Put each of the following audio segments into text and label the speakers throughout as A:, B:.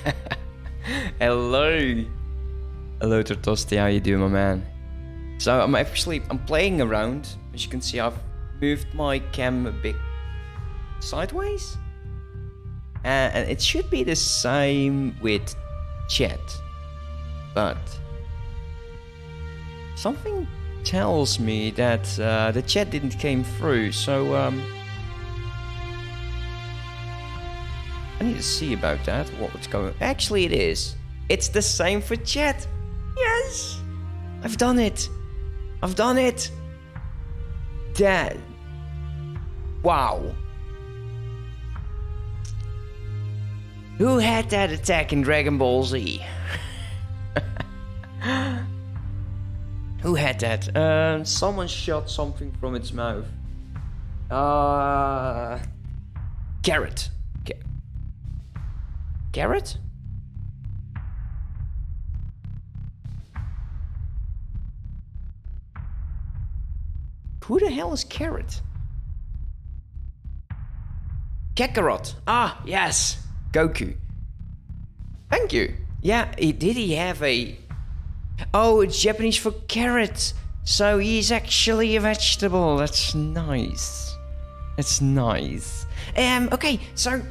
A: Hello. Hello, Tortosti. How you doing, my man? So I'm actually I'm playing around. As you can see, I've moved my cam a bit sideways, uh, and it should be the same with chat, but something tells me that uh, the chat didn't came through. So um, I need to see about that. What was going? Actually, it is. It's the same for chat. Yes, I've done it. I've done it. That. Wow. Who had that attack in Dragon Ball Z? Who had that? Uh, someone shot something from its mouth. Uh. Carrot. Carrot? Who the hell is Carrot? Kakarot. Ah, yes. Goku. Thank you. Yeah, he, did he have a... Oh, it's Japanese for carrot. So he's actually a vegetable. That's nice. That's nice. Um, okay, so...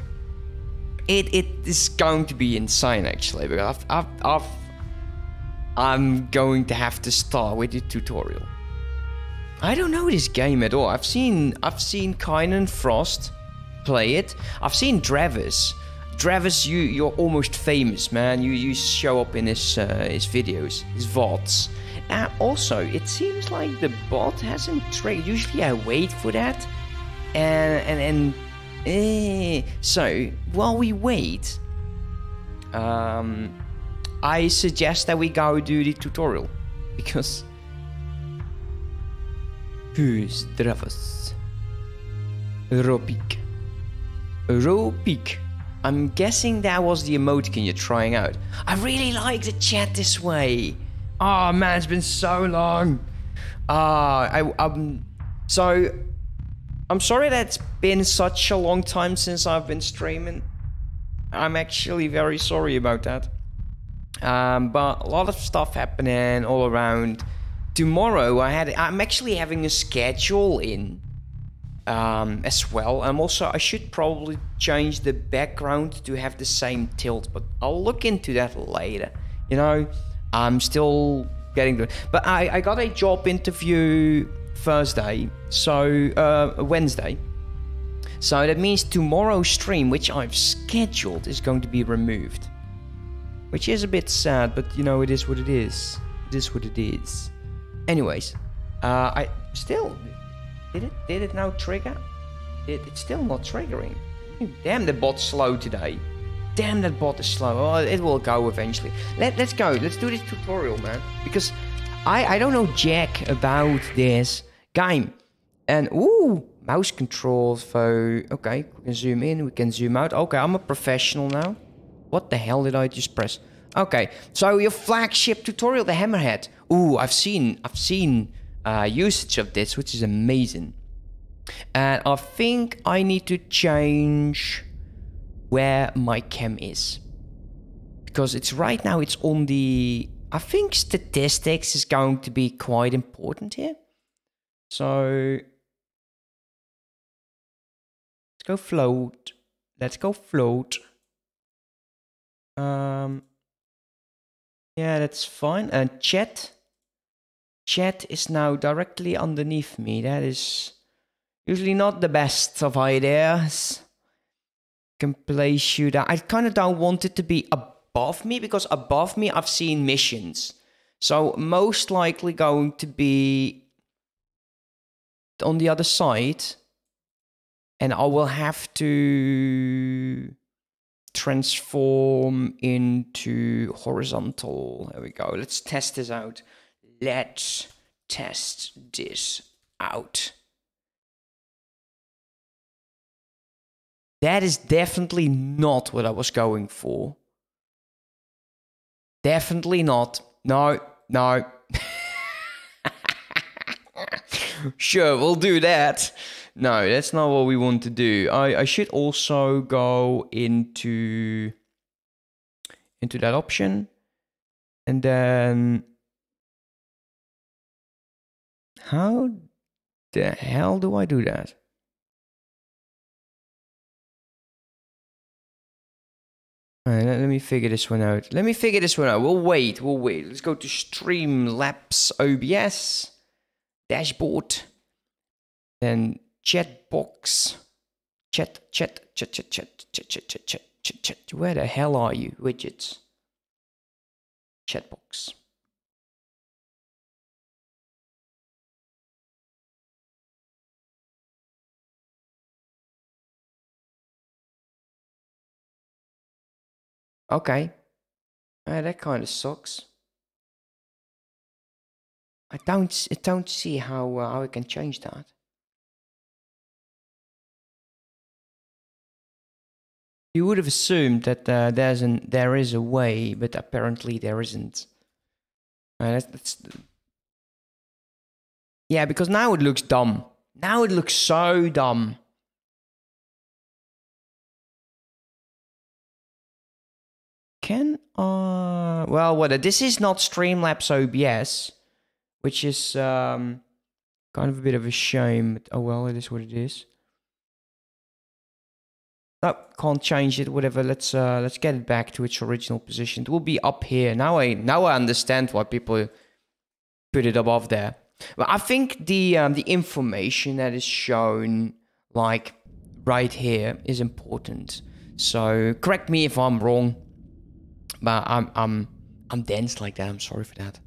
A: It, it is going to be insane, actually, because I've, I've, I've, I'm going to have to start with the tutorial. I don't know this game at all. I've seen I've seen Kynan Frost play it. I've seen Travis. Travis, you you're almost famous, man. You you show up in his uh, his videos, his VODs. Also, it seems like the bot hasn't triggered. Usually, I wait for that, and and and eh. so while we wait, um, I suggest that we go do the tutorial because Who's Dravas? Ropik. Ropik. I'm guessing that was the emoticon you're trying out. I really like the chat this way. Oh man, it's been so long. Ah, I um so I'm sorry that it's been such a long time since I've been streaming. I'm actually very sorry about that. Um, but a lot of stuff happening all around tomorrow I had I'm actually having a schedule in um, as well. I'm also I should probably change the background to have the same tilt, but I'll look into that later. You know, I'm still getting it. But I, I got a job interview Thursday, so uh, Wednesday. So that means tomorrow's stream, which I've scheduled, is going to be removed. Which is a bit sad, but you know, it is what it is. It is what it is. Anyways, uh, I still did it. Did it now trigger? It, it's still not triggering. Damn, the bot's slow today. Damn, that bot is slow. Oh, it will go eventually. Let Let's go. Let's do this tutorial, man. Because I I don't know jack about this game. And ooh, mouse controls. So okay, we can zoom in. We can zoom out. Okay, I'm a professional now. What the hell did I just press? Okay, so your flagship tutorial, the Hammerhead. Ooh, I've seen, I've seen uh, usage of this, which is amazing. And I think I need to change where my cam is. Because it's right now, it's on the... I think statistics is going to be quite important here. So... Let's go float. Let's go float. Um... Yeah, that's fine. And chat. Chat is now directly underneath me. That is usually not the best of ideas. Can place you down. I kind of don't want it to be above me because above me I've seen missions. So most likely going to be on the other side. And I will have to transform into horizontal. There we go. Let's test this out. Let's test this out. That is definitely not what I was going for. Definitely not. No, no. sure, we'll do that. no, that's not what we want to do. I, I should also go into into that option and then how the hell do I do that? Right, let, let me figure this one out. Let me figure this one out. We'll wait. We'll wait. Let's go to Streamlabs OBS dashboard, then chat box, chat, chat, chat, chat, chat, chat, chat, chat, chat, chat, chat. Where the hell are you, widgets? Chat box. Okay. Uh, that kind of sucks. I don't, I don't see how, uh, how I can change that. You would have assumed that uh, there's an, there is a way, but apparently there isn't. Uh, that's, that's, yeah, because now it looks dumb. Now it looks so dumb. Can uh well what this is not Streamlabs OBS, which is um kind of a bit of a shame. But, oh well, it is what it is. Oh, can't change it. Whatever. Let's uh let's get it back to its original position. It will be up here. Now I now I understand why people put it above there. But I think the um, the information that is shown like right here is important. So correct me if I'm wrong but I'm I'm I'm dense like that. I'm sorry for that.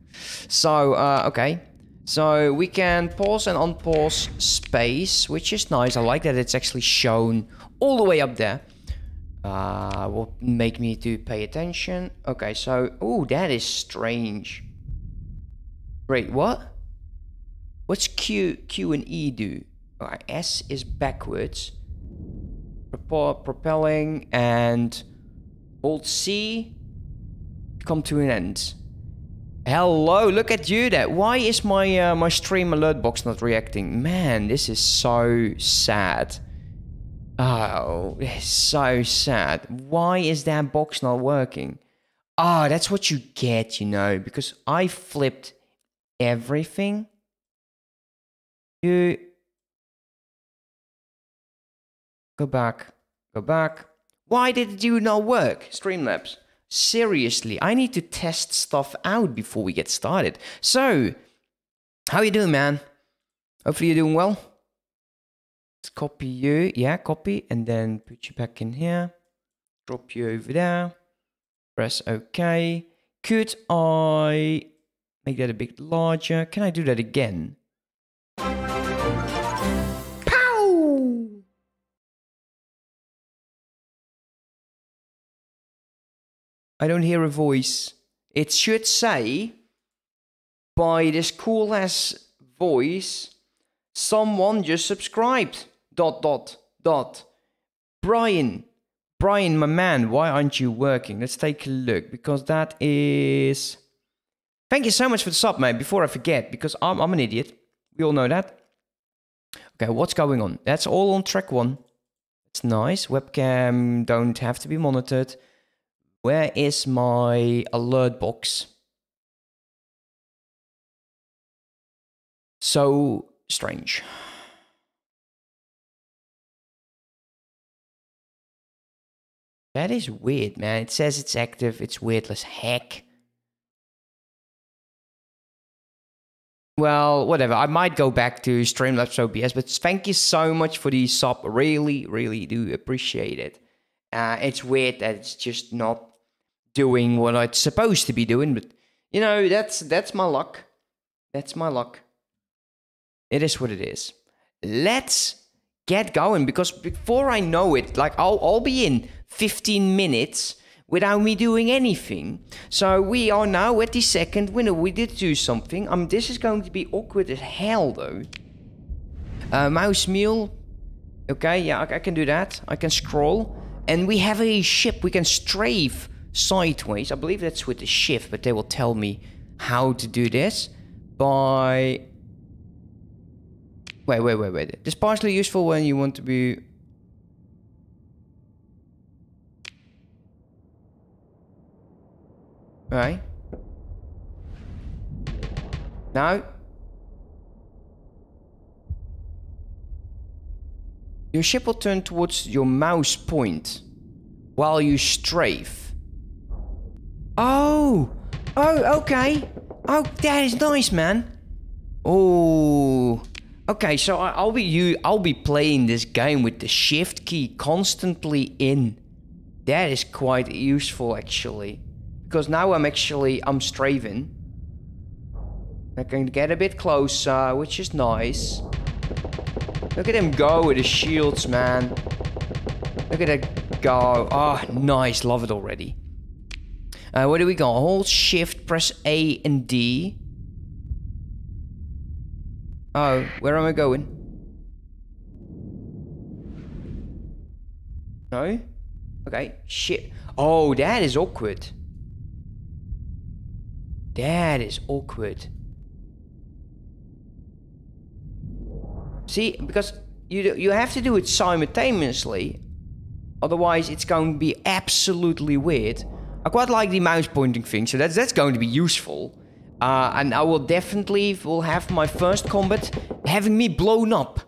A: So uh, okay, so we can pause and unpause space, which is nice. I like that it's actually shown all the way up there. Uh, will make me to pay attention. Okay, so oh, that is strange. Wait, what? What's Q Q and E do? S is backwards. propelling and Alt C come to an end. Hello, look at you there. Why is my uh, my stream alert box not reacting? Man, this is so sad. Oh, it's so sad. Why is that box not working? Ah, oh, that's what you get, you know, because I flipped everything. You go back, go back. Why did you not work, Streamlabs? Seriously, I need to test stuff out before we get started. So, how you doing, man? Hopefully you're doing well. Let's copy you. Yeah, copy. And then put you back in here. Drop you over there. Press OK. Could I make that a bit larger? Can I do that again? I don't hear a voice. It should say by this cool ass voice, someone just subscribed. Dot dot dot. Brian, Brian, my man, why aren't you working? Let's take a look because that is. Thank you so much for the sub, mate. Before I forget, because I'm, I'm an idiot. We all know that. Okay, what's going on? That's all on track one. It's nice. Webcam don't have to be monitored. Where is my alert box? So strange. That is weird, man. It says it's active. It's weird as heck. Well, whatever. I might go back to Streamlabs OBS, but thank you so much for the sub. Really, really do appreciate it. Uh, it's weird that it's just not doing what it's supposed to be doing, but you know, that's that's my luck. That's my luck. It is what it is. Let's get going because before I know it, like I'll I'll be in 15 minutes without me doing anything. So we are now at the second window. We did do something. Um, this is going to be awkward as hell though. Uh, mouse meal. Okay, yeah, I, I can do that. I can scroll. And we have a ship. We can strafe sideways. I believe that's with the shift, but they will tell me how to do this by Wait, wait, wait, wait. It's partially useful when you want to be... Right. Now. Your ship will turn towards your mouse point while you strafe. Oh! Oh, okay. Oh, that is nice, man. Oh. Okay, so I'll be you. I'll be playing this game with the shift key constantly in. That is quite useful, actually, because now I'm actually I'm strafing. I can get a bit closer, which is nice. Look at him go with his shields, man. Look at that go. Oh, nice. Love it already. Uh, where do we go? Hold shift, press A and D. Oh, where am I going? No? Okay, shit. Oh, that is awkward. That is awkward. See, because you you have to do it simultaneously, otherwise it's going to be absolutely weird. I quite like the mouse pointing thing, so that's that's going to be useful. Uh, and I will definitely will have my first combat having me blown up.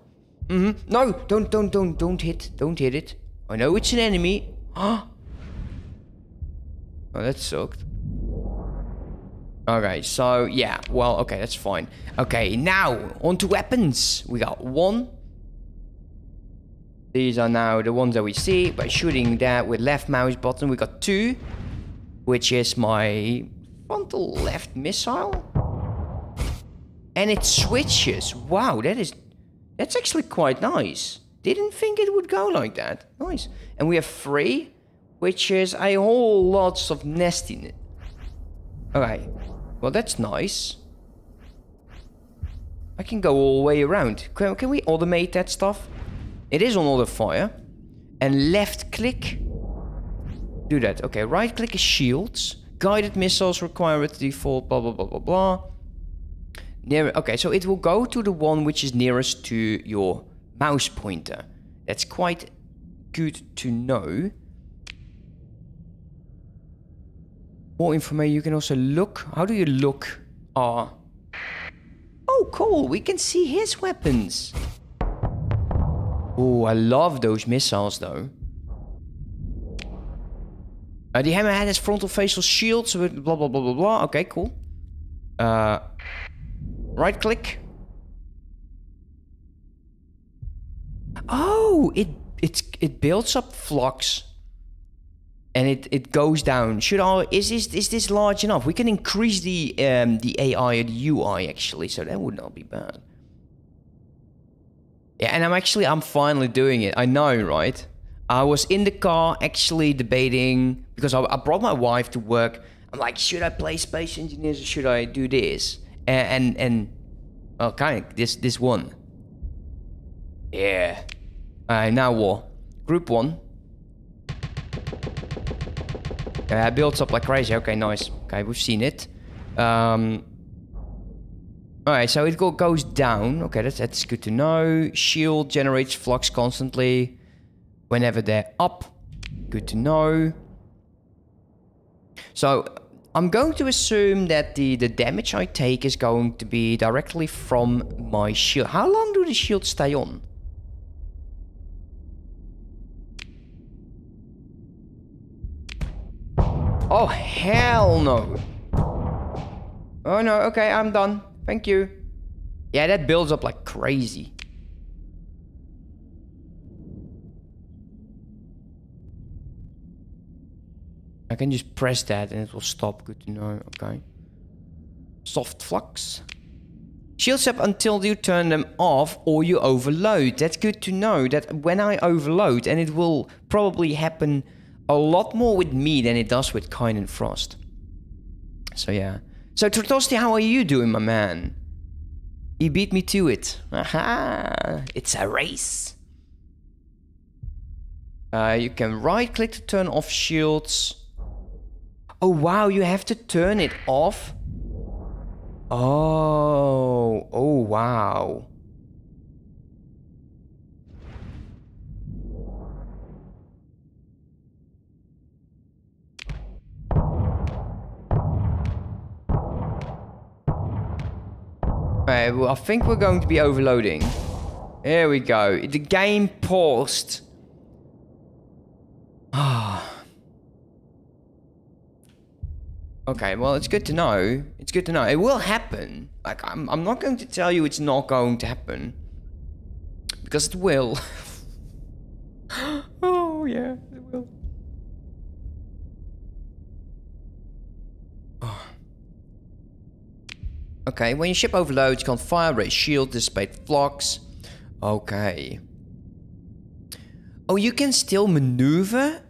A: Mm -hmm. No, don't, don't, don't, don't hit, don't hit it. I know it's an enemy. Huh? oh, that sucked. Okay, so yeah, well, okay, that's fine. Okay, now on to weapons. We got one. These are now the ones that we see by shooting that with left mouse button. We got two, which is my frontal left missile. And it switches. Wow, that is... That's actually quite nice. Didn't think it would go like that. Nice. And we have three, which is a whole lots of nesting. Okay. Well, that's nice. I can go all the way around. Can, can we automate that stuff? It is on auto fire. And left click. Do that. Okay, right click is shields. Guided missiles require with default, blah, blah, blah, blah, blah. Near, okay, so it will go to the one which is nearest to your mouse pointer. That's quite good to know. More information, you can also look. How do you look? Ah. Oh, cool, we can see his weapons. Oh, I love those missiles though. Uh, the hammerhead has frontal facial shields with blah blah blah blah blah. Okay, cool. Uh, right click. Oh, it it it builds up flux, and it it goes down. Should I is this is this large enough? We can increase the um the AI or the UI actually, so that would not be bad. Yeah, and I'm actually I'm finally doing it. I know, right? I was in the car actually debating because I, I, brought my wife to work. I'm like, should I play Space Engineers or should I do this? And and, and well, kind of this this one. Yeah. Alright, now war. Group one. Yeah, it builds up like crazy. Okay, nice. Okay, we've seen it. Um, Alright, so it go goes down. Okay, that's, that's good to know. Shield generates flux constantly whenever they're up. Good to know. So I'm going to assume that the, the damage I take is going to be directly from my shield. How long do the shields stay on? Oh, hell no. Oh no, okay, I'm done. Thank you. Yeah, that builds up like crazy. I can just press that and it will stop. Good to know. Okay. Soft flux. Shields up until you turn them off or you overload. That's good to know that when I overload, and it will probably happen a lot more with me than it does with Kynan Frost. So yeah. So Trotosti, how are you doing, my man? You beat me to it. Aha! It's a race. Uh, you can right click to turn off shields. Oh, wow, you have to turn it off? Oh, oh, wow. Right, well, I think we're going to be overloading. There we go. The game paused. Ah. Okay, well, it's good to know. It's good to know. It will happen. Like, I'm, I'm not going to tell you it's not going to happen. Because it will. oh, yeah, it will. Oh. Okay, when your ship overloads, you can't fire, raise shield, dissipate flux. Okay. Oh, you can still maneuver?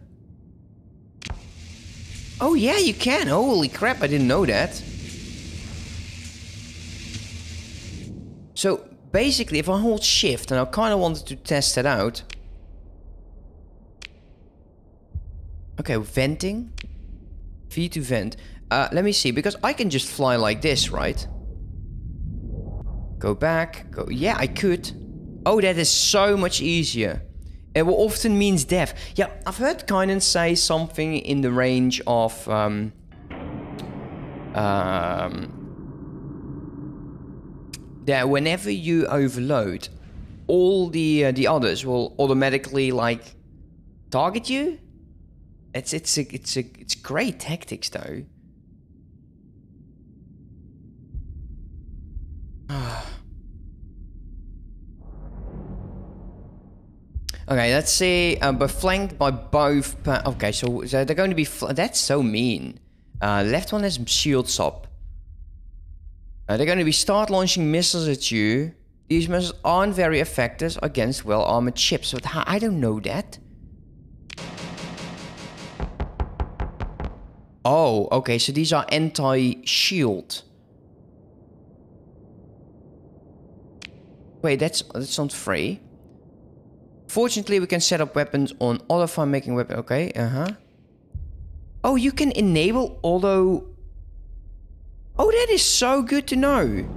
A: Oh yeah, you can. Holy crap, I didn't know that. So, basically, if I hold shift, and I kind of wanted to test it out. Okay, venting. V to vent. Uh, let me see, because I can just fly like this, right? Go back, go... Yeah, I could. Oh, that is so much easier. It will often means death. Yeah, I've heard Kynan say something in the range of... Um, um, that whenever you overload, all the uh, the others will automatically like target you. It's it's a, it's a, it's great tactics though. Okay, let's see. Uh, but flanked by both. okay, so, they're going to be. that's so mean. Uh, left one has shields up. Uh, they're going to be start launching missiles at you. These missiles aren't very effective against well armored ships. But I don't know that. Oh, okay. So these are anti-shield. Wait, that's that's not free. Fortunately, we can set up weapons on other fun making weapon. Okay, uh-huh. Oh, you can enable auto... Oh, that is so good to know.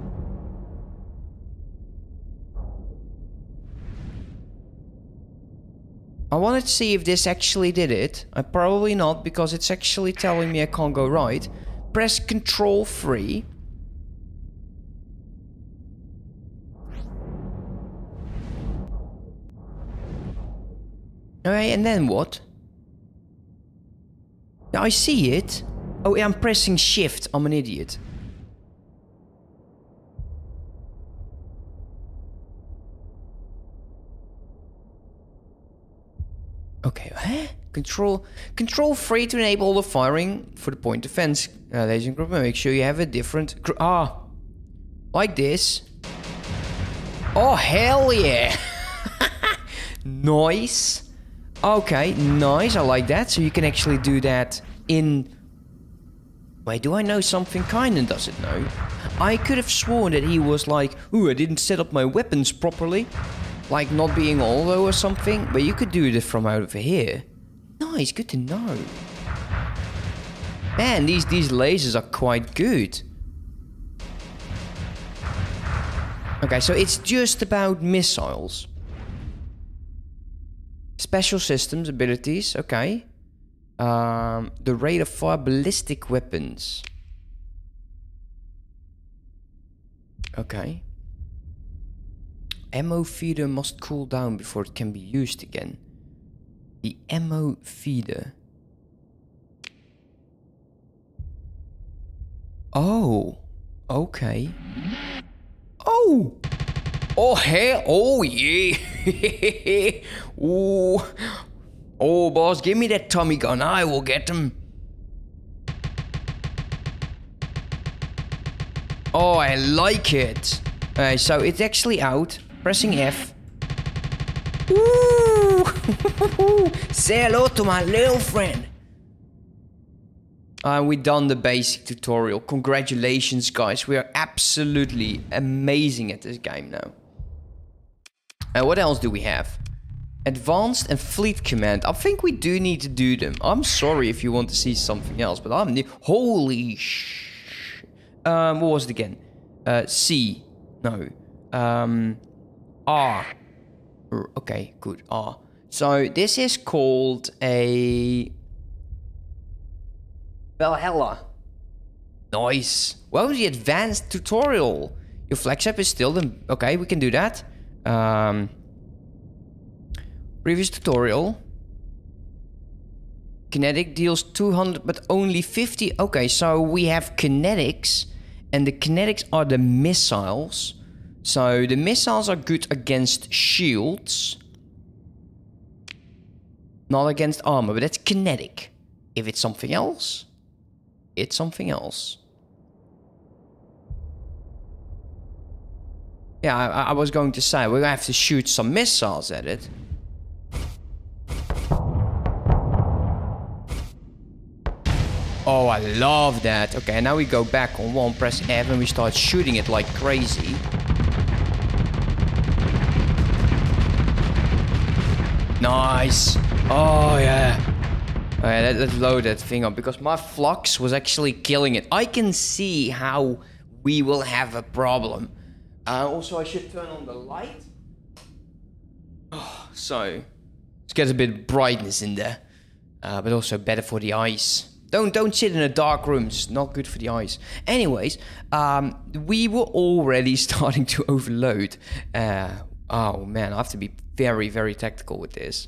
A: I wanted to see if this actually did it. I probably not, because it's actually telling me I can't go right. Press Control 3. Okay, and then what? I see it. Oh, I'm pressing shift. I'm an idiot. Okay, huh? Control control free to enable the firing for the point defense. Uh, ladies and gentlemen, make sure you have a different... Ah! Like this. Oh, hell yeah! nice! Okay, nice. I like that. So you can actually do that in... Wait, do I know something Kynan doesn't know? I could have sworn that he was like, ooh, I didn't set up my weapons properly. Like not being auto or something. But you could do it from over here. Nice, good to know. Man, these, these lasers are quite good. Okay, so it's just about missiles. Special systems abilities, okay. Um, the rate of fire ballistic weapons. Okay. Ammo feeder must cool down before it can be used again. The ammo feeder. Oh, okay. Oh! Oh, hey, oh, yeah. Ooh. Oh, boss, give me that Tommy gun. I will get him. Oh, I like it. Alright, so it's actually out. Pressing F. Ooh. Say hello to my little friend. And uh, we done the basic tutorial. Congratulations, guys. We are absolutely amazing at this game now. And what else do we have? Advanced and Fleet Command. I think we do need to do them. I'm sorry if you want to see something else, but I'm... Holy sh... Um, what was it again? Uh, C. No. Um, R. Okay, good. R. So this is called a... Valhalla. Nice. Was the advanced tutorial? Your flagship is still the... Okay, we can do that. Um, previous tutorial. Kinetic deals 200 but only 50. Okay, so we have kinetics. And the kinetics are the missiles. So the missiles are good against shields. Not against armor, but that's kinetic. If it's something else, it's something else. Yeah, I, I was going to say, we're to have to shoot some missiles at it. Oh, I love that. Okay, now we go back on one, press F, and we start shooting it like crazy. Nice. Oh, yeah. Alright, let, let's load that thing up because my flux was actually killing it. I can see how we will have a problem. Uh, also, I should turn on the light. Oh, so, let's get a bit of brightness in there. Uh, but also better for the eyes. Don't don't sit in a dark room. It's not good for the eyes. Anyways, um, we were already starting to overload. Uh, oh man, I have to be very very tactical with this.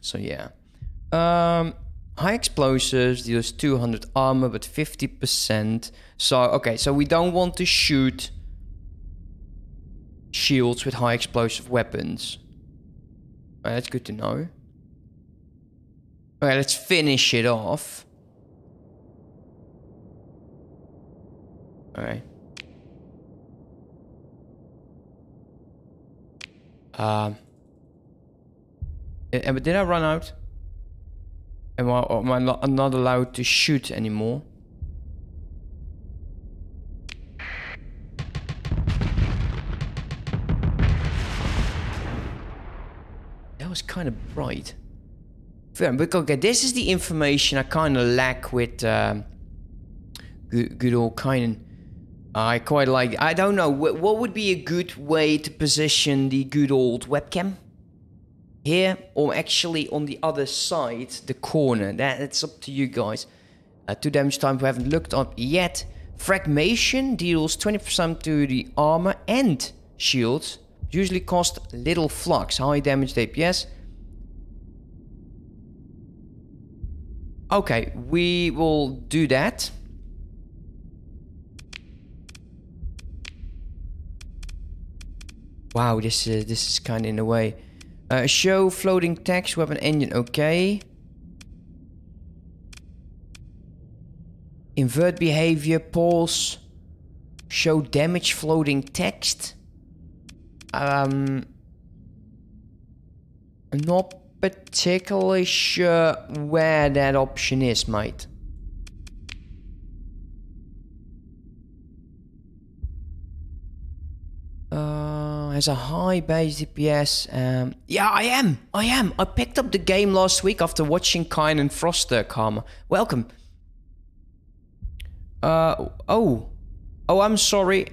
A: So yeah, um, high explosives deals 200 armor but 50%. So okay, so we don't want to shoot shields with high explosive weapons. Uh, that's good to know. Okay, let's finish it off. Alright. Um. eh, But did I run out? Am I, am I not allowed to shoot anymore? Was kind of bright. Fair, but okay, this is the information I kind of lack with um, good, good old Kynan. I quite like. I don't know wh- what would be a good way to position the good old webcam here, or actually on the other side, the corner. That it's up to you guys. Uh, two damage time we haven't looked up yet. Fragmation deals 20% to the armor and shields. Usually cost little flux. High damage DPS. Okay, we will do that. Wow, this uh, this is kind of in the way. Uh, show floating text weapon engine. Okay. Invert behavior. Pause. Show damage floating text. Um. I'm not particularly sure where that option is, mate. Uh, has a high base DPS. Um, yeah, I am. I am. I picked up the game last week after watching Kynan Froster. Karma, welcome. Uh oh, oh, I'm sorry.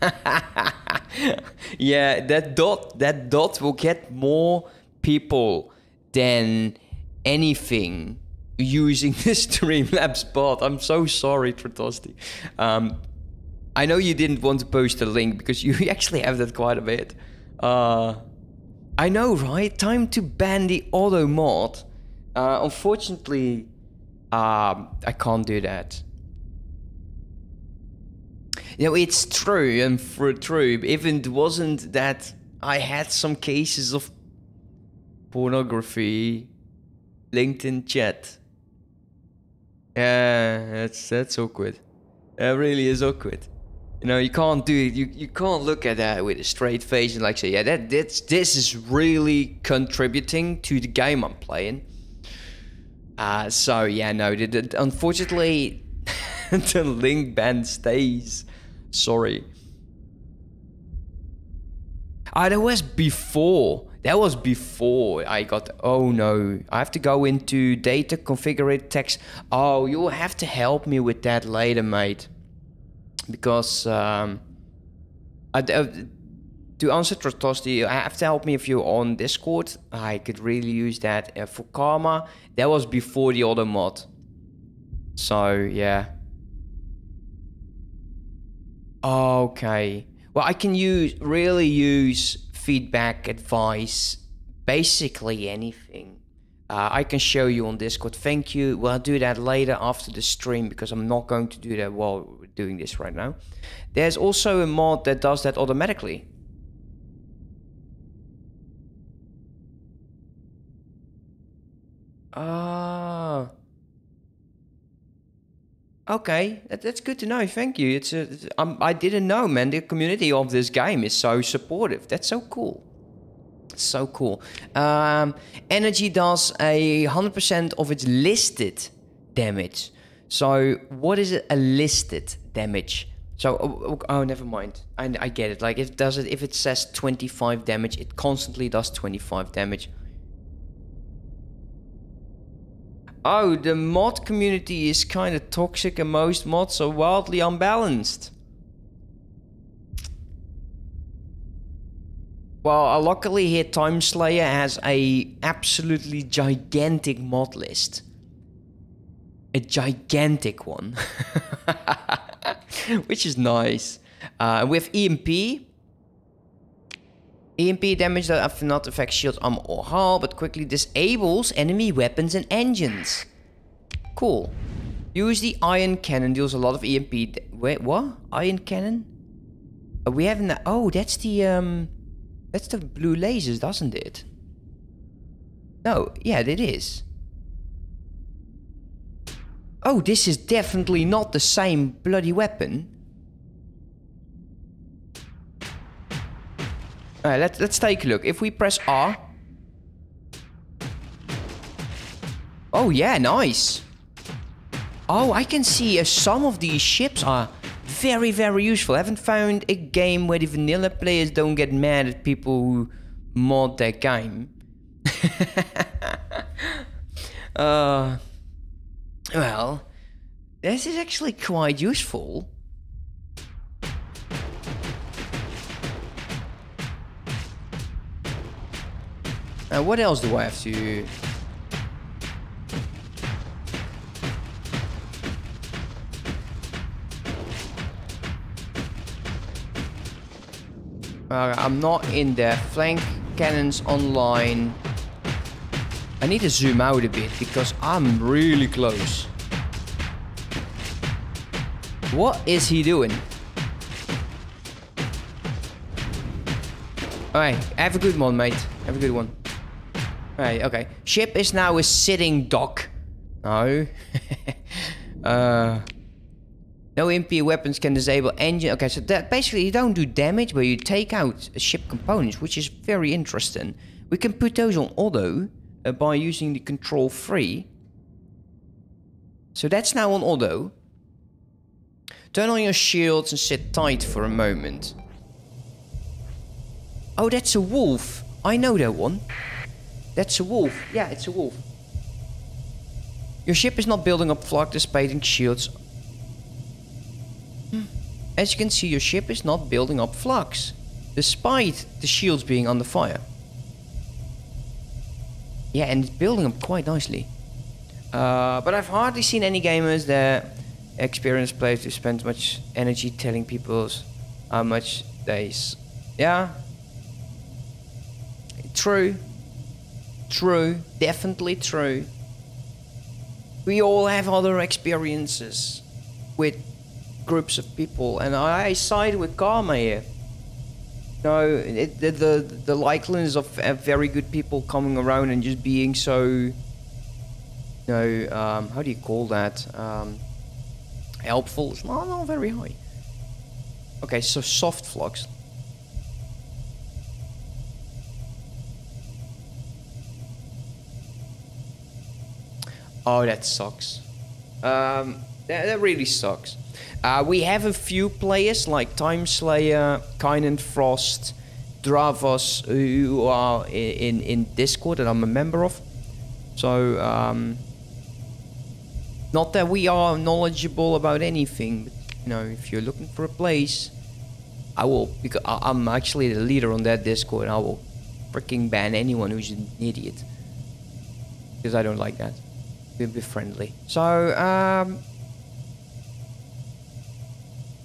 A: yeah, that dot, that dot will get more people than anything using this Streamlabs bot. I'm so sorry, Tritosti. Um, I know you didn't want to post a link because you actually have that quite a bit. Uh, I know, right? Time to ban the auto mod. Uh, unfortunately, um, I can't do that. You know, it's true and for true. Even it wasn't that I had some cases of pornography LinkedIn chat. Yeah, that's that's awkward. That really is awkward. You know, you can't do it. You you can't look at that with a straight face and like say, yeah, that that's this is really contributing to the game I'm playing. Uh, so yeah, no, the, the, unfortunately, the link ban stays. Sorry. Ah, that was before. That was before I got. Oh no, I have to go into data configure it, text. Oh, you'll have to help me with that later, mate. Because um, I, uh, to answer Trotosti, you have to help me if you're on Discord. I could really use that uh, for Karma. That was before the other mod. So yeah. Okay. Well, I can use really use feedback, advice, basically anything. Uh, I can show you on Discord. Thank you. Well, do that later after the stream because I'm not going to do that while we're doing this right now. There's also a mod that does that automatically. Ah. Okay, that, that's good to know. Thank you. It's a, it's, um, I didn't know, man. The community of this game is so supportive. That's so cool. So cool. Um, energy does a hundred percent of its listed damage. So what is it? A listed damage. So oh, oh, oh never mind. I, I get it. Like if does it if it says twenty five damage, it constantly does twenty five damage. Oh, the mod community is kind of toxic and most mods are wildly unbalanced. Well, luckily here Timeslayer has a absolutely gigantic mod list. A gigantic one. Which is nice. Uh, with EMP, EMP damage that does not affect shield, armor or hull, but quickly disables enemy weapons and engines. Cool. Use the ion cannon, deals a lot of EMP. Wait, what? Ion cannon? We haven't. Oh, that's the um, that's the blue lasers, doesn't it? No, yeah, it is. Oh, this is definitely not the same bloody weapon. Let's, let's take a look. If we press R... Oh, yeah, nice. Oh, I can see uh, some of these ships are very, very useful. I haven't found a game where the vanilla players don't get mad at people who mod their game. uh, well, this is actually quite useful. Uh, what else do I have to... Uh, I'm not in there. Flank cannons online. I need to zoom out a bit because I'm really close. What is he doing? Alright, have a good one, mate. Have a good one. Right, okay. Ship is now a sitting dock. No. uh, no EMP weapons can disable engine. Okay, so that basically you don't do damage, but you take out ship components, which is very interesting. We can put those on auto uh, by using the control 3. So that's now on auto. Turn on your shields and sit tight for a moment. Oh, that's a wolf. I know that one. That's a wolf. Yeah, it's a wolf. Your ship is not building up flux dissipating shields. Hmm. As you can see, your ship is not building up flux, despite the shields being under fire. Yeah, and it's building up quite nicely. Uh, but I've hardly seen any gamers that experienced players to spend much energy telling people how much they... Yeah. True. True, definitely true. We all have other experiences with groups of people, and I side with Karma here. No, it, the, the the likeliness of very good people coming around and just being so, you know, um, how do you call that? Um, helpful is not, not very high. Okay, so soft flux. Oh, that sucks. Um, that, that really sucks. Uh, we have a few players like Time Slayer, Kynan Frost, Dravos, who are in, in Discord that I'm a member of. So, um, not that we are knowledgeable about anything, but, you know, if you're looking for a place, I will, because I'm actually the leader on that Discord, I will freaking ban anyone who's an idiot. Because I don't like that be friendly. So, um,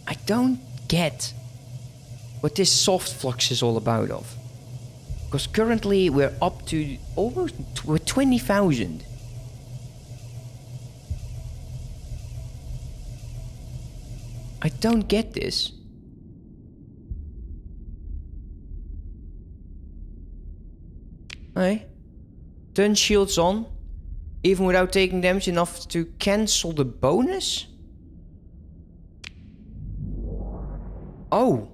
A: I don't get what this soft flux is all about of. Because currently we're up to almost we're 20,000. I don't get this. Hey? Turn shields on. Even without taking damage enough to cancel the bonus? Oh.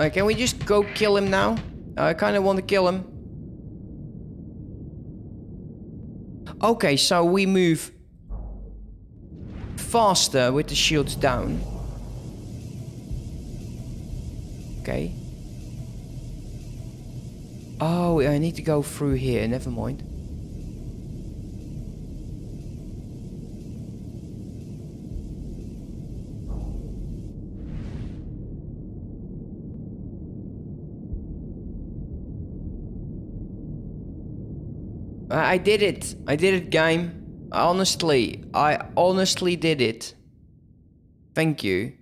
A: Uh, can we just go kill him now? I kind of want to kill him. Okay, so we move faster with the shields down. Okay. Oh, I need to go through here. Never mind. I did it. I did it, game. Honestly, I honestly did it. Thank you.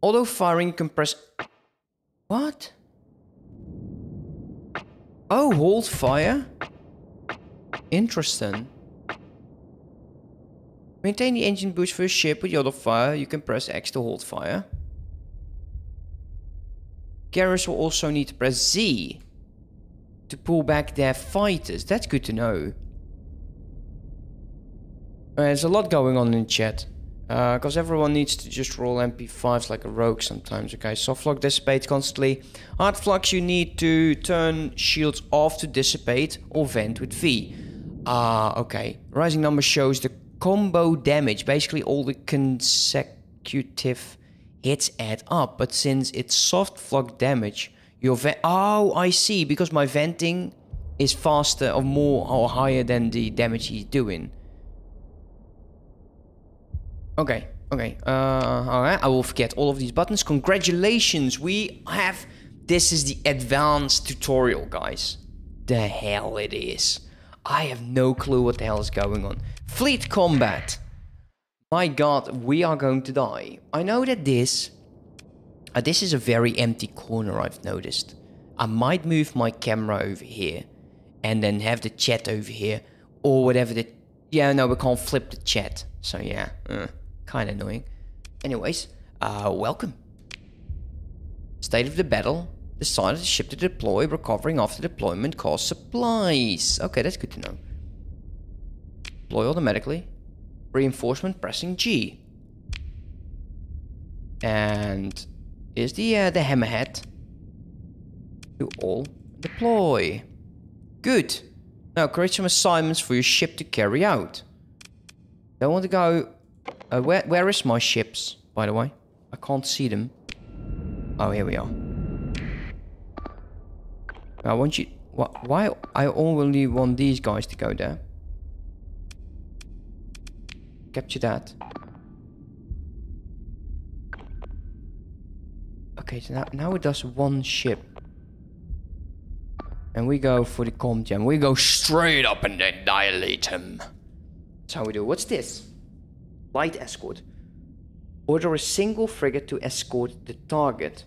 A: Auto firing compress. What? Oh, hold fire? Interesting. Maintain the engine boost for your ship with auto fire. You can press X to hold fire. Carriers will also need to press Z to pull back their fighters. That's good to know. Uh, there's a lot going on in chat. Because uh, everyone needs to just roll MP5s like a rogue sometimes, okay? Soft flux dissipate constantly. Hard flux you need to turn shields off to dissipate or vent with V. Ah, uh, okay. Rising number shows the combo damage. Basically all the consecutive hits add up. But since it's soft flux damage, your vent. Oh, I see. Because my venting is faster or more or higher than the damage he's doing. Okay, okay. Uh, alright, I will forget all of these buttons. Congratulations, we have... This is the advanced tutorial, guys. The hell it is. I have no clue what the hell is going on. Fleet combat. My god, we are going to die. I know that this uh, this is a very empty corner I've noticed. I might move my camera over here and then have the chat over here or whatever the... Yeah, no, we can't flip the chat. So yeah, uh, kind of annoying. Anyways, uh, welcome. State of the battle. Decided the ship to deploy. Recovering after deployment cost supplies. Okay, that's good to know. Deploy automatically. Reinforcement pressing G. And is the uh, the hammerhead. To all deploy. Good. Now create some assignments for your ship to carry out. Don't want to go... Uh, where, where is my ships, by the way? I can't see them. Oh, here we are. I want you... Why I only want these guys to go there? Capture that. Okay, so now, now it does one ship. And we go for the com gem. We go straight up and annihilate him. That's how we do. What's this? Light escort. Order a single frigate to escort the target.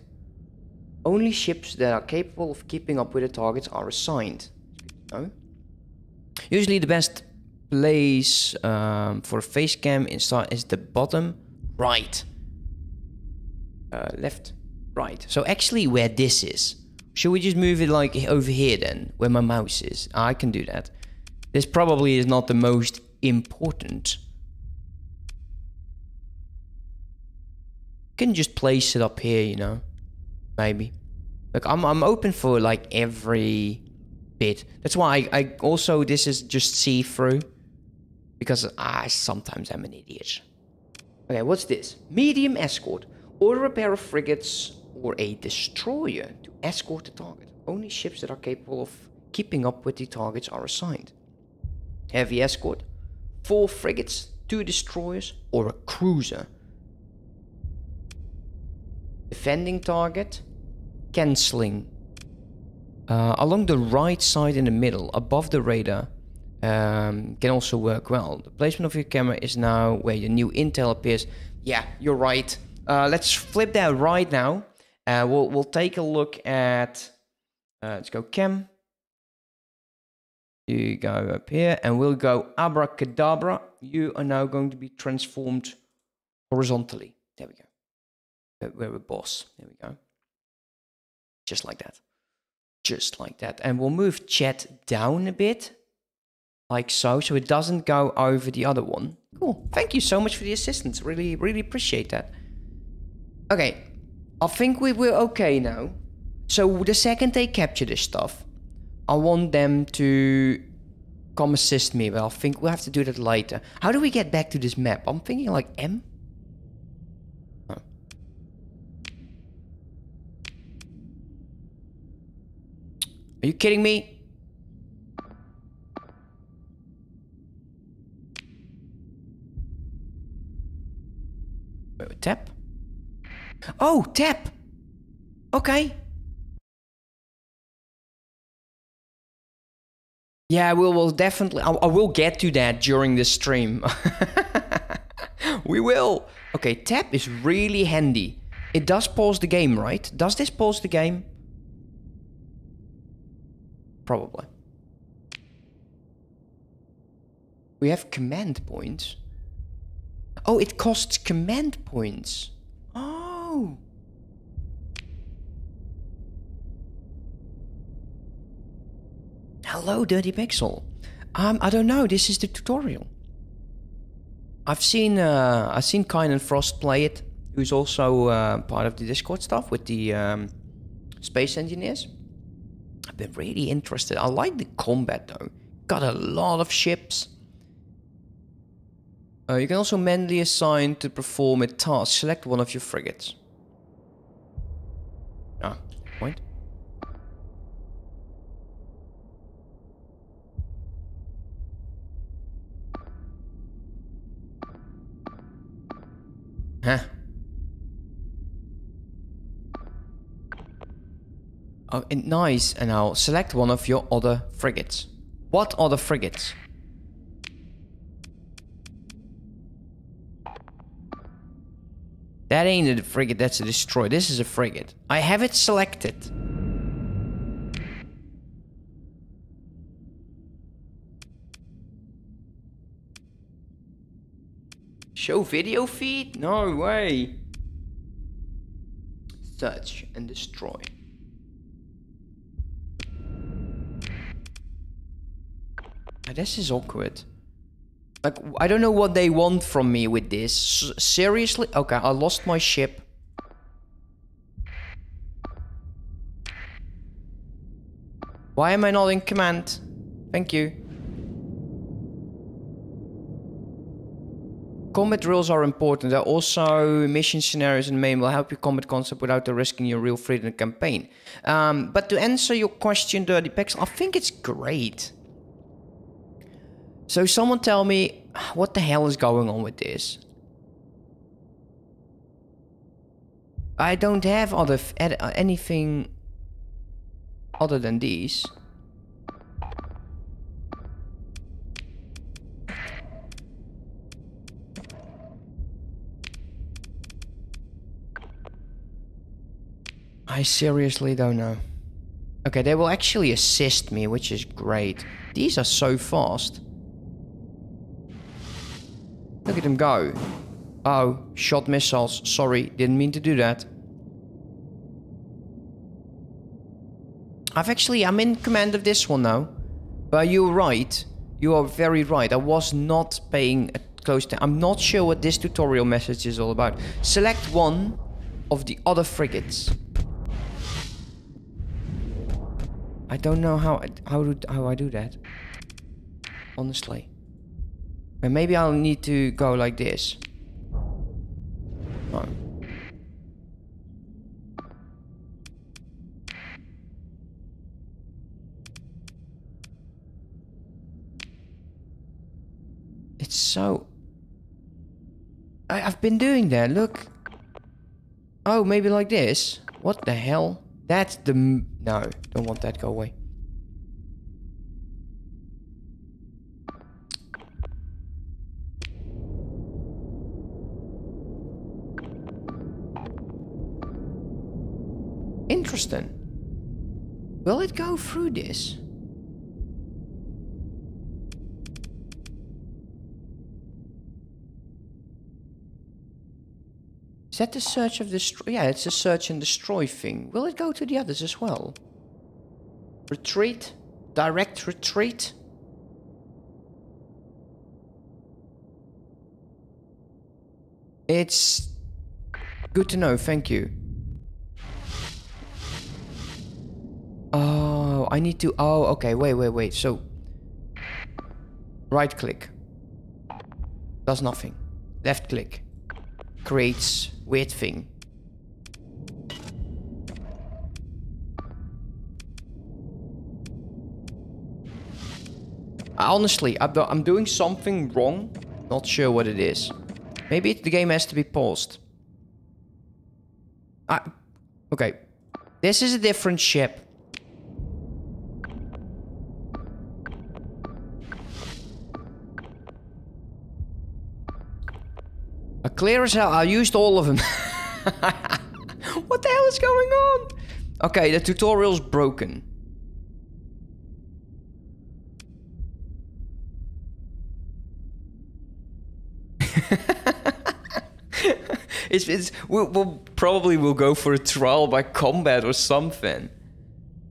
A: Only ships that are capable of keeping up with the targets are assigned. No? Usually the best place um, for a face cam is the bottom right. Uh, left. Right, so actually where this is. Should we just move it like over here then, where my mouse is? I can do that. This probably is not the most important. Can just place it up here, you know? Maybe. Like I'm I'm open for like every bit. That's why I, I also this is just see-through. Because I sometimes I'm an idiot. Okay, what's this? Medium escort. Order a pair of frigates or a destroyer to escort the target. Only ships that are capable of keeping up with the targets are assigned. Heavy escort, four frigates, two destroyers, or a cruiser. Defending target, cancelling. Uh, along the right side in the middle, above the radar, um, can also work well. The placement of your camera is now where your new intel appears. Yeah, you're right. Uh, let's flip that right now. Uh, we'll we'll take a look at. Uh, let's go cam. You go up here, and we'll go abracadabra. You are now going to be transformed horizontally. There we go. We're a boss. There we go. Just like that. Just like that. And we'll move chat down a bit. Like so. So it doesn't go over the other one. Cool. Thank you so much for the assistance. Really, really appreciate that. Okay. I think we were okay now. So the second they capture this stuff, I want them to come assist me. But I think we'll have to do that later. How do we get back to this map? I'm thinking like M. Are you kidding me? Wait, tap? Oh, tap! Okay. Yeah, we will definitely... I, will get to that during the stream. we will. Okay, tap is really handy. It does pause the game, right? Does this pause the game? Probably. We have command points. Oh, it costs command points. Hello, Dirty Pixel. Um, I don't know. This is the tutorial. I've seen uh, I've seen Kynan Frost play it, who's also uh, part of the Discord stuff with the um, space engineers. I've been really interested. I like the combat though. Got a lot of ships. Uh, you can also manually assign to perform a task. Select one of your frigates. Ah, point. Huh. Oh, nice. And now select one of your other frigates. What other frigates? That ain't a frigate, that's a destroyer. This is a frigate. I have it selected. Show video feed? No way. Search and destroy. This is awkward. Like, I don't know what they want from me with this. S seriously? Okay, I lost my ship. Why am I not in command? Thank you. Combat drills are important. There are also mission scenarios the main will help you combat concept without risking your real freedom campaign. Um, but to answer your question, Dirty Pixel, I think it's great. So someone tell me what the hell is going on with this? I don't have other anything other than these. I seriously don't know. Okay, they will actually assist me, which is great. These are so fast. Look at them go. Oh, shot missiles. Sorry, didn't mean to do that. I've actually, I'm in command of this one now. But you're right. You are very right. I was not paying close to... I'm not sure what this tutorial message is all about. Select one of the other frigates. I don't know how how do how I do that. Honestly. And maybe I'll need to go like this. Oh. It's so... I, I've been doing that, look. Oh, maybe like this? What the hell? That's the... No, don't want that. Go away. Interesting. Will it go through this? Is that the search of destroy? Yeah, it's a search and destroy thing. Will it go to the others as well? Retreat? Direct retreat? It's good to know, thank you. Oh, I need to... Oh, okay, wait, wait, wait. So, right click. Does nothing. Left click. Creates weird thing. Honestly, I'm doing something wrong. Not sure what it is. Maybe the game has to be paused. Ah, okay. This is a different ship. Clear as hell. I used all of them. what the hell is going on? Okay, the tutorial's broken. it's, it's we'll, we'll probably will go for a trial by combat or something.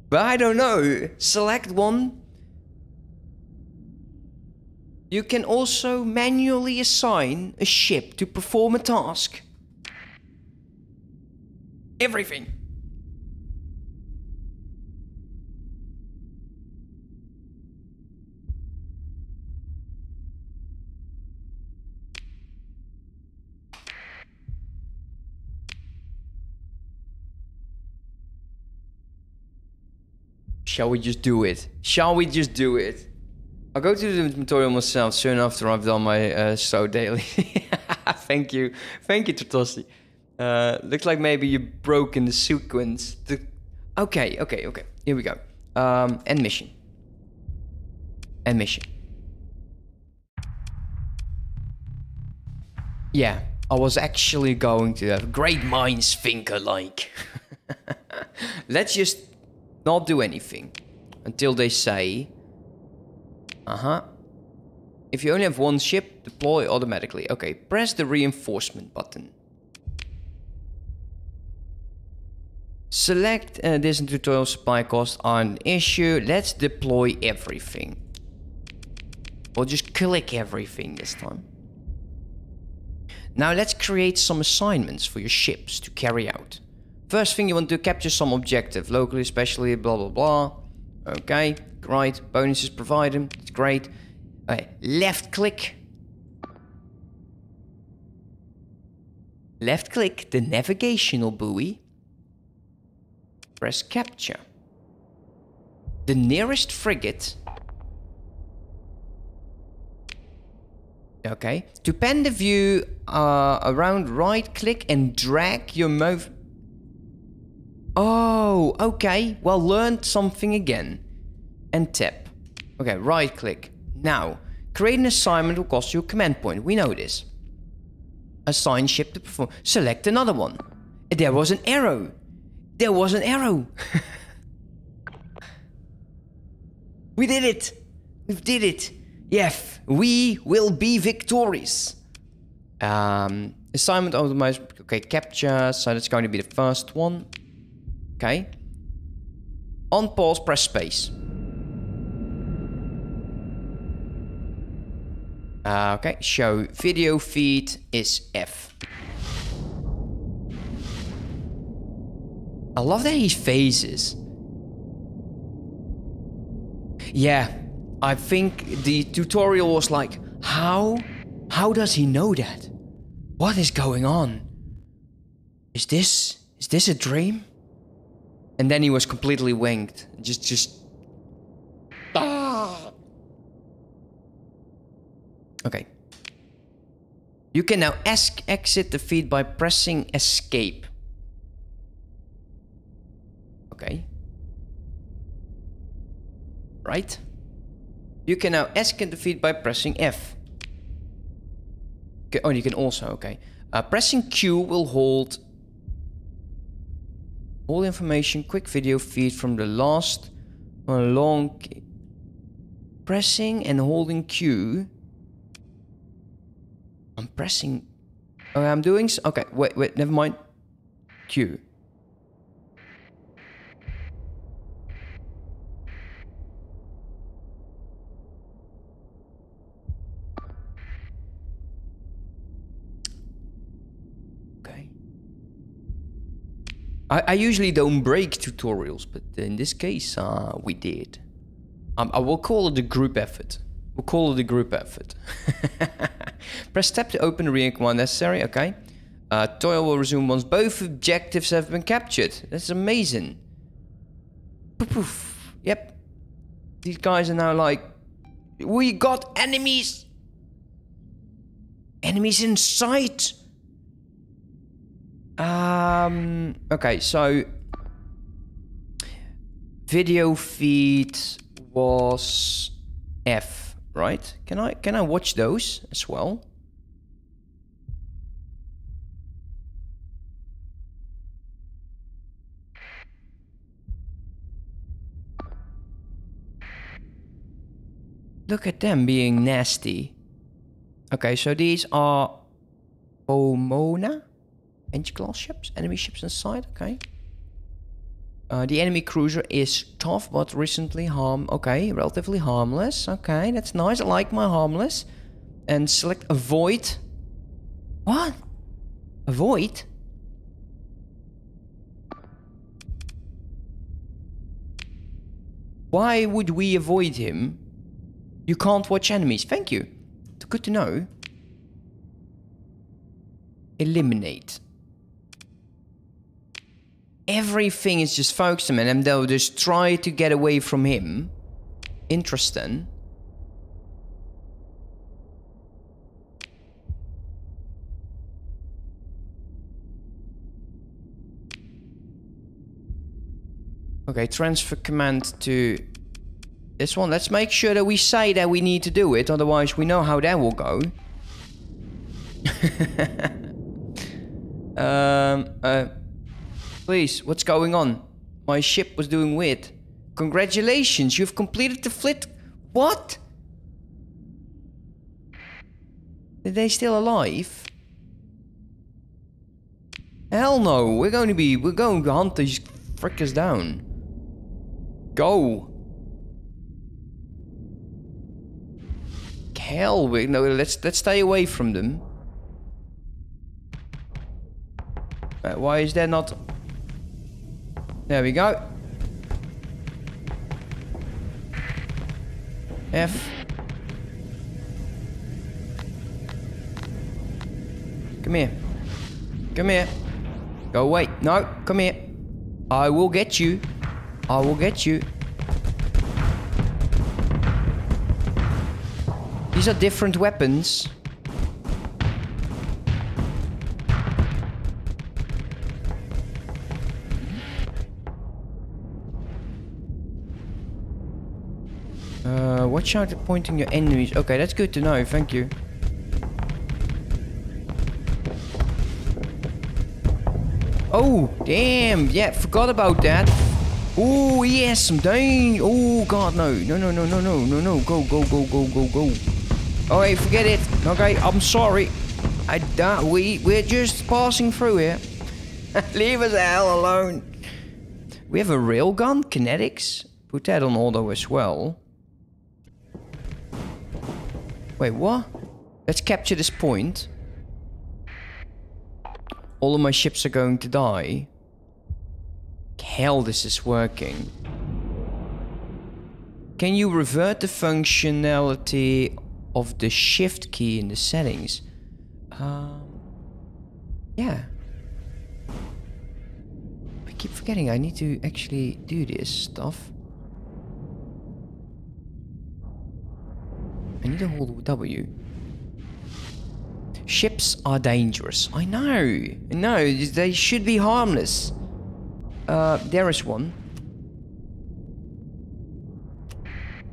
A: But I don't know. Select one. You can also manually assign a ship to perform a task. Everything. Shall we just do it? Shall we just do it? I'll go to the tutorial myself soon after I've done my uh, show daily. Thank you. Thank you, Totosi. Uh, looks like maybe you broke in the sequence. The... Okay, okay, okay. Here we go. Um, end mission. End mission. Yeah, I was actually going to have great minds think alike. Let's just not do anything until they say, uh-huh. If you only have one ship, deploy automatically. Okay, press the reinforcement button. Select uh, this tutorial supply costs are an issue. Let's deploy everything. We'll just click everything this time. Now let's create some assignments for your ships to carry out. First thing you want to capture some objective, locally especially, blah blah blah. Okay, great. Bonuses provided, it's great. Okay, left click. Left click the navigational buoy. Press capture. The nearest frigate Okay. To pan the view uh, around, right click and drag your move Oh, okay. Well, learned something again. And tap. Okay, right click. Now, create an assignment will cost you a command point. We know this. Assign ship to perform. Select another one. There was an arrow. There was an arrow. we did it. We did it. Yes, we will be victorious. Um, assignment optimized. Okay, capture. So that's going to be the first one. Okay. On pause, press space. Uh, okay, show video feed is F. I love that he phases. Yeah, I think the tutorial was like, how? How does he know that? What is going on? Is this, is this a dream? And then he was completely winged. Just, just... Okay. You can now exit the feed by pressing escape. Okay. Right? You can now exit the feed by pressing F. Okay. Oh, you can also, okay. Uh, pressing Q will hold All information, quick video feed from the last uh, long. Pressing and holding Q. I'm pressing. Okay, I'm doing. s- Okay, wait, wait, never mind. Q. Okay. I, I usually don't break tutorials, but in this case, uh, we did. Um, I will call it a group effort. We'll call it a group effort. Press tab to open the re command necessary, okay. Uh, tutorial will resume once both objectives have been captured. That's amazing. Poof, poof. Yep. These guys are now like, we got enemies. Enemies in sight. Um. Okay, so video feed was F, right? Can I can I watch those as well? Look at them being nasty. Okay, so these are Pomona? Bench class ships? Enemy ships inside? Okay. Uh, the enemy cruiser is tough, but recently harm. Okay, relatively harmless. Okay, that's nice. I like my harmless. And select avoid. What? Avoid? Why would we avoid him? You can't watch enemies. Thank you. Good to know. Eliminate. Everything is just focused on him and they'll just try to get away from him. Interesting. Okay, transfer command to this one. Let's make sure that we say that we need to do it, otherwise we know how that will go. um, uh, please, what's going on? My ship was doing weird. Congratulations, you've completed the flit. What? Are they still alive? Hell no, we're going to be, we're going to hunt these frickers down. Go. Hell, we no. Let's let's stay away from them. Uh, why is there not? There we go. F. Come here. Come here. Go away. No, come here. I will get you. I will get you. These are different weapons. Watch out pointing your enemies. Okay, that's good to know. Thank you. Oh, damn. Yeah, forgot about that. Oh, yes, some dang. Oh, God, no. No, no, no, no, no, no, no. Go, go, go, go, go, go. Okay, forget it. Okay, I'm sorry. I don't, we, we're just passing through here. Leave us the hell alone. We have a railgun, kinetics. Put that on auto as well. Wait, what? Let's capture this point. All of my ships are going to die. Hell, this is working. Can you revert the functionality of the shift key in the settings? Um, yeah. I keep forgetting I need to actually do this stuff. I need to hold W. Ships are dangerous. I know. Know. They should be harmless. Uh, there is one.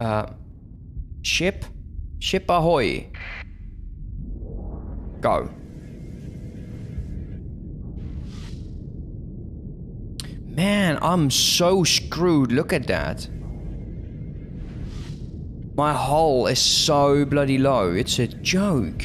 A: Uh, ship. Ship ahoy. Go. Man, I'm so screwed. Look at that. My hull is so bloody low. It's a joke.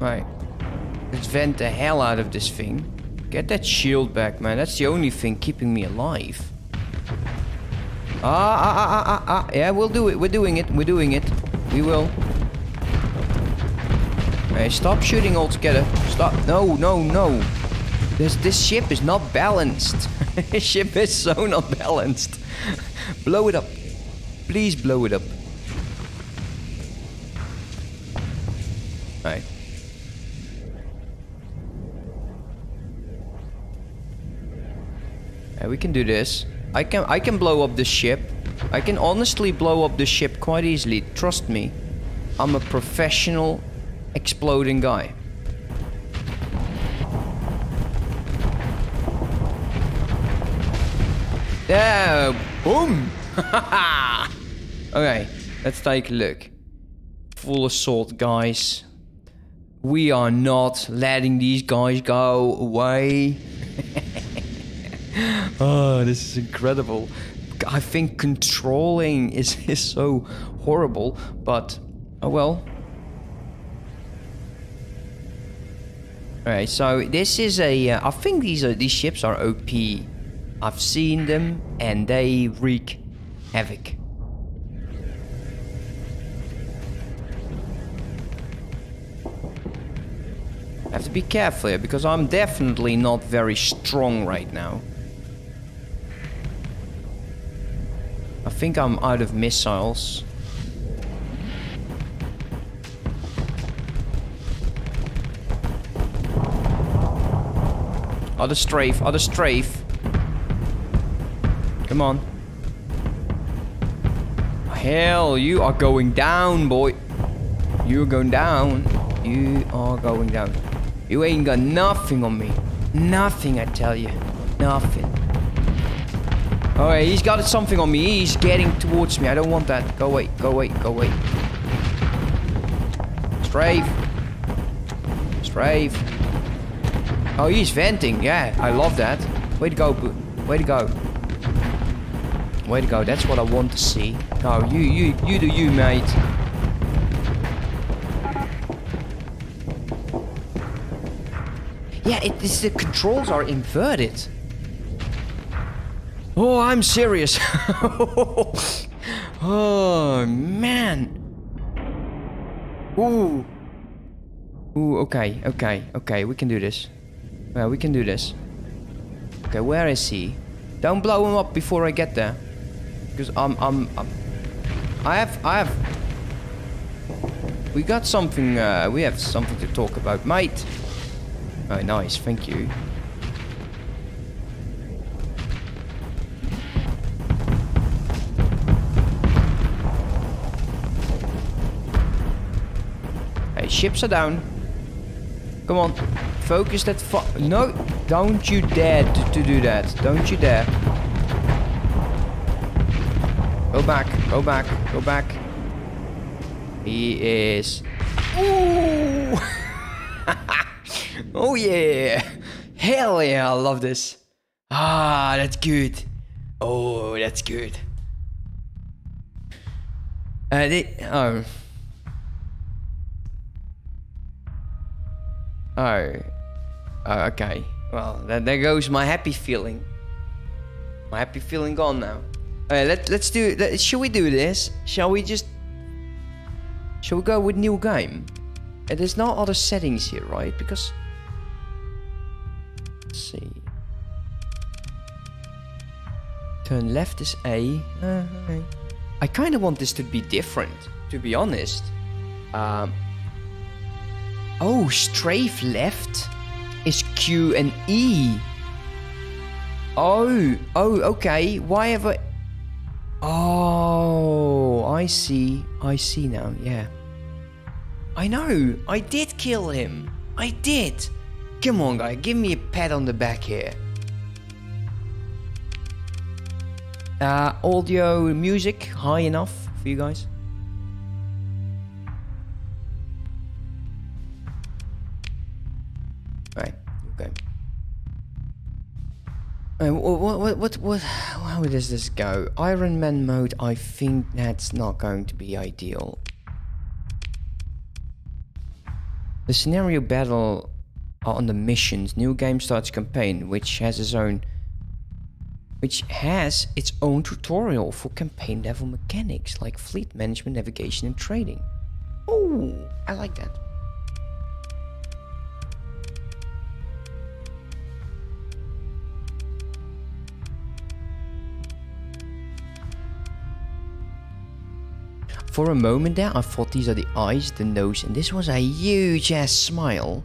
A: Right. Let's vent the hell out of this thing. Get that shield back, man. That's the only thing keeping me alive. Ah, ah, ah, ah, ah, ah. Yeah, we'll do it. We're doing it. We're doing it. We will. Hey, stop shooting altogether. Stop. No, no, no. This, this ship is not balanced. this ship is so not balanced. blow it up. Please blow it up. Yeah, we can do this. I can I can blow up the ship. I can honestly blow up the ship quite easily. Trust me. I'm a professional exploding guy. Yeah, boom! okay, let's take a look. Full assault, guys. We are not letting these guys go away. oh, this is incredible. I think controlling is, is so horrible, but oh well. Alright, so this is a. Uh, I think these are these ships are OP. I've seen them and they wreak havoc. I have to be careful here because I'm definitely not very strong right now. I think I'm out of missiles. Other strafe, other strafe. Come on. Hell, you are going down, boy. You're going down. You are going down. You ain't got nothing on me. Nothing, I tell you. Nothing. Alright, he's got something on me. He's getting towards me. I don't want that. Go away, go away, go away. Strafe. Strafe. Oh, he's venting. Yeah, I love that. Way to go, way to go. Way to go. That's what I want to see. No, you, you, you do you, mate. Yeah, it is the controls are inverted. Oh, I'm serious. oh, man. Ooh. Ooh, okay, okay, okay, we can do this. Well, we can do this. Okay, where is he? Don't blow him up before I get there. Because I'm, I'm, I'm I have, I have... We got something, uh, we have something to talk about, mate. Oh, nice, thank you. Ships are down. Come on, focus that fu- No, don't you dare to, to do that. Don't you dare. Go back, go back, go back. He is... Ooh! oh yeah! Hell yeah, I love this. Ah, that's good. Oh, that's good. Uh, they, oh. Oh. oh. Okay. Well, that, there goes my happy feeling. My happy feeling gone now. Alright, let, let's do... Let, shall we do this? Shall we just... Shall we go with new game? And there's no other settings here, right? Because... Let's see. Turn left is A. Uh, I kind of want this to be different, to be honest. Um, oh, strafe left is Q and E. Oh, oh, okay. Why have I... Oh, I see. I see now, yeah. I know. I did kill him. I did. Come on, guy. Give me a pat on the back here. Uh, audio, music, high enough for you guys? Uh, what, what, what, what, how does this go? Iron Man mode, I think that's not going to be ideal. The scenario battle are on the missions. New game starts campaign, which has its own which has its own tutorial for campaign level mechanics like fleet management, navigation and trading. Oh, I like that. For a moment there, I thought these are the eyes, the nose, and this was a huge ass smile.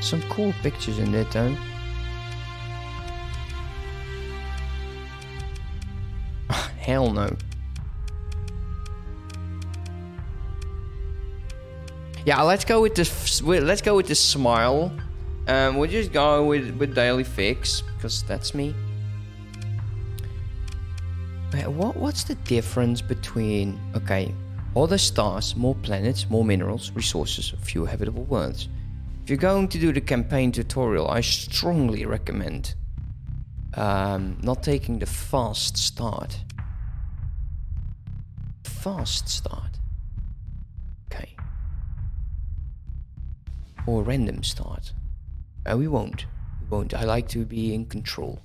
A: Some cool pictures in there though. Hell no. Yeah, let's go with this. Let's go with this smile. Um, we'll just go with with daily fix because that's me. What what's the difference between okay, other stars, more planets, more minerals, resources, fewer habitable worlds? If you're going to do the campaign tutorial, I strongly recommend um, not taking the fast start. Fast start. Or random start. And we won't. We won't. I like to be in control.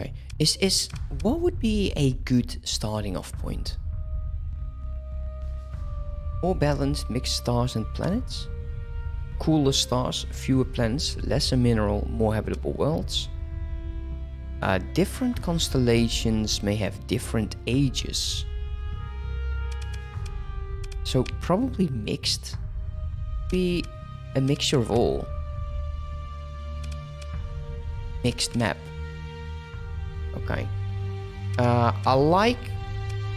A: Okay. Is is what would be a good starting off point? More balanced mixed stars and planets? Cooler stars, fewer planets, lesser mineral, more habitable worlds? Uh, different constellations may have different ages. So probably mixed. Be a mixture of all. Mixed map. Okay. Uh, I like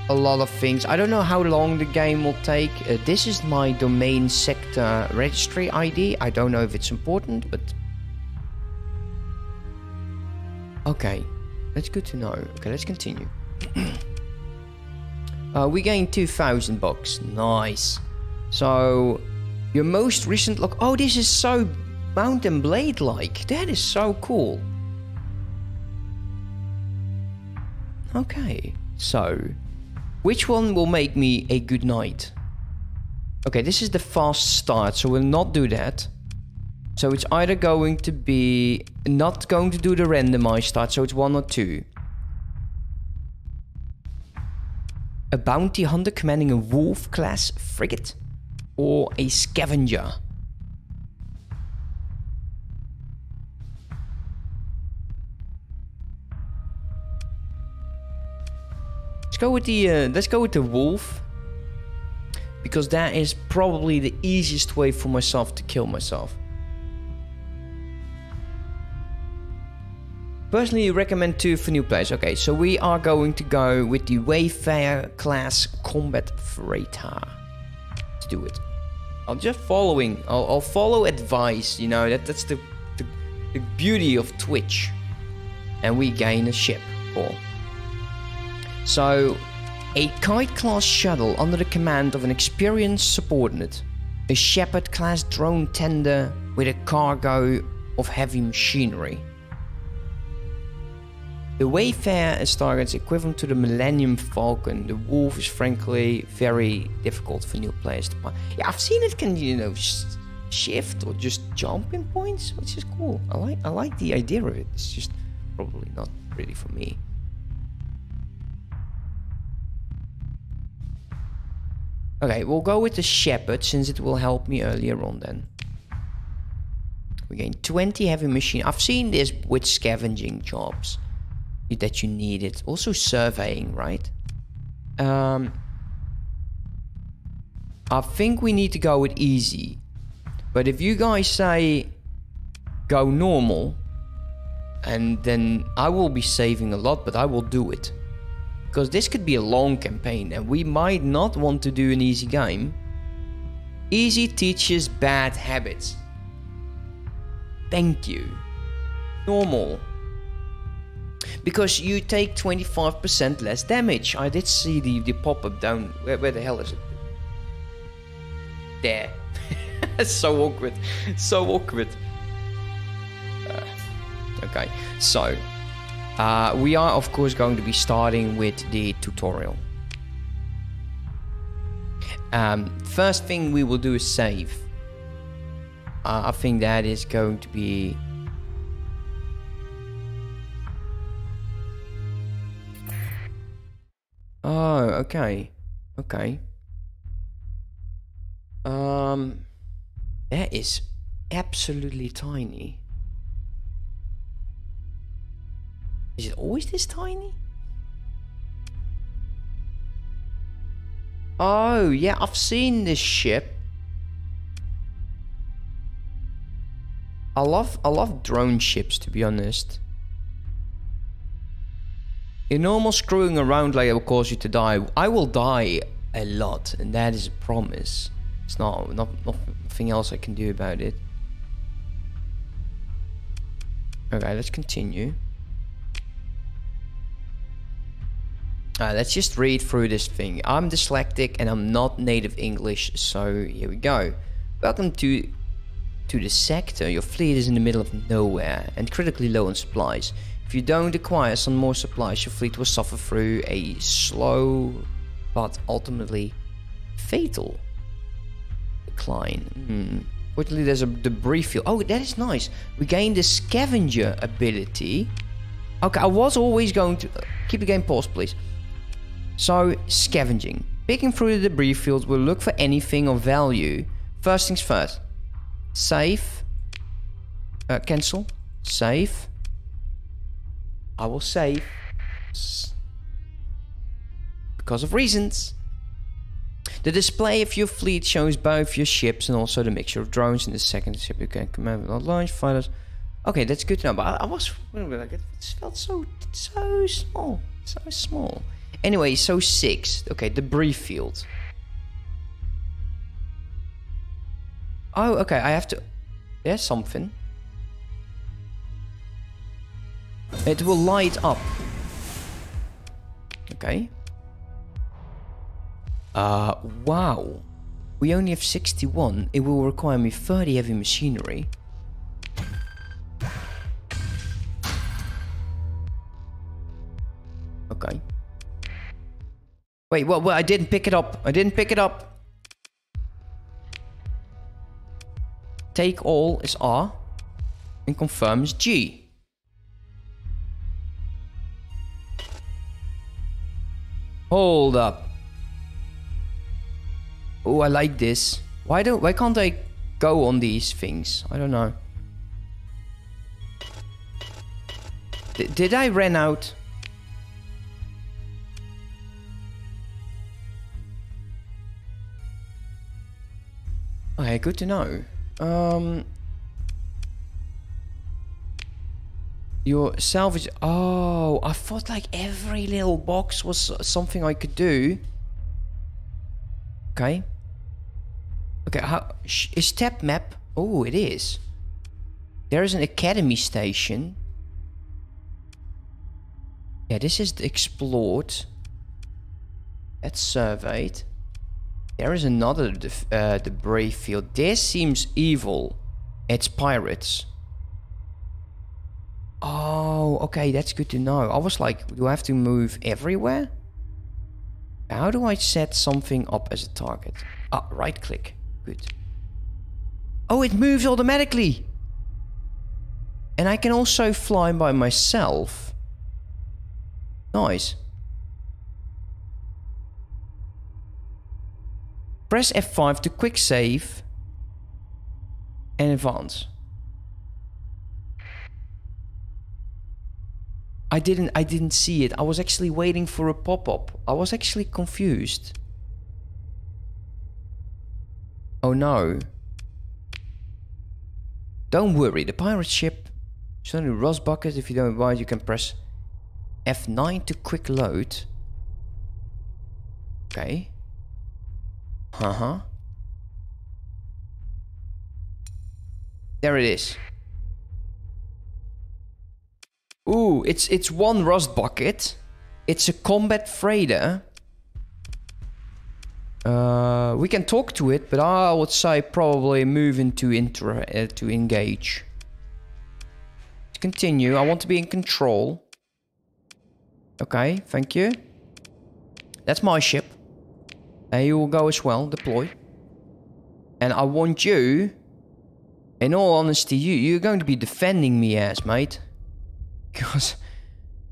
A: a lot of things. I don't know how long the game will take. Uh, this is my domain sector registry ID. I don't know if it's important, but... Okay. That's good to know. Okay, let's continue. Uh, we gained 2,000 bucks. Nice. So, your most recent look. Oh, this is so Mount & Blade like. That is so cool. Okay, so which one will make me a good knight? Okay, this is the fast start, so we'll not do that. So it's either going to be not going to do the randomized start, so it's one or two. A bounty hunter commanding a wolf class frigate, or a scavenger. Let's go with the uh, let's go with the wolf because that is probably the easiest way for myself to kill myself. Personally recommend two for new players. Okay, so we are going to go with the Wayfarer class combat freighter. Let's do it. I'm just following. I'll, I'll follow advice. You know that that's the, the, the beauty of Twitch. And we gain a ship. Cool. So, a kite class shuttle under the command of an experienced subordinate. A Shepherd class drone tender with a cargo of heavy machinery. The Wayfarer is targets equivalent to the Millennium Falcon. The Wolf is frankly very difficult for new players to find. Yeah, I've seen it can, you know, shift or just jump in points, which is cool. I like I like the idea of it. It's just probably not really for me. Okay, we'll go with the Shepherd since it will help me earlier on then. We gain 20 heavy machine. I've seen this with scavenging jobs that you need it. Also surveying, right? Um, I think we need to go with easy. But if you guys say go normal, and then I will be saving a lot, but I will do it. Because this could be a long campaign, and we might not want to do an easy game. Easy teaches bad habits. Thank you. Normal. Because you take 25% less damage. I did see the, the pop-up down... Where, where the hell is it? There. so awkward. So awkward. Uh, okay, so... Uh, we are of course going to be starting with the tutorial. Um, first thing we will do is save. Uh, I think that is going to be Oh, okay. Okay. Um, that is absolutely tiny. Is it always this tiny? Oh, yeah, I've seen this ship. I love I love drone ships to be honest. Normal screwing around like it will cause you to die. I will die a lot, and that is a promise. It's not, not nothing else I can do about it. Okay, let's continue. Uh, let's just read through this thing. I'm dyslexic and I'm not native English, so here we go. Welcome to to the sector. Your fleet is in the middle of nowhere and critically low on supplies. If you don't acquire some more supplies, your fleet will suffer through a slow but ultimately fatal decline. Hmm. Fortunately, there's a debris field. Oh, that is nice. We gained the scavenger ability. Okay, I was always going to... Keep the game paused, please. So, scavenging. Picking through the debris field will look for anything of value. First things first. Save. Uh, cancel. Save. I will save because of reasons. The display of your fleet shows both your ships and also the mixture of drones in the second ship you can command with launch fighters. Okay, that's good to know. But I, I was like, it felt so so small, so small. Anyway, so six. Okay, debris field. Oh, okay. I have to. There's something. It will light up. Okay. Uh, wow. We only have 61. It will require me 30 heavy machinery. Okay. Wait, what? Well, I didn't pick it up. I didn't pick it up. Take all is R. And confirm is G. Hold up. Oh, I like this. Why don't why can't I go on these things? I don't know. D did I run out? Okay, good to know. Um, Your salvage... Oh, I thought like every little box was something I could do. Okay. Okay, how... Is tap map? Oh, it is. There is an academy station. Yeah, this is the explored. That's surveyed. There is another uh, debris field. This seems evil. It's pirates. Oh, okay, that's good to know. I was like, do I have to move everywhere? How do I set something up as a target? Ah, right click. Good. Oh, it moves automatically! And I can also fly by myself. Nice. Press F5 to quick save and advance. I didn't I didn't see it. I was actually waiting for a pop-up. I was actually confused. Oh no. Don't worry, the pirate ship is only rust bucket. If you don't buy it, you can press F9 to quick load. Okay. Uh-huh. There it is. Ooh, it's it's one rust bucket. It's a combat freighter. Uh, we can talk to it, but I would say probably move into inter uh, to engage. Let's continue. I want to be in control. Okay, thank you. That's my ship. And you will go as well, deploy. And I want you, in all honesty, you, you're going to be defending me ass, mate. Because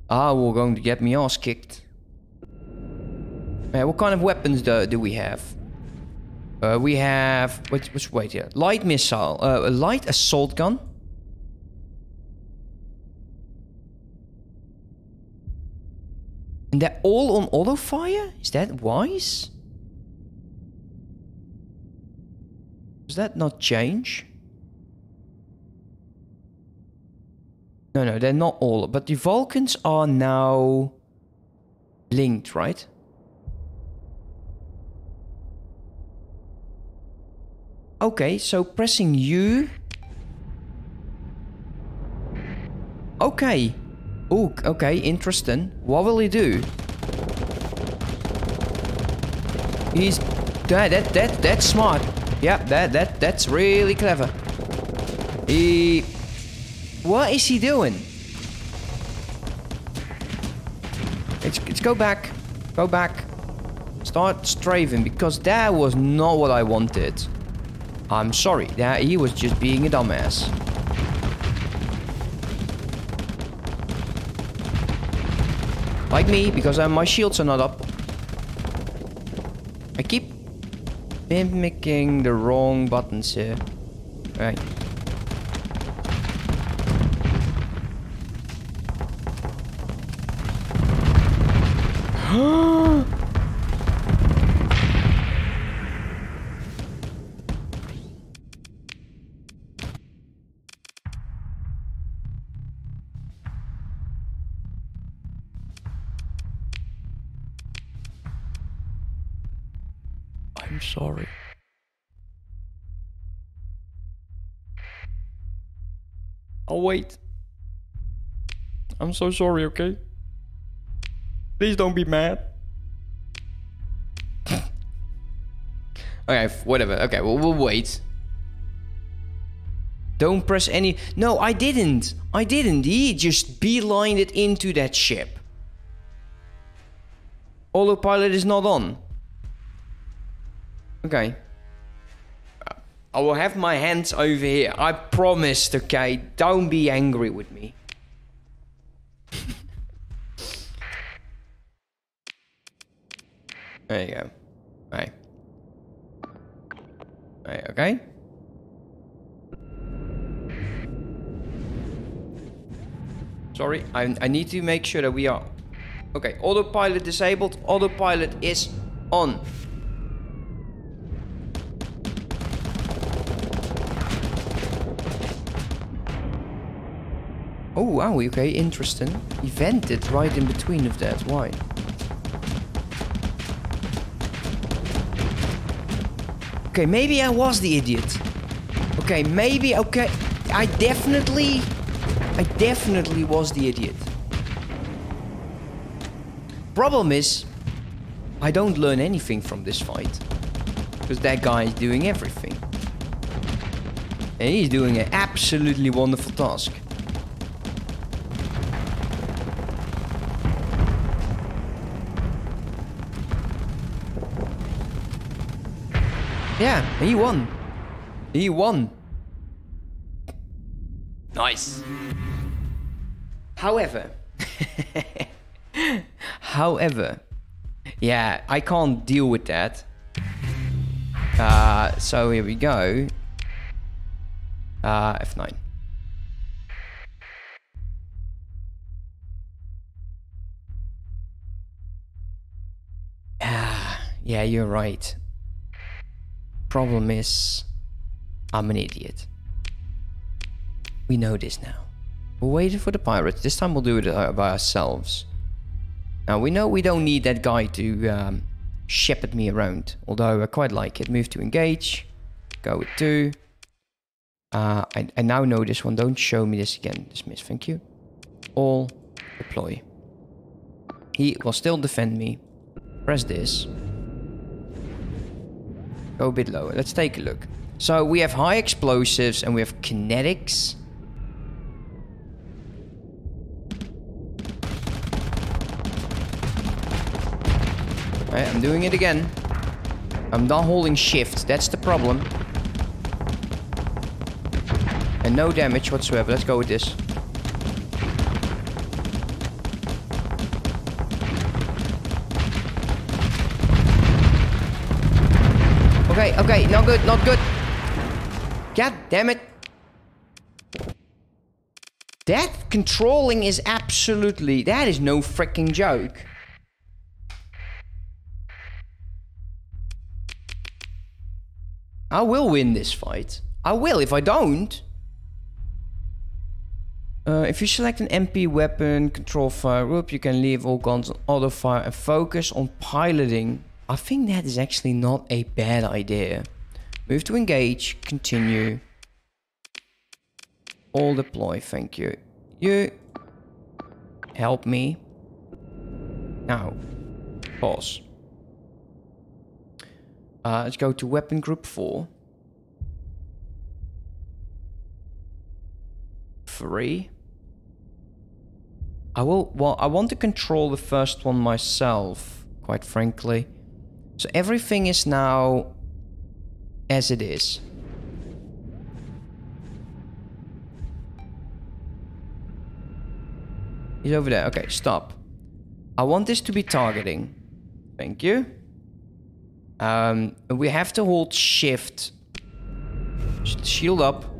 A: I will going to get me ass kicked. Uh, what kind of weapons do, do we have? Uh, we have... Wait, wait, wait here. Light missile. Uh, a light assault gun. And they're all on auto fire? Is that wise? Does that not change? No, no, they're not all. But the Vulcans are now linked, right? Okay, so pressing U. Okay. Oh, okay, interesting. What will he do? He's that that that that's smart. Yeah, that that that's really clever. He What is he doing? Let's let's go back. Go back. Start strafing because that was not what I wanted. I'm sorry, that he was just being a dumbass. Like me, because uh, my shields are not up. I keep mimicking the wrong buttons here. Right. I'm sorry. I'll wait. I'm so sorry, okay? Please don't be mad. okay, whatever. Okay, well, wait. Don't press any... No, I didn't. I didn't. He just beelined it into that ship. Autopilot is not on. Okay. I will have my hands over here. I promised, okay? Don't be angry with me. There you go. Right. Right, okay. Sorry, I, I need to make sure that we are... Okay, autopilot disabled. Autopilot is on. Oh, wow, okay, interesting. He vented right in between of that, why? Okay, maybe I was the idiot. Okay, maybe, okay, I definitely, I definitely was the idiot. Problem is, I don't learn anything from this fight. Because that guy is doing everything. And he's doing an absolutely wonderful task. Yeah, he won. He won. Nice. However, however, yeah, I can't deal with that. Uh, so here we go. Uh, F9. Yeah, yeah, you're right. Problem is, I'm an idiot. We know this now. We're waiting for the pirates. This time we'll do it uh, by ourselves. Now we know we don't need that guy to um, shepherd me around. Although I quite like it. Move to engage. Go with two. Uh, I, I now know this one. Don't show me this again. Dismiss. Thank you. All deploy. He will still defend me. Press this. Go a bit lower. Let's take a look. So we have high explosives and we have kinetics. Right, I'm doing it again. I'm not holding shift. That's the problem. And no damage whatsoever. Let's go with this. Okay, not good, not good. God damn it. That controlling is absolutely... That is no freaking joke. I will win this fight. I will. If I don't... Uh, if you select an MP weapon, control fire group, you can leave all guns on auto fire and focus on piloting. I think that is actually not a bad idea. Move to engage, continue. All deploy, thank you. You help me. Now, pause. Uh, let's go to weapon group 4. 3. I will, well, I want to control the first one myself, quite frankly. So everything is now as it is. He's over there. Okay, stop. I want this to be targeting. Thank you. Um, we have to hold shift. Shield up.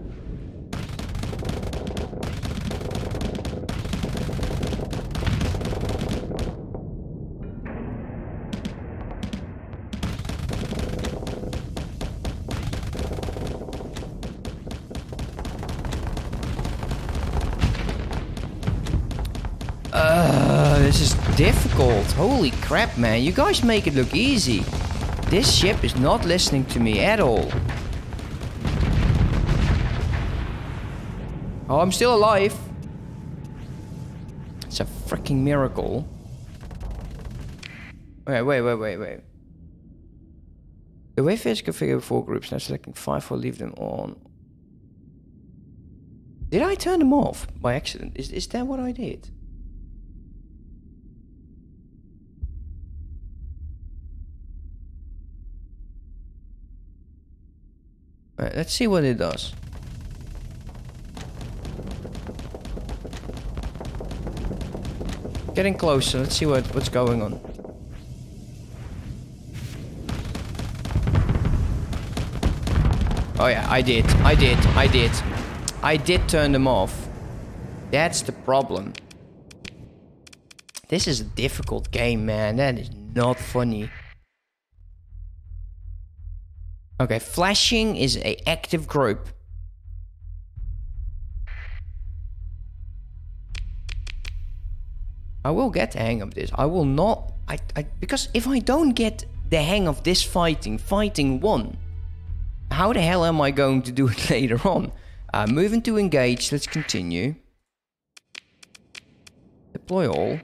A: Difficult. Holy crap, man. You guys make it look easy. This ship is not listening to me at all. Oh, I'm still alive. It's a freaking miracle. Wait, wait, wait, wait, wait. The way fish configure four groups, now selecting five will leave them on. Did I turn them off by accident? Is, is that what I did? Right, let's see what it does. Getting closer, let's see what, what's going on. Oh yeah, I did, I did, I did. I did turn them off. That's the problem. This is a difficult game, man. That is not funny. Okay, flashing is a active group. I will get the hang of this. I will not... I, I, because if I don't get the hang of this fighting, fighting one, how the hell am I going to do it later on? Uh, moving to engage, let's continue. Deploy all.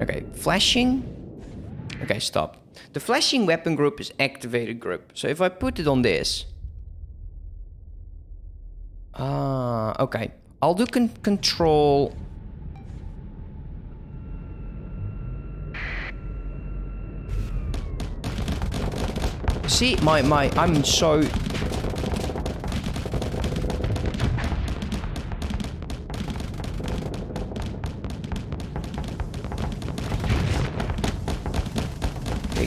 A: Okay, flashing. Okay, stop. The flashing weapon group is activated group. So if I put it on this. Ah, uh, okay. I'll do con control. See, my, my, I'm so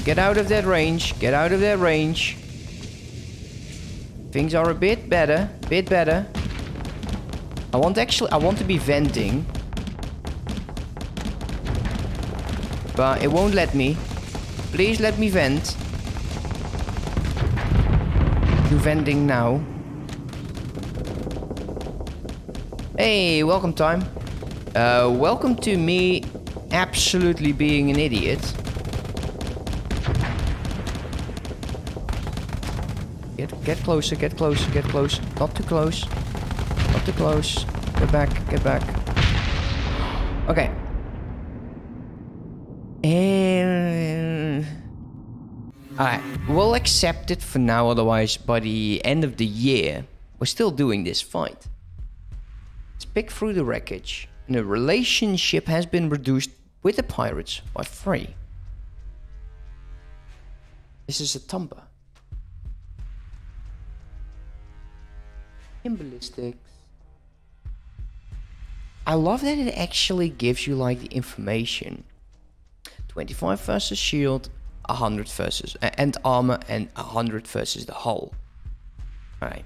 A: get out of that range. Get out of that range. Things are a bit better. Bit better. I want actually... I want to be venting. But it won't let me. Please let me vent. to vending now. Hey, welcome time. Uh, welcome to me absolutely being an idiot. Get, get closer, get closer, get closer. Not too close. Not too close. Get back, get back. Okay. And... Alright, we'll accept it for now, otherwise by the end of the year, we're still doing this fight. Let's pick through the wreckage. And the relationship has been reduced with the pirates by three. This is a Tumba. In ballistics. I love that it actually gives you like the information. 25 versus shield, 100 versus and armor and 100 versus the hull. Alright.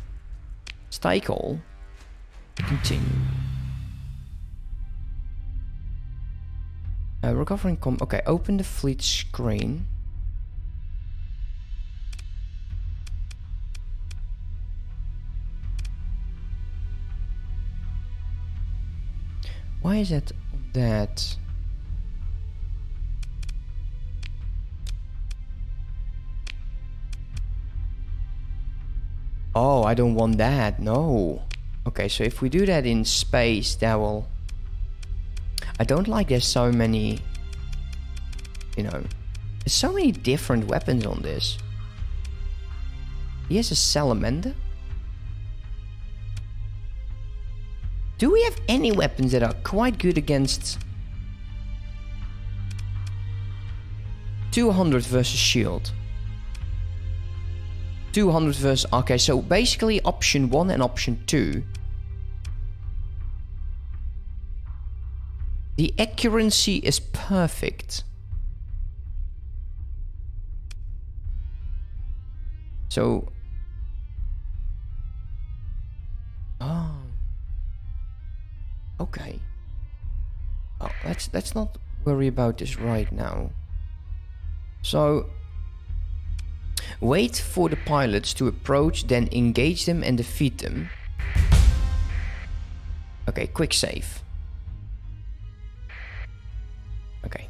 A: Stake all. Continue. Uh, recovering com- okay, open the fleet screen. Why is it that... Oh, I don't want that, no. Okay, so if we do that in space, that will... I don't like there's so many... You know... There's so many different weapons on this. He has a salamander. Do we have any weapons that are quite good against 200 versus shield? 200 versus... Okay, so basically option 1 and option 2. The accuracy is perfect. So... Okay. Well, let's let's not worry about this right now. So wait for the pilots to approach, then engage them and defeat them. Okay, quick save. Okay.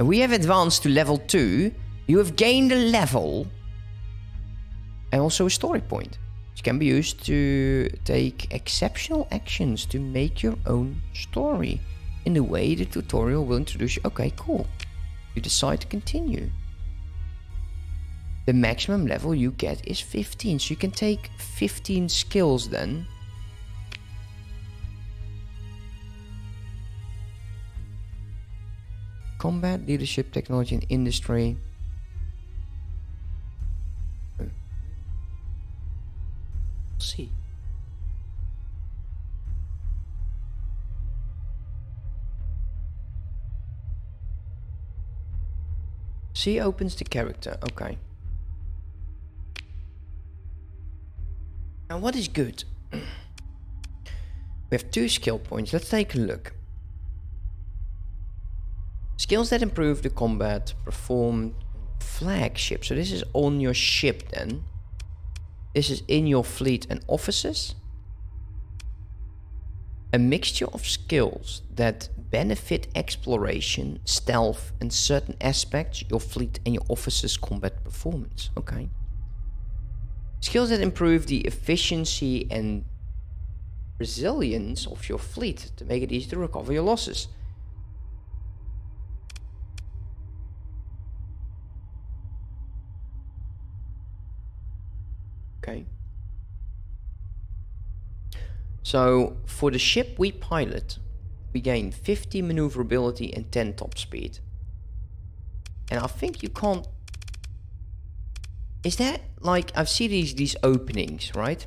A: We have advanced to level 2. You have gained a level. And also a story point can be used to take exceptional actions to make your own story in the way the tutorial will introduce you. Okay, cool. You decide to continue. The maximum level you get is 15, so you can take 15 skills then. Combat, leadership, technology and industry. See. C opens the character, okay. Now what is good? we have two skill points, let's take a look. Skills that improve the combat perform flagship, so this is on your ship then. This is in your fleet and offices. A mixture of skills that benefit exploration, stealth, and certain aspects your fleet and your officers' combat performance. Okay. Skills that improve the efficiency and resilience of your fleet to make it easy to recover your losses. Okay. So for the ship we pilot, we gain 50 maneuverability and 10 top speed. And I think you can't... Is that like... I've seen these, these openings, right?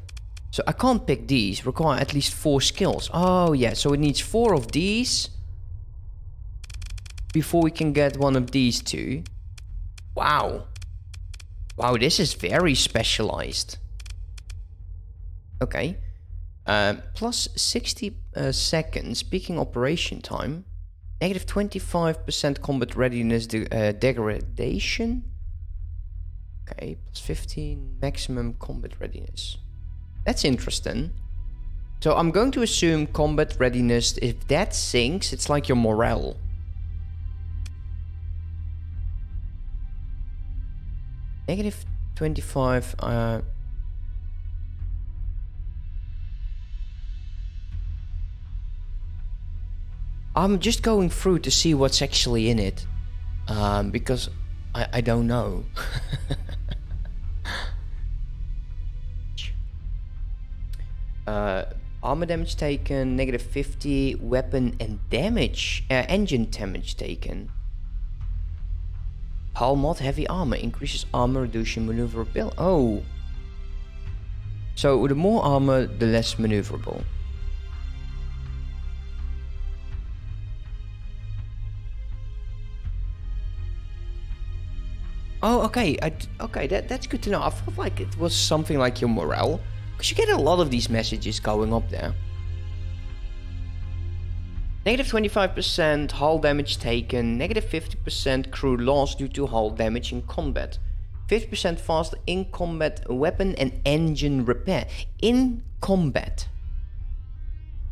A: So I can't pick these. Require at least four skills. Oh, yeah. So it needs four of these. Before we can get one of these two. Wow. Wow, this is very specialized. Okay. Uh, plus 60 uh, seconds, peaking operation time. Negative 25% combat readiness de uh, degradation. Okay, plus 15 maximum combat readiness. That's interesting. So I'm going to assume combat readiness, if that sinks, it's like your morale. Negative 25, uh... I'm just going through to see what's actually in it. Um, because I, I don't know. uh, armor damage taken, negative 50, weapon and damage, uh, engine damage taken. Hull mod heavy armor increases armor reduction maneuverability. Oh. So the more armor, the less maneuverable. Okay. I, okay, that, that's good to know. I felt like it was something like your morale. Because you get a lot of these messages going up there. Negative 25% hull damage taken, negative 50% crew loss due to hull damage in combat. 50% faster in combat weapon and engine repair. In combat.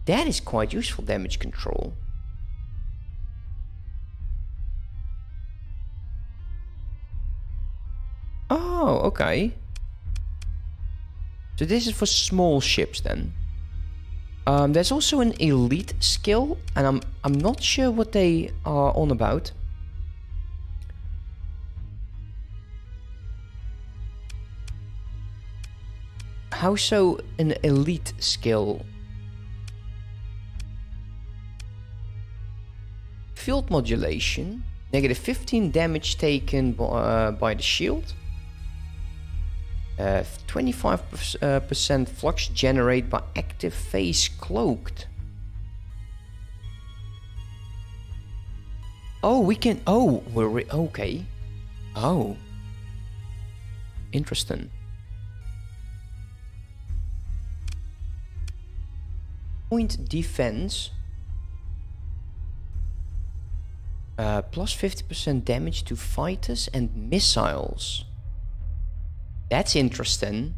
A: That is quite useful damage control. Oh, okay. So this is for small ships then. Um, there's also an elite skill, and I'm I'm not sure what they are on about. How so an elite skill? Field modulation, negative 15 damage taken uh, by the shield. 25% uh, uh, flux generated by active phase cloaked. Oh, we can. Oh, we're okay. Oh, interesting. Point defense. Uh, plus 50% damage to fighters and missiles. That's interesting.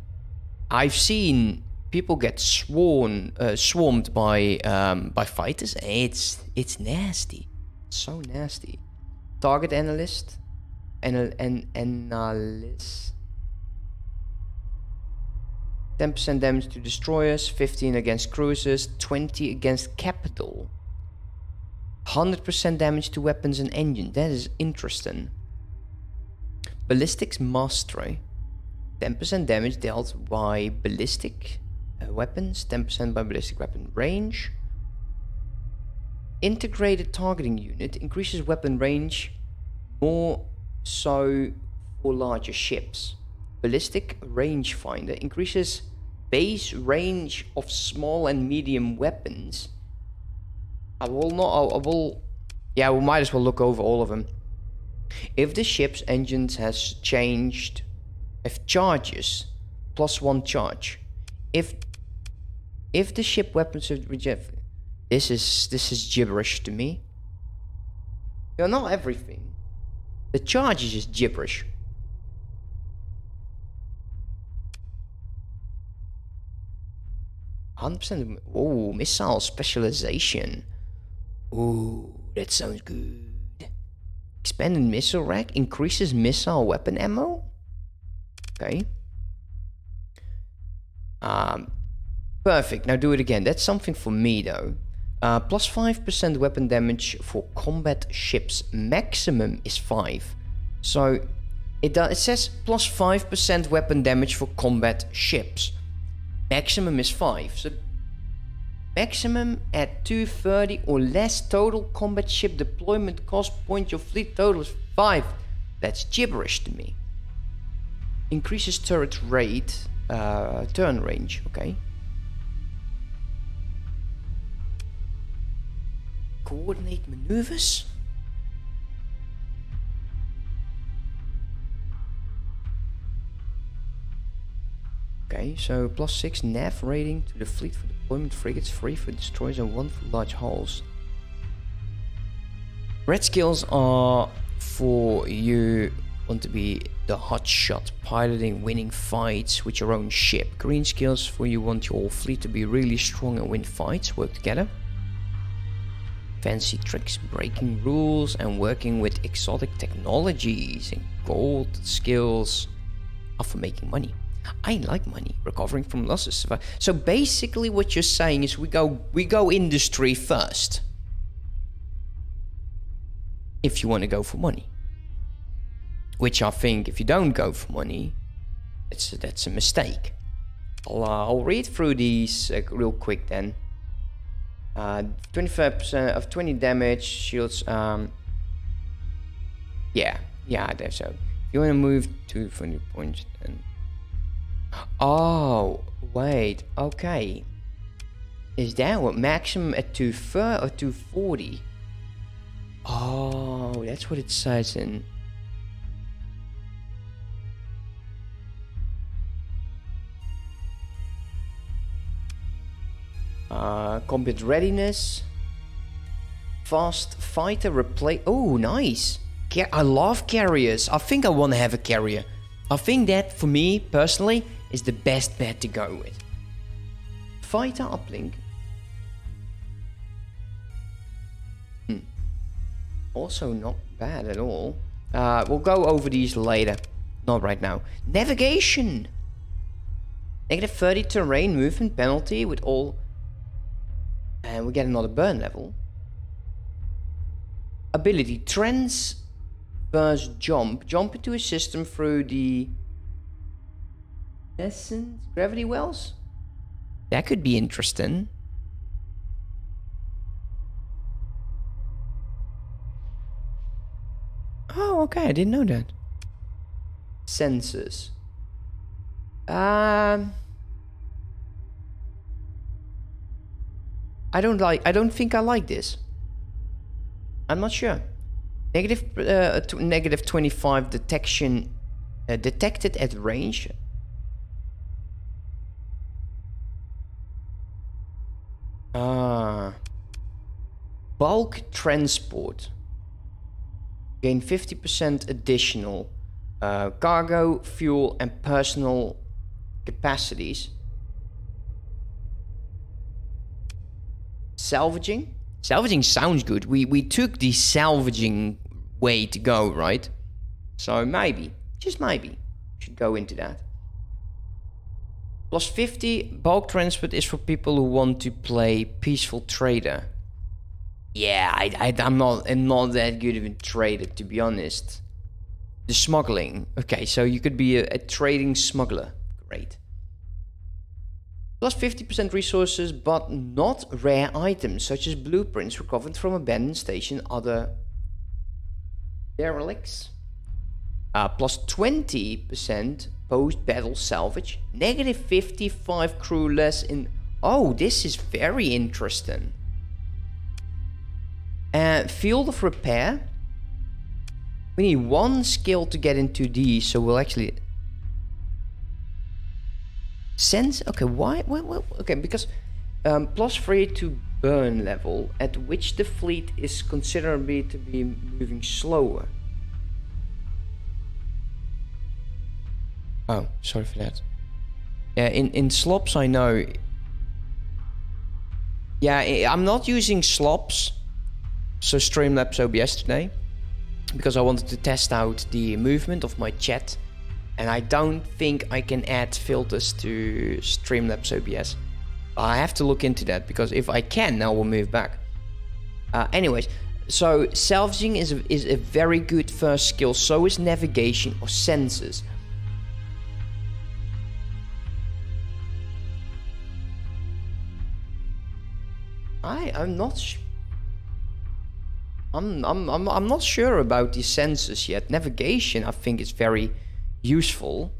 A: I've seen people get sworn, uh, swarmed by um, by fighters. It's it's nasty, so nasty. Target analysis, an analyst. 10% damage to destroyers, 15 against cruisers, 20 against capital. 100% damage to weapons and engine. That is interesting. Ballistics mastery. 10% damage dealt by ballistic uh, weapons, 10% by ballistic weapon range. Integrated targeting unit increases weapon range more so for larger ships. Ballistic rangefinder increases base range of small and medium weapons. I will not, I will, yeah, we might as well look over all of them. If the ship's engines has changed if charges plus one charge if if the ship weapons are reject this is this is gibberish to me you know not everything the charges is gibberish Hundred percent. Oh, missile specialization. Oh, that sounds good. Expanded missile rack increases missile weapon ammo. Okay. Um, perfect. Now do it again. That's something for me though. Uh, plus 5% weapon damage for combat ships. Maximum is 5. So it, does, it says plus 5% weapon damage for combat ships. Maximum is 5. So maximum at 230 or less total combat ship deployment cost point your fleet total is 5. That's gibberish to me. Increases turret rate, uh, turn range, okay. Coordinate maneuvers? Okay, so plus 6 nav rating to the fleet for deployment frigates, 3 for destroyers and 1 for large hulls. Red skills are for you want to be the hot shot, piloting winning fights with your own ship. Green skills for you want your fleet to be really strong and win fights, work together. Fancy tricks, breaking rules and working with exotic technologies and gold skills are for making money. I like money, recovering from losses. So basically what you're saying is we go we go industry first. If you want to go for money. Which I think if you don't go for money, it's that's a mistake. I'll, uh, I'll read through these uh, real quick then. 25% uh, of 20 damage, shields, um, yeah, yeah, I think so. You want to move to 20 points then. Oh, wait, okay. Is that what maximum at 230 or 240? Oh, that's what it says in. Uh, combat readiness. Fast fighter replay. Oh, nice. I love carriers. I think I want to have a carrier. I think that, for me, personally, is the best bet to go with. Fighter uplink. Hmm. Also not bad at all. Uh, we'll go over these later. Not right now. Navigation! Negative 30 terrain movement penalty with all and we get another burn level. Ability, transverse jump. Jump into a system through the essence gravity wells? That could be interesting. Oh, okay, I didn't know that. Sensors. Um... I don't like. I don't think I like this. I'm not sure. Negative, uh, negative 25 detection uh, detected at range. Ah. Bulk transport. Gain 50% additional uh, cargo, fuel, and personal capacities. Salvaging. Salvaging sounds good. We we took the salvaging way to go, right? So maybe, just maybe, should go into that. Plus 50 bulk transport is for people who want to play peaceful trader. Yeah, I, I am not I'm not that good of a trader to be honest. The smuggling. Okay, so you could be a, a trading smuggler. Great. Plus 50% resources, but not rare items, such as blueprints recovered from abandoned station, other derelicts. Uh, plus 20% post-battle salvage. Negative 55 crew less in... Oh, this is very interesting. Uh, field of repair. We need one skill to get into these, so we'll actually Sense, okay, why, why okay, because um, plus 3 to burn level, at which the fleet is considerably to be moving slower. Oh, sorry for that. Yeah, in, in SLOBS I know... Yeah, I'm not using SLOBS, so Streamlabs OBS today, because I wanted to test out the movement of my chat and I don't think I can add filters to Streamlabs OBS. I have to look into that because if I can, now we'll move back. Uh, anyways, so salvaging is a, is a very good first skill. So is navigation or sensors. I I'm not. I'm I'm I'm I'm not sure about the sensors yet. Navigation, I think, is very useful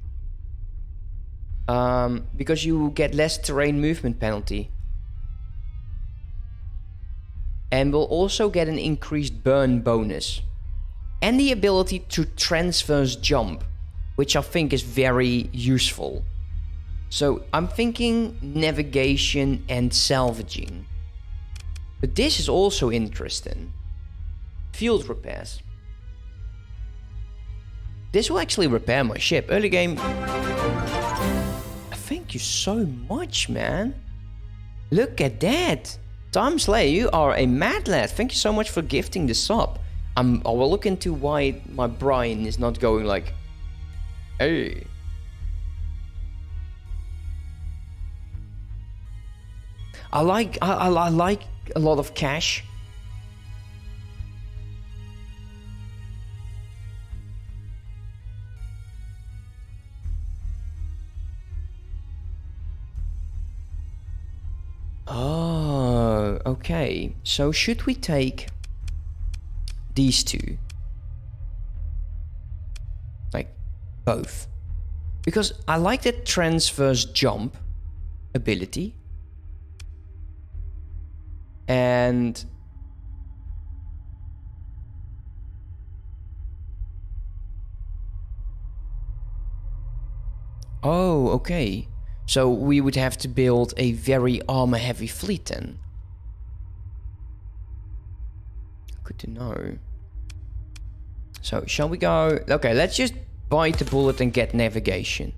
A: um, because you get less terrain movement penalty. And will also get an increased burn bonus. And the ability to transverse jump, which I think is very useful. So I'm thinking navigation and salvaging. But this is also interesting. Field repairs. This will actually repair my ship. Early game. Thank you so much, man. Look at that. Tom Slayer, you are a mad lad. Thank you so much for gifting the sub. I'm, um, I will look into why my brain is not going like, hey. I like I, I, I like a lot of cash. Okay. So should we take these two? Like both. Because I like that transverse jump ability. And Oh, okay. So we would have to build a very armor heavy fleet then. Good to know. So shall we go? Okay, let's just bite the bullet and get navigation.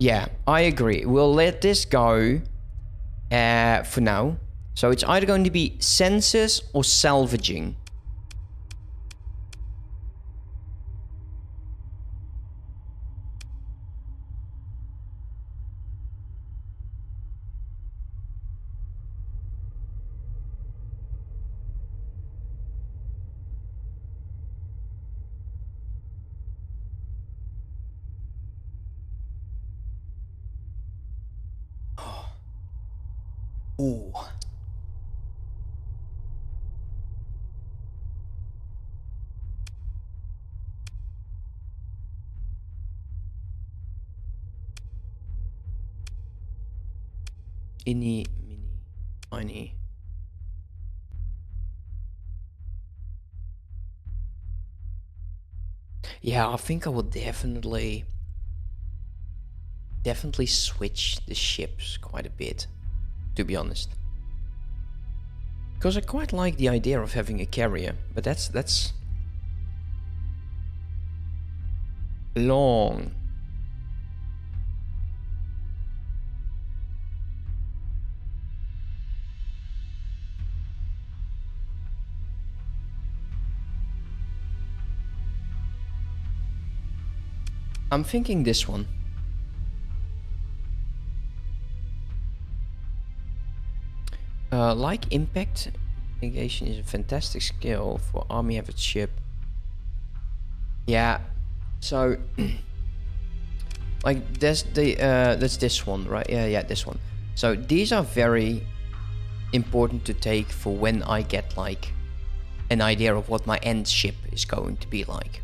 A: Yeah, I agree. We'll let this go uh, for now. So it's either going to be sensors or salvaging. Ooh. Inni, mini, oh, tiny. Yeah, I think I will definitely, definitely switch the ships quite a bit to be honest. Because I quite like the idea of having a carrier, but that's that's long. I'm thinking this one. Uh, like impact, negation is a fantastic skill for army average ship. Yeah, so like this the uh, that's this one, right? Yeah, yeah, this one. So these are very important to take for when I get like an idea of what my end ship is going to be like.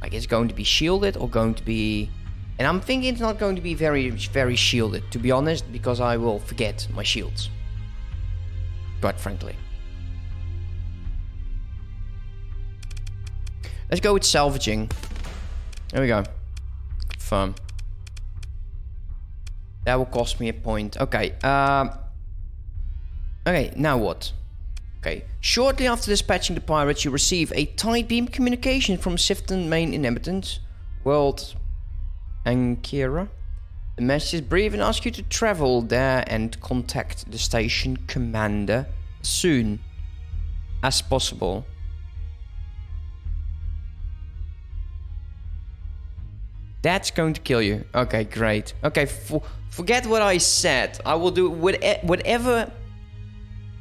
A: Like it's going to be shielded or going to be and I'm thinking it's not going to be very very shielded to be honest because I will forget my shields quite frankly. Let's go with salvaging. There we go. Confirm. That will cost me a point. Okay. Um, okay, now what? Okay. Shortly after dispatching the pirates, you receive a tight beam communication from Sifton main inhabitants, world Ancyra. The message is brief and asks you to travel there and contact the station commander soon as possible. That's going to kill you. Okay, great. Okay, forget what I said. I will do whatever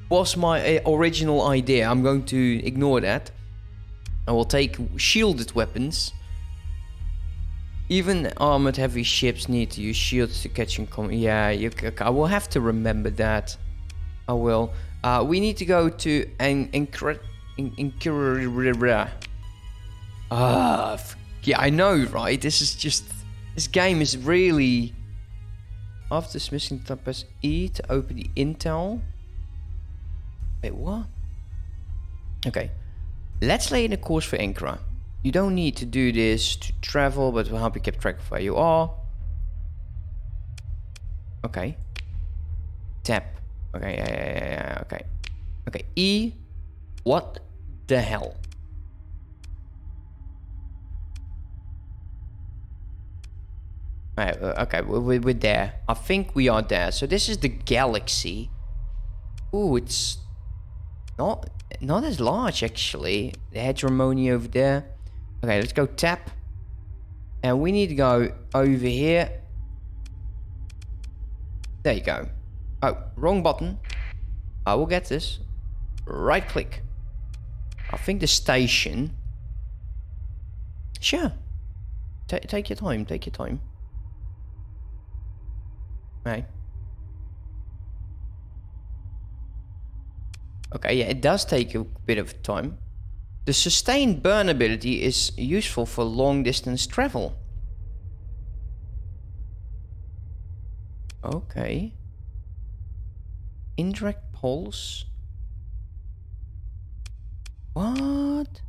A: was my uh, original idea. I'm going to ignore that. I will take shielded weapons even armored heavy ships need to use shields to catch and come. Yeah, you, I will have to remember that. I will. Uh, we need to go to an incre Ah, yeah, I know, right? This is just this game is really. After dismissing the press E to open the intel. Wait, what? Okay. Let's lay in a course for Ancyra. You don't need to do this to travel, but we'll help you keep track of where you are. Okay. Tap. Okay, yeah, yeah, yeah, okay. Okay, E. What the hell? Right, uh, okay, we're, we're there. I think we are there. So this is the galaxy. Ooh, it's not not as large actually. The hegemony over there. Okay, let's go tap. And we need to go over here. There you go. Oh, wrong button. I will get this. Right click. I think the station. Sure. T take your time, take your time. Right. Okay, yeah, it does take a bit of time. The sustained burn ability is useful for long distance travel. Okay. Indirect pulse. What?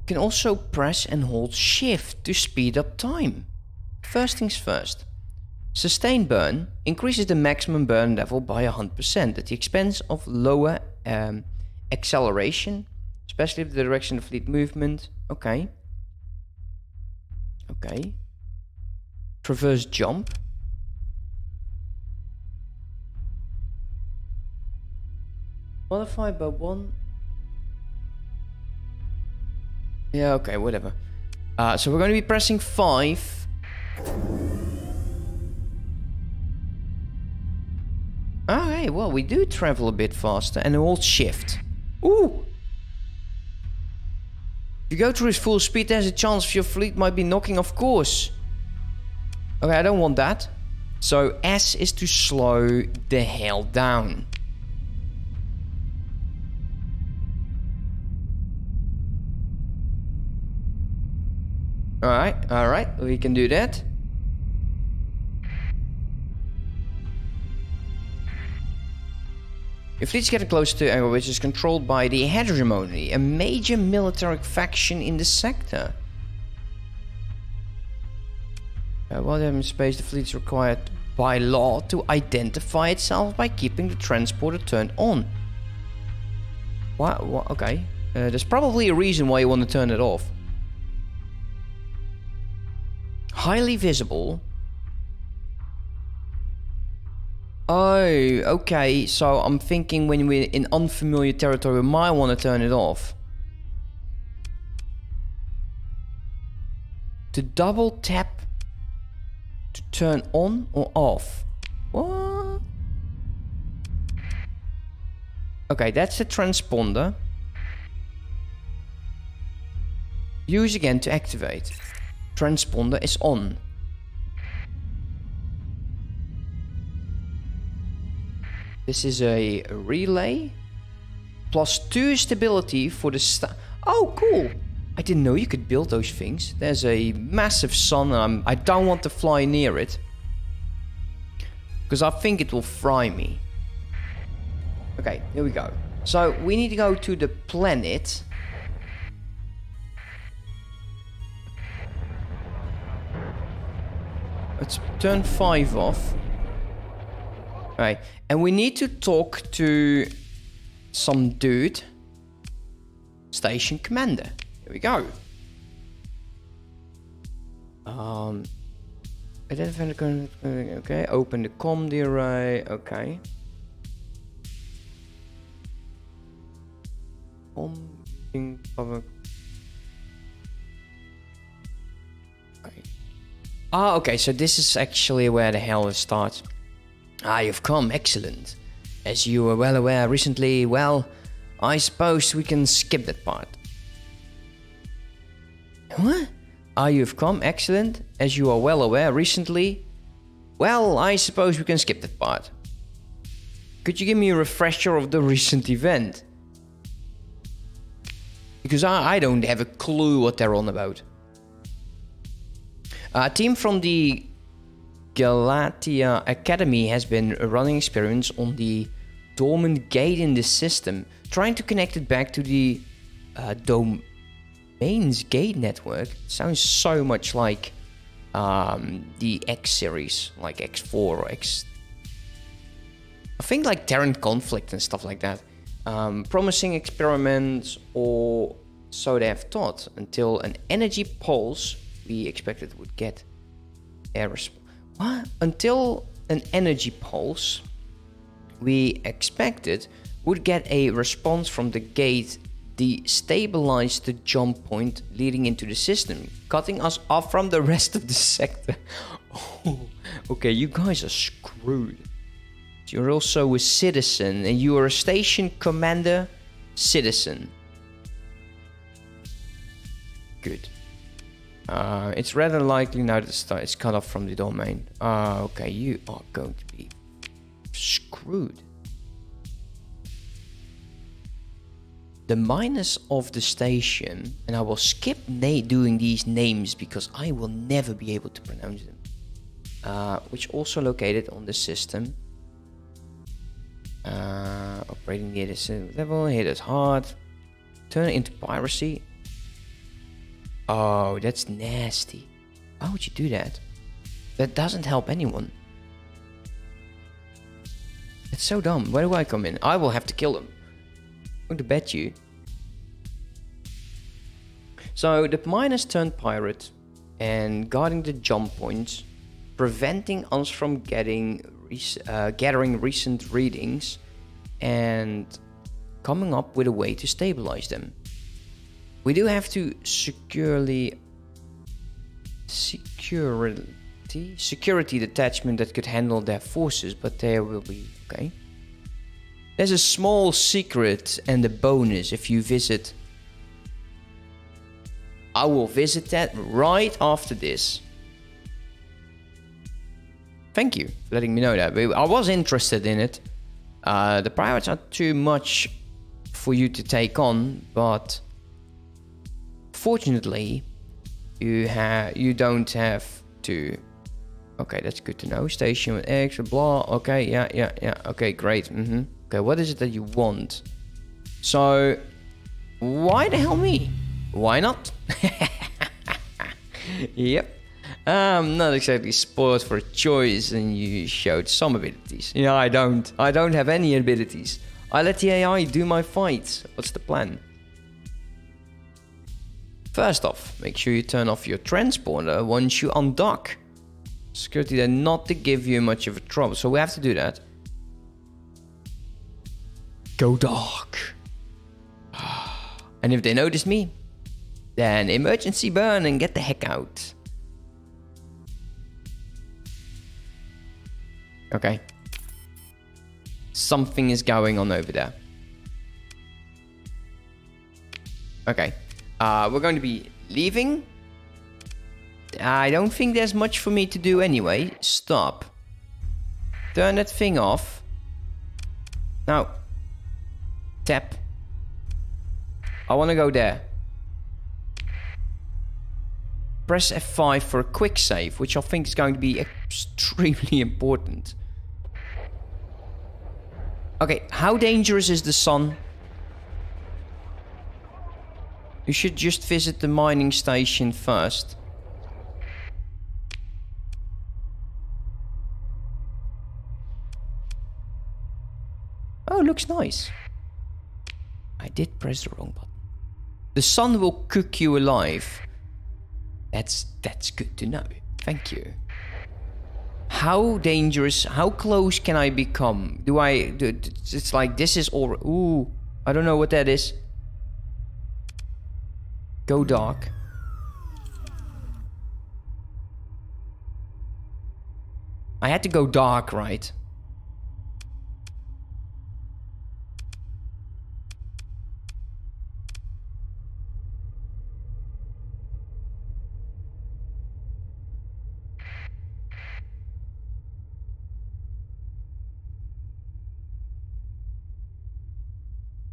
A: You can also press and hold shift to speed up time. First things first. Sustained burn increases the maximum burn level by 100% at the expense of lower um, acceleration, especially if the direction of fleet movement. Okay. Okay. Traverse jump. Modify by one. Yeah, okay, whatever. Uh, so we're going to be pressing 5. Okay, well, we do travel a bit faster and hold shift. Ooh! If you go through his full speed, there's a chance your fleet might be knocking off course. Okay, I don't want that. So S is to slow the hell down. Alright, alright, we can do that. Your fleet's getting close to Ego, which is controlled by the Hegemony, a major military faction in the sector. Uh, while they're in space, the fleet is required by law to identify itself by keeping the transporter turned on. What? what? Okay. Uh, there's probably a reason why you want to turn it off. Highly visible. Oh, okay. So I'm thinking when we're in unfamiliar territory, we might want to turn it off. To double tap to turn on or off. What? Okay, that's the transponder. Use again to activate. Transponder is on. This is a relay. Plus 2 stability for the sta- Oh, cool! I didn't know you could build those things. There's a massive sun and I'm, I don't want to fly near it. Because I think it will fry me. Okay, here we go. So, we need to go to the planet. Let's turn 5 off. Right, and we need to talk to some dude. Station commander. Here we go. Um, identify the okay. Open the com array. Okay. Okay. Ah, okay. So this is actually where the hell it starts. Ah, you've come. Excellent. As you were well aware recently, well, I suppose we can skip that part. What? Ah, you've come. Excellent. As you are well aware recently, well, I suppose we can skip that part. Could you give me a refresher of the recent event? Because I, I don't have a clue what they're on about. A team from the Galatia Academy has been running experiments on the dormant gate in the system, trying to connect it back to the uh, domains gate network. sounds so much like um, the X series, like X4 or X. I think like Terran Conflict and stuff like that. Um, promising experiments or So they have thought until an energy pulse we expected would get a What? Until an energy pulse we expected would get a response from the gate destabilize the jump point leading into the system, cutting us off from the rest of the sector. Oh, okay, you guys are screwed. You're also a citizen, and you are a station commander citizen. Good. Uh, it's rather likely now that the cut off from the domain. Uh, okay, you are going to be screwed. The minus of the station, and I will skip doing these names because I will never be able to pronounce them, uh, which also located on the system. Uh, operating the edit level, hit us hard, turn it into piracy. Oh, that's nasty. Why would you do that? That doesn't help anyone. It's so dumb. Where do I come in? I will have to kill them. I'm going to bet you. So the miners turned pirate and guarding the jump points, preventing us from getting uh, gathering recent readings and coming up with a way to stabilize them. We do have to securely security security detachment that could handle their forces, but there will be okay. There's a small secret and a bonus if you visit. I will visit that right after this. Thank you for letting me know that. I was interested in it. Uh, the pirates are too much for you to take on, but Fortunately, you have you don't have to. Okay, that's good to know. Station with X, blah. Okay, yeah, yeah, yeah. Okay, great. Mm -hmm. Okay, what is it that you want? So, why the hell me? Why not? yep. I'm not exactly spoiled for choice, and you showed some abilities. Yeah, I don't. I don't have any abilities. I let the AI do my fights. What's the plan? First off, make sure you turn off your transponder once you undock. Security then not to give you much of a trouble, so we have to do that. Go dark. And if they notice me, then emergency burn and get the heck out. Okay. Something is going on over there. Okay. Uh, we're going to be leaving. I don't think there's much for me to do anyway. Stop. Turn that thing off. Now. Tap. I want to go there. Press F5 for a quick save, which I think is going to be extremely important. Okay, how dangerous is the sun? You should just visit the mining station first. Oh, looks nice. I did press the wrong button. The sun will cook you alive. That's that's good to know. Thank you. How dangerous? How close can I become? Do I? Do, it's like this is all. Ooh, I don't know what that is. Go dark. I had to go dark, right?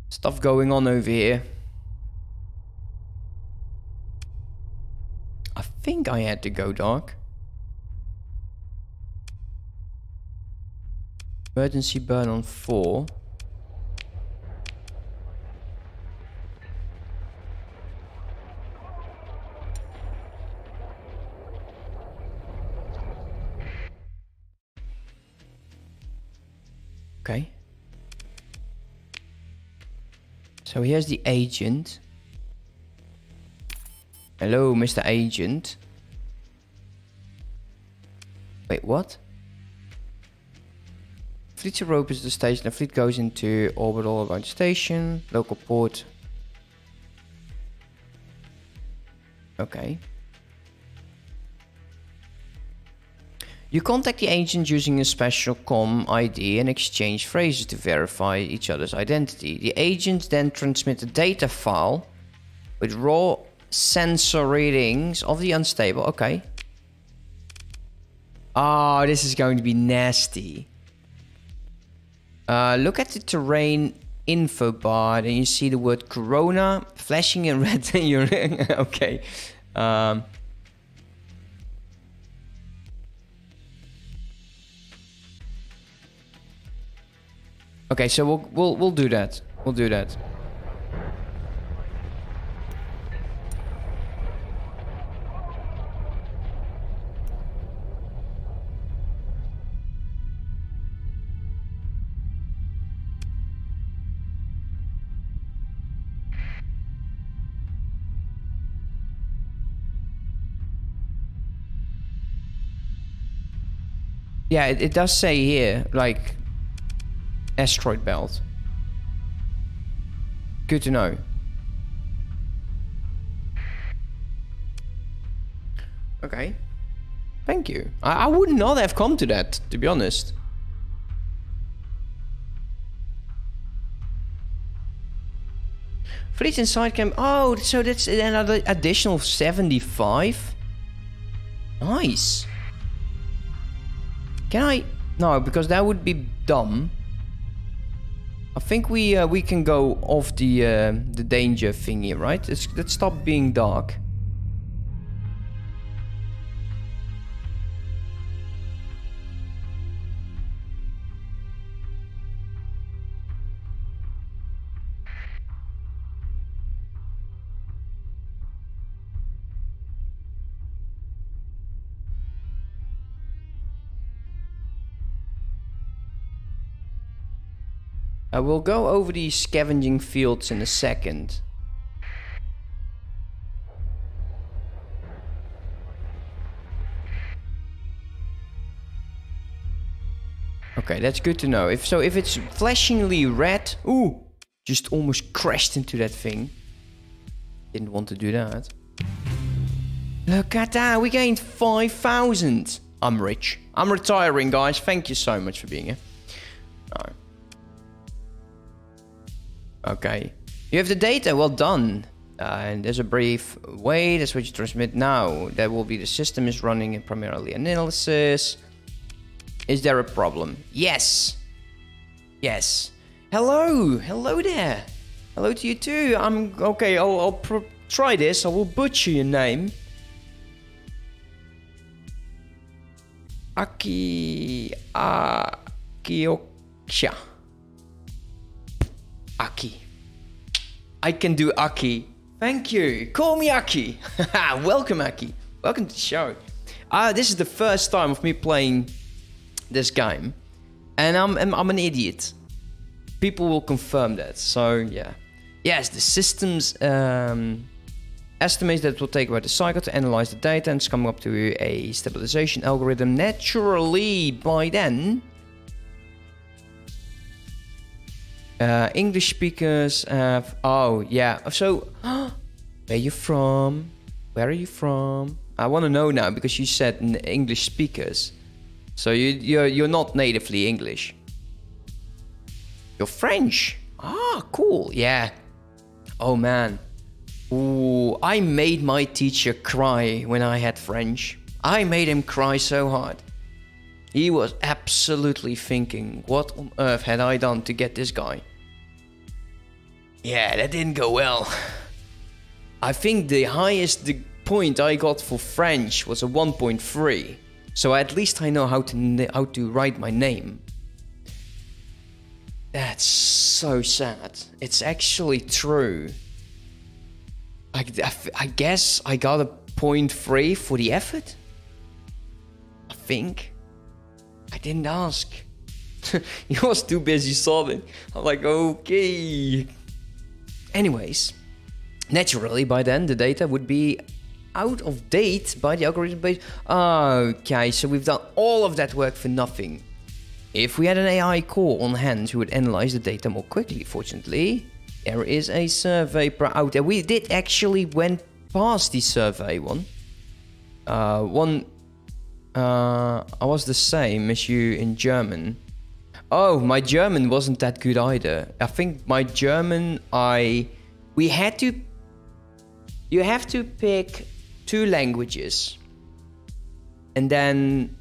A: Stuff going on over here. Think I had to go dark. Emergency burn on 4. Okay. So here's the agent. Hello, Mr. Agent. Wait, what? Fleet Europa is the station. The fleet goes into orbital around the station. Local port. Okay. You contact the agent using a special COM ID and exchange phrases to verify each other's identity. The agents then transmit a data file with raw sensor readings of the unstable. Okay. Oh, this is going to be nasty. Uh, look at the terrain info bar and you see the word Corona flashing in red in your... okay. Um, Okay, so we'll we'll we'll do that. We'll do that. Yeah, it, it does say here, like, asteroid belt. Good to know. Okay. Thank you. I, I would not have come to that, to be honest. Fleet inside cam. Oh, so that's another additional 75? Nice. Can I... No, because that would be dumb. I think we uh, we can go off the uh, the danger thingy, right? Let's, let's stop being dark. Will go over these scavenging fields in a second. Okay, that's good to know. If so, if it's flashingly red, ooh, just almost crashed into that thing. Didn't want to do that. Look at that, we gained 5,000. I'm rich. I'm retiring, guys. Thank you so much for being here. Alright. Okay. You have the data, well done. Uh, and there's a brief wait, that's what you transmit now. That will be the system is running in primarily analysis. Is there a problem? Yes. Yes. Hello. Hello there. Hello to you too. I'm okay. I'll, I'll try this. I will butcher your name. Aki Akioksha. Aki. I can do Aki. Thank you. Call me Aki. Welcome, Aki. Welcome to the show. Uh, this is the first time of me playing this game. And I'm, I'm, I'm an idiot. People will confirm that. So, yeah. Yes, the systems um, estimates that it will take about a cycle to analyze the data and it's coming up to a stabilization algorithm. Naturally, by then, Uh, English speakers have. Oh, yeah. So, where are you from? Where are you from? I want to know now because you said English speakers. So you you're you're not natively English. You're French. Ah, cool. Yeah. Oh man. Ooh, I made my teacher cry when I had French. I made him cry so hard. He was absolutely thinking, what on earth had I done to get this guy? Yeah, that didn't go well. I think the highest point I got for French was a 1.3. So at least I know how to how to write my name. That's so sad. It's actually true. I, I guess I got a point three for the effort. I think. I didn't ask. he was too busy sobbing. I'm like, okay, Anyways, naturally by then the data would be out of date by the algorithm base. Okay, so we've done all of that work for nothing. If we had an AI core on hand who would analyze the data more quickly, fortunately, there is a survey out there. We did actually went past the survey one. Uh, one, uh, I was the same as you in German. Oh, my German wasn't that good either. I think my German, I, we had to, you have to pick two languages. And then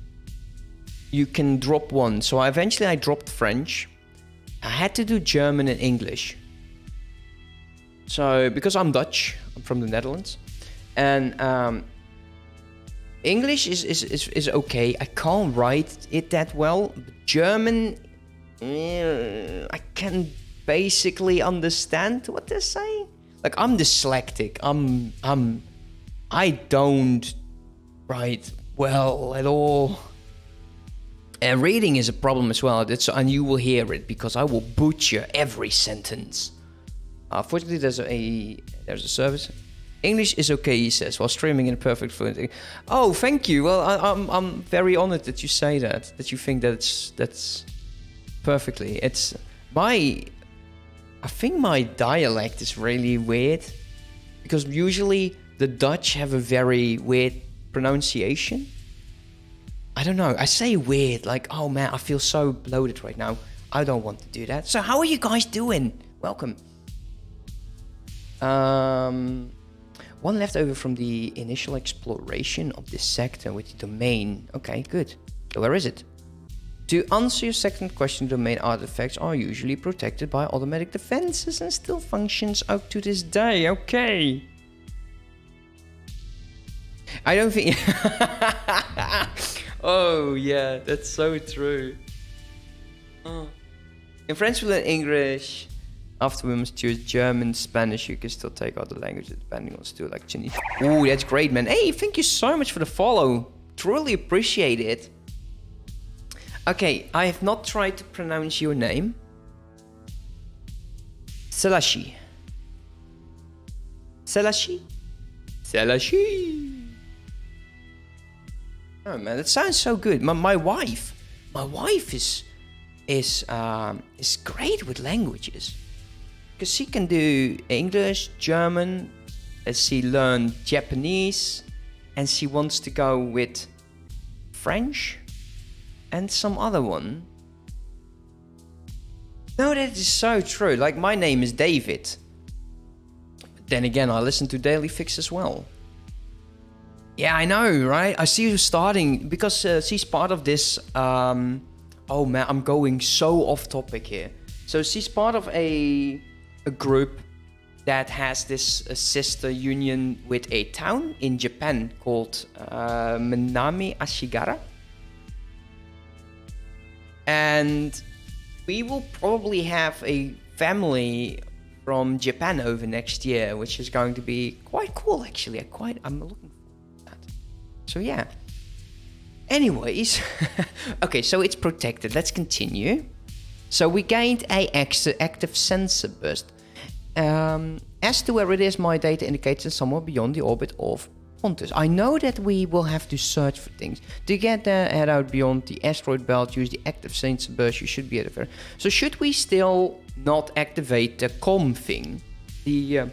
A: you can drop one. So I eventually I dropped French. I had to do German and English. So because I'm Dutch, I'm from the Netherlands, and um, English is, is, is, is okay. I can't write it that well. German, I can basically understand what they're saying. Like I'm dyslexic. I'm I'm I don't write well at all. And reading is a problem as well. And you will hear it because I will butcher every sentence. Uh, fortunately, there's a there's a service. English is okay, he says, while streaming in perfect fluency. Oh, thank you. Well, I, am I'm, I'm very honored that you say that. That you think that's that's perfectly. It's my. I think my dialect is really weird because usually the Dutch have a very weird pronunciation. I don't know. I say weird, like, oh man, I feel so bloated right now. I don't want to do that. So how are you guys doing? Welcome. Um, one left over from the initial exploration of this sector with the domain. Okay, good. So where is it? To answer your second question, domain artifacts are usually protected by automatic defenses and still functions up to this day. Okay. I don't think... oh, yeah, that's so true. Oh. In French, we learn English. After we must choose German, Spanish, you can still take other languages depending on still like Chinese. Ooh, that's great, man. Hey, thank you so much for the follow. Truly appreciate it. Okay, I have not tried to pronounce your name. Selashi. Selashi? Selashi. Oh man, that sounds so good. My, my wife, my wife is is um, is great with languages because she can do English, German, and she learned Japanese, and she wants to go with French and some other one. No, that is so true. Like my name is David. But then again, I listen to Dailyfix as well. Yeah, I know, right? I see you starting because uh, she's part of this. Um, oh man, I'm going so off topic here. So she's part of a a group that has this uh, sister union with a town in Japan called uh, Minami Ashigara. And we will probably have a family from Japan over next year, which is going to be quite cool actually. I quite I'm looking so yeah. Anyways, okay, so it's protected. Let's continue. So we gained a active sensor burst. Um, as to where it is, my data indicates it's somewhere beyond the orbit of Pontus. I know that we will have to search for things. To get there, head out beyond the asteroid belt, use the active Saint you should be at it. So should we still not activate the com thing? The uh,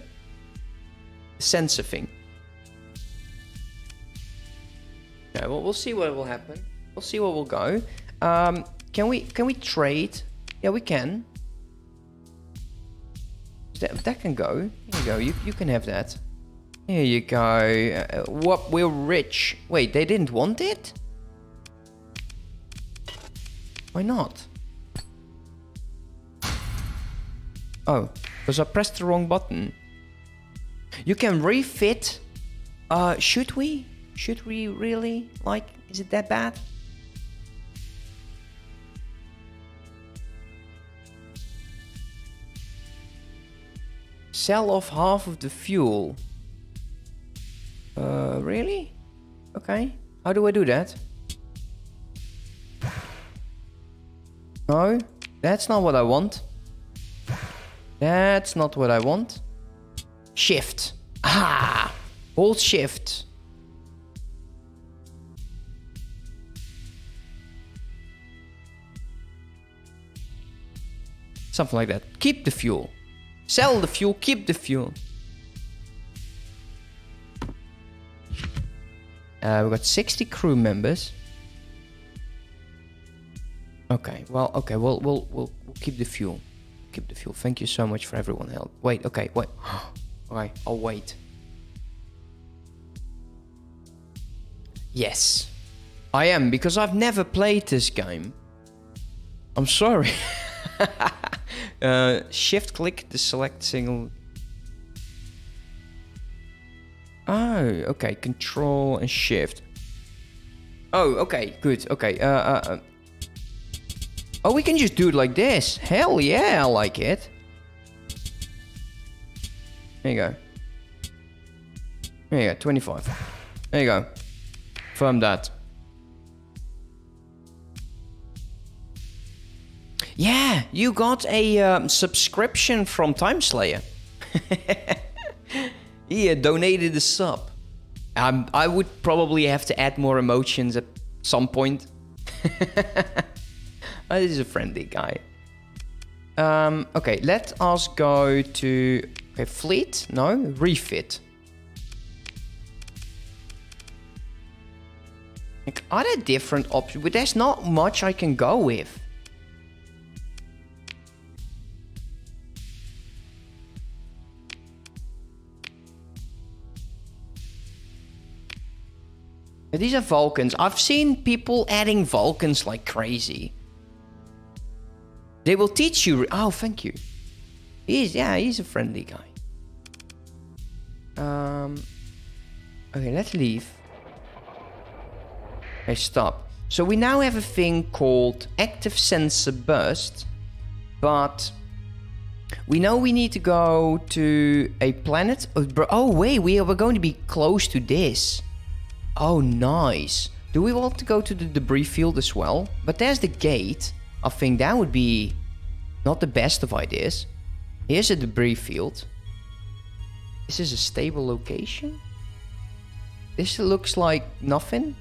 A: sensor thing? Okay, well, we'll see what will happen. We'll see where we'll go. Um, can we can we trade? Yeah, we can. That, that can go. Here you go. You, you can have that. Here you go. Uh, what? We're rich. Wait, they didn't want it? Why not? Oh, because I pressed the wrong button. You can refit. Uh, should we? Should we really? Like, is it that bad? Sell off half of the fuel. Uh, really? Okay. How do I do that? No, that's not what I want. That's not what I want. Shift. Ah! Hold shift. Something like that. Keep the fuel. Sell the fuel, keep the fuel. Uh, we've got 60 crew members. Okay, well, okay, we'll, we'll, we'll, we'll keep the fuel. Keep the fuel. Thank you so much for everyone help. Wait, okay, wait. okay, I'll wait. Yes. I am, because I've never played this game. I'm sorry. uh, shift click to select single. Oh, okay. Control and shift. Oh, okay. Good. Okay. Uh, uh, uh. Oh, we can just do it like this. Hell yeah, I like it. There you go. There you go, 25. There you go. Firm that. Yeah, you got a um, subscription from Timeslayer. he uh, donated a sub. Um, I would probably have to add more emotions at some point. oh, this is a friendly guy. Um, okay, let us go to okay, fleet. No, refit. Like, are there different options? But there's not much I can go with. These are Vulcans. I've seen people adding Vulcans like crazy. They will teach you. Oh, thank you. He's yeah, he's a friendly guy. Um. Okay, let's leave. Okay, stop. So we now have a thing called active sensor burst, but we know we need to go to a planet. Oh wait, we are going to be close to this. Oh, nice. Do we want to go to the debris field as well? But there's the gate. I think that would be not the best of ideas. Here's a debris field. This is a stable location? This looks like nothing.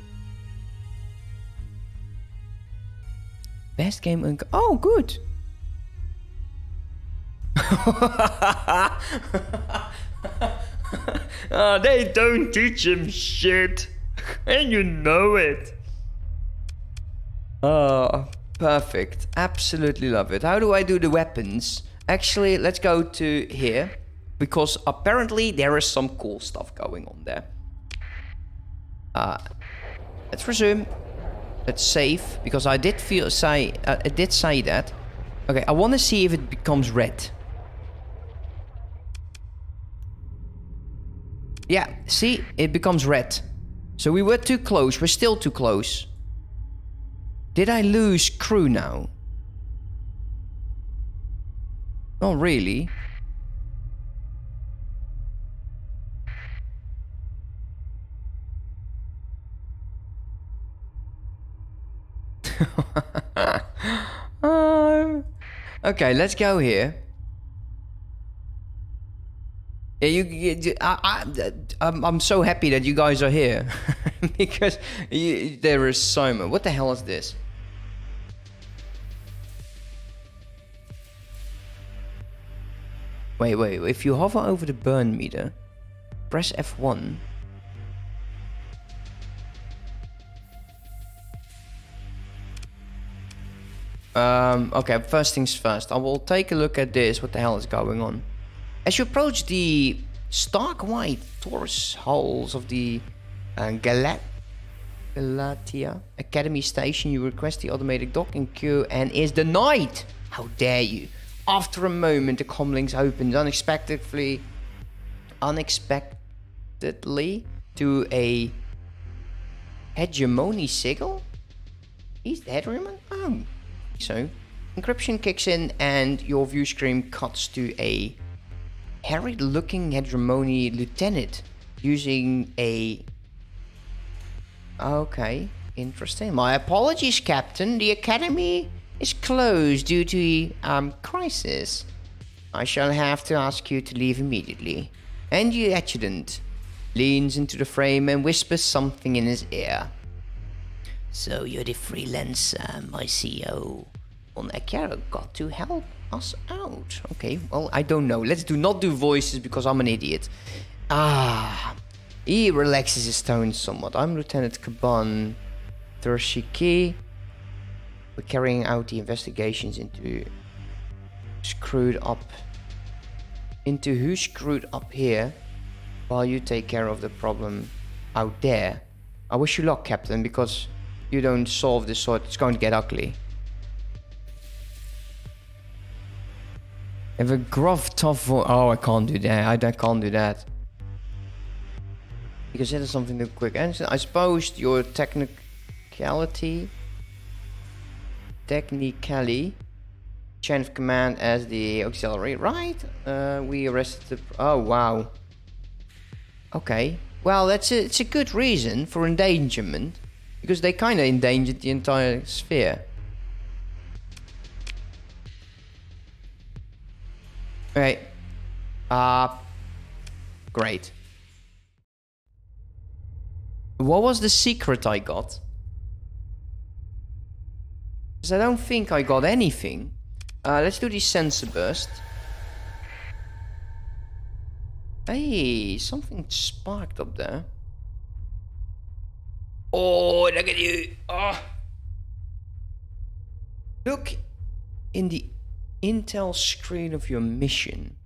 A: Best game and oh good. oh, they don't teach him shit. And you know it. Oh, perfect. Absolutely love it. How do I do the weapons? Actually, let's go to here. Because apparently there is some cool stuff going on there. Uh, let's resume. Let's save. Because I did feel say uh, I did say that. Okay, I want to see if it becomes red. Yeah, see? It becomes red. So we were too close. We're still too close. Did I lose crew now? Not really. um, okay, let's go here. Yeah, you. you I, I, I'm, I'm so happy that you guys are here because you, there is so much. What the hell is this? Wait, wait. If you hover over the burn meter, press F1. Um, okay, first things first. I will take a look at this. What the hell is going on? As you approach the stark white torus hulls of the uh, Galat Galatia Academy station, you request the automated docking queue and is denied. How dare you? After a moment, the comlinks opens unexpectedly, unexpectedly to a hegemony sigil. He's the hegemony? Oh, so encryption kicks in and your view screen cuts to a harried looking hegemony lieutenant using a. Okay, interesting. My apologies, Captain. The Academy is closed due to um, crisis. I shall have to ask you to leave immediately. And the adjutant, leans into the frame and whispers something in his ear. So you're the freelancer, my CEO. Ancyra got to help us out. Okay, well, I don't know. Let's do not do voices because I'm an idiot. Ah, he relaxes his tone somewhat. I'm Lieutenant Kaban Thurshiki. We're carrying out the investigations into screwed up into who screwed up here while you take care of the problem out there. I wish you luck, Captain, because you don't solve this sort, it's going to get ugly. Have a gruff, tough voice. Oh, I can't do that. I, I can't do that. Because that is something to quick answer. I suppose your technicality, technically, chain of command as the auxiliary, right? Uh, we arrested the. Oh wow. Okay. Well, that's a, it's a good reason for endangerment because they kind of endangered the entire sphere. Right. Uh, great. What was the secret I got? Because I don't think I got anything. Uh, let's do the sensor burst. Hey, something sparked up there. Oh, look at you. Oh. Look in the intel screen of your mission.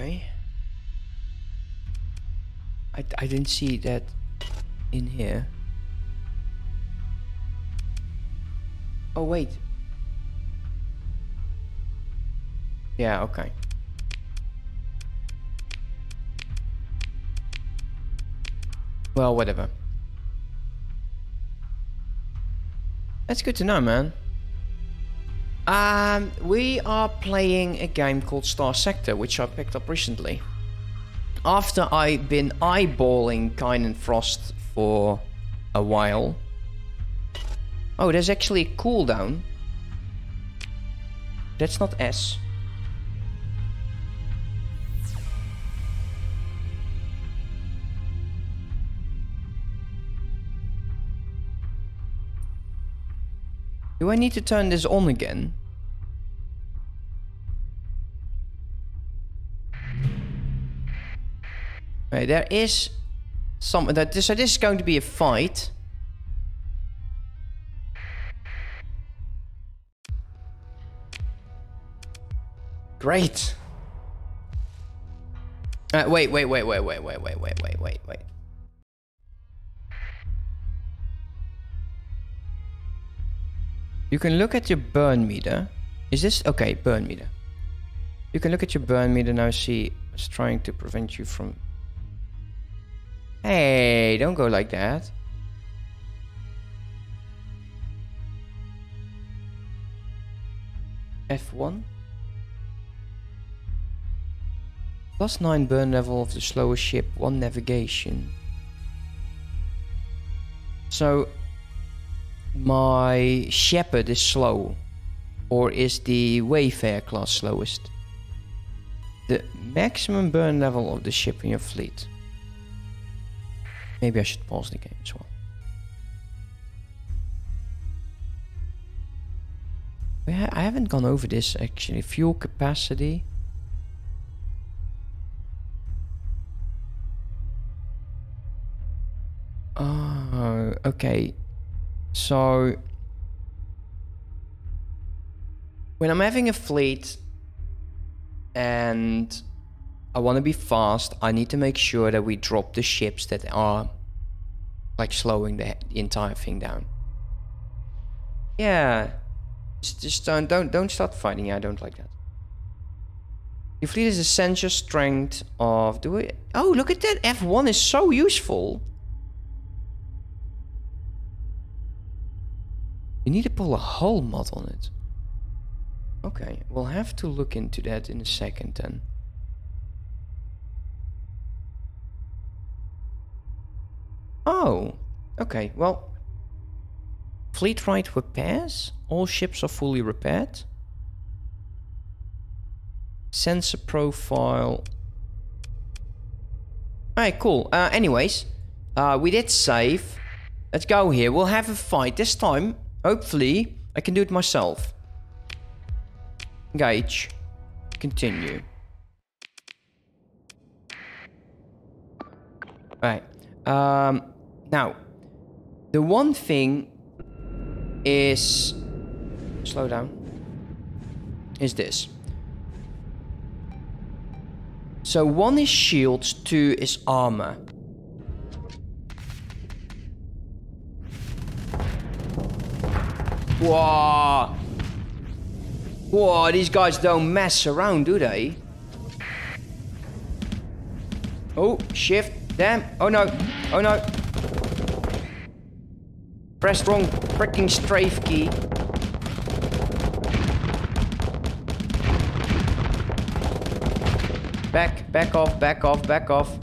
A: Okay. I, I didn't see that in here. Oh, wait. Yeah, okay. Well, whatever. That's good to know, man. Um, we are playing a game called Starsector, which I picked up recently. After I've been eyeballing Kynan Frost for a while. Oh, there's actually a cooldown. That's not S. Do I need to turn this on again? Right, there is some that this so this is going to be a fight. Great. Uh, wait, wait, wait, wait, wait, wait, wait, wait, wait, wait, wait. You can look at your burn meter. Is this okay? Burn meter. You can look at your burn meter now. See, it's trying to prevent you from. Hey, don't go like that. F1. Plus 9 burn level of the slowest ship, 1 navigation. So my Shepherd is slow? Or is the Wayfarer class slowest? The maximum burn level of the ship in your fleet. Maybe I should pause the game as well. I haven't gone over this actually. Fuel capacity. Oh, okay. So when I'm having a fleet and I want to be fast, I need to make sure that we drop the ships that are like slowing the, entire thing down. Yeah, just, just don't don't don't start fighting. I don't like that. Your fleet is essential strength of do it. Oh, look at that! F1 is so useful. You need to pull a hull mod on it. Okay, we'll have to look into that in a second then. Oh, okay, well. Fleet right repairs? All ships are fully repaired. Sensor profile. Alright, cool. Uh, anyways, uh, we did save. Let's go here. We'll have a fight. This time, hopefully, I can do it myself. Engage. Continue. Right. Um, now, the one thing is... Slow down. Is this. So one is shields, two is armor. Whoa! Whoa, these guys don't mess around, do they? Oh, shift. Damn. Oh no. Oh no. Press wrong freaking strafe key. Back, back off, back off, back off.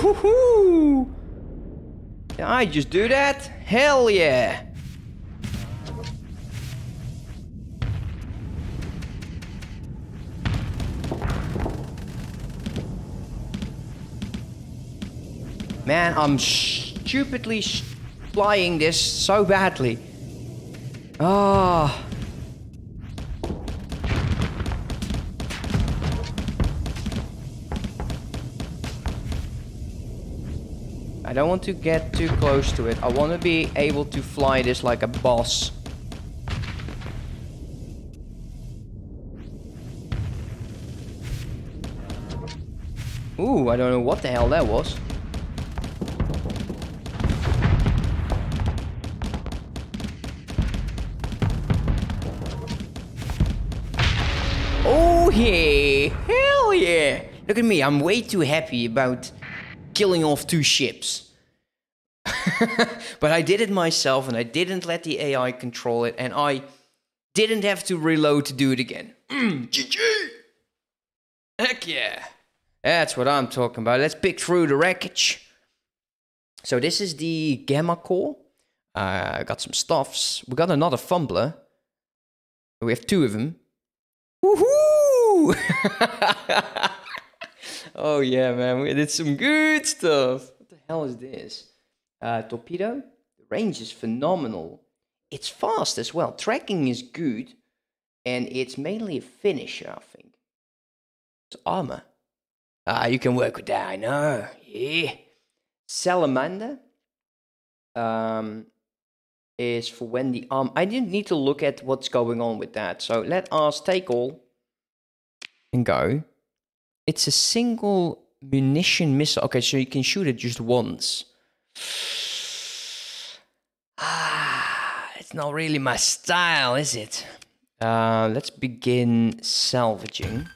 A: Woohoo! Did I just do that? Hell yeah! Man, I'm stupidly flying this so badly. Ah. Oh. I don't want to get too close to it. I want to be able to fly this like a boss. Ooh, I don't know what the hell that was. Oh yeah! Hell yeah! Look at me, I'm way too happy about killing off two ships. but I did it myself and I didn't let the AI control it and I didn't have to reload to do it again. Mm, GG! Heck yeah! That's what I'm talking about. Let's pick through the wreckage. So this is the Gamma Core. Uh, I got some stuffs. We got another fumbler. We have two of them. Woohoo! oh yeah, man, we did some good stuff. What the hell is this? Uh, torpedo. The range is phenomenal. It's fast as well. Tracking is good, and it's mainly a finisher, I think. It's armor. Ah, you can work with that. I know. Yeah. Salamander. Um, is for when the arm. I didn't need to look at what's going on with that. So let us take all and go. It's a single munition missile. Okay, so you can shoot it just once. Ah, it's not really my style, is it? Uh, let's begin salvaging.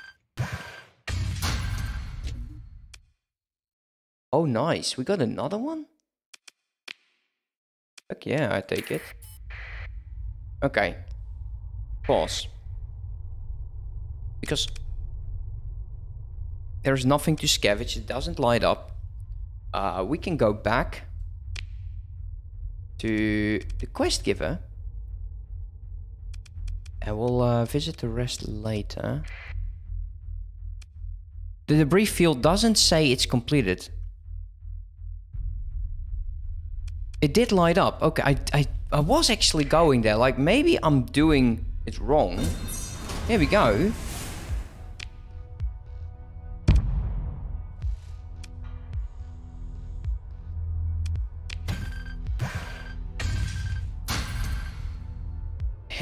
A: Oh, nice. We got another one? Fuck yeah, I take it. Okay. Pause. Because there's nothing to scavenge. It doesn't light up. Uh, we can go back to the quest giver. And we'll uh, visit the rest later. The debris field doesn't say it's completed. It did light up. Okay, I, I, I was actually going there. Like, maybe I'm doing it wrong. Here we go.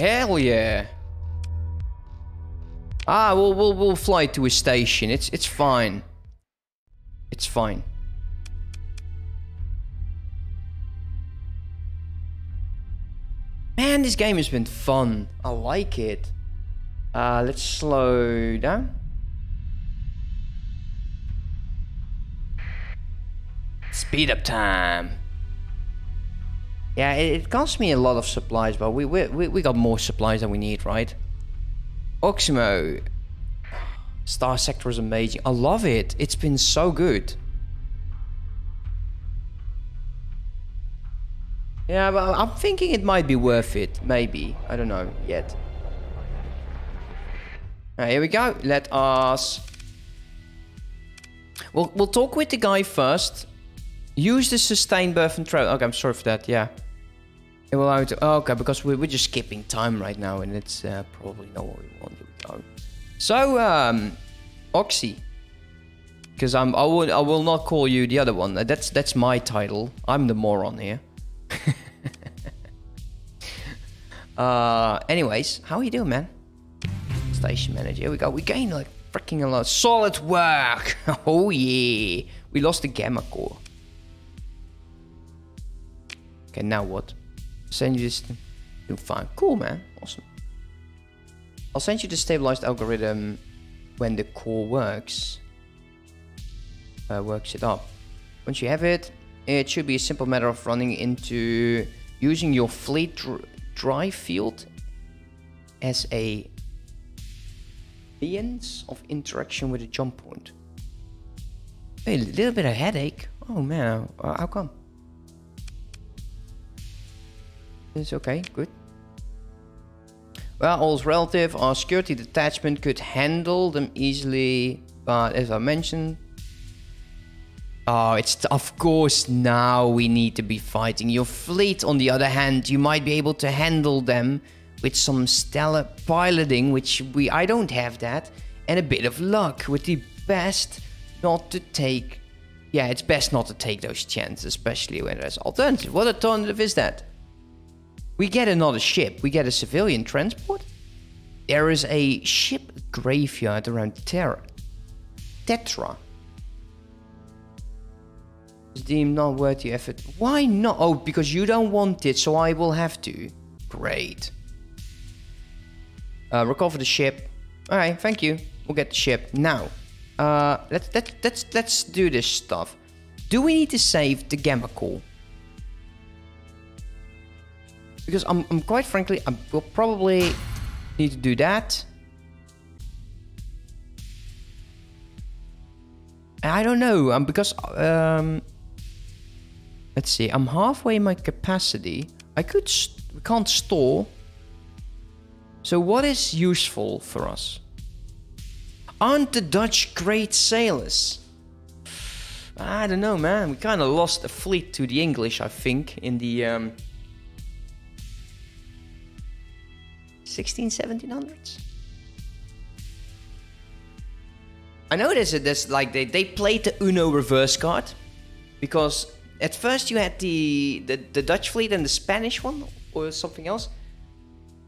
A: Hell yeah. Ah, we'll, we'll, we'll fly to a station. It's, it's fine. It's fine. Man, this game has been fun. I like it. Uh, let's slow down. Speed up time. Yeah, it, it costs me a lot of supplies, but we, we, we, got more supplies than we need, right? Oximo. Starsector is amazing. I love it. It's been so good. Yeah, but I'm thinking it might be worth it. Maybe. I don't know yet. Right, here we go. Let us... We'll, we'll talk with the guy first. Use the sustain burn and travel. Okay, I'm sorry for that. Yeah. It will allow to... Oh, okay, because we're, we're just skipping time right now. And it's uh, probably not what we want. Here we go. So, um... Oxy. Because I'm, I will, I will not call you the other one. That's, that's my title. I'm the moron here. uh, anyways, how are you doing, man? Station manager. Here we go. We gained like freaking a lot. Solid work. oh yeah. We lost the gamma core. Okay, now what? Send you this. Do fine. Cool, man. Awesome. I'll send you the stabilized algorithm when the core works. Uh, works it up. Once you have it, it should be a simple matter of running into using your fleet dr drive field as a means of interaction with a jump point. A little bit of headache. Oh man, uh, how come? It's okay, good. Well, all's relative. Our security detachment could handle them easily, but as I mentioned, Oh, it's of course now we need to be fighting. Your fleet, on the other hand, you might be able to handle them with some stellar piloting, which we I don't have that, and a bit of luck. With the best not to take, yeah, it's best not to take those chances, especially when there's alternative. What alternative is that? We get another ship. We get a civilian transport. There is a ship graveyard around Terra. Tetra is deemed not worth the effort. Why not? Oh, because you don't want it, so I will have to. Great. Uh, recover the ship. Alright, thank you. We'll get the ship. Now, uh, let's, let's, let's, let's do this stuff. Do we need to save the Gamma Core? Because I'm, I'm quite frankly, I will probably need to do that. I don't know, um, because um, Let's see, I'm halfway my capacity. I could, we can't store. So what is useful for us? Aren't the Dutch great sailors? I don't know, man. We kind of lost a fleet to the English, I think, in the um, 16, 1700s. I know there's, this like they, they played the Uno reverse card because at first you had the, the, the Dutch fleet and the Spanish one or something else.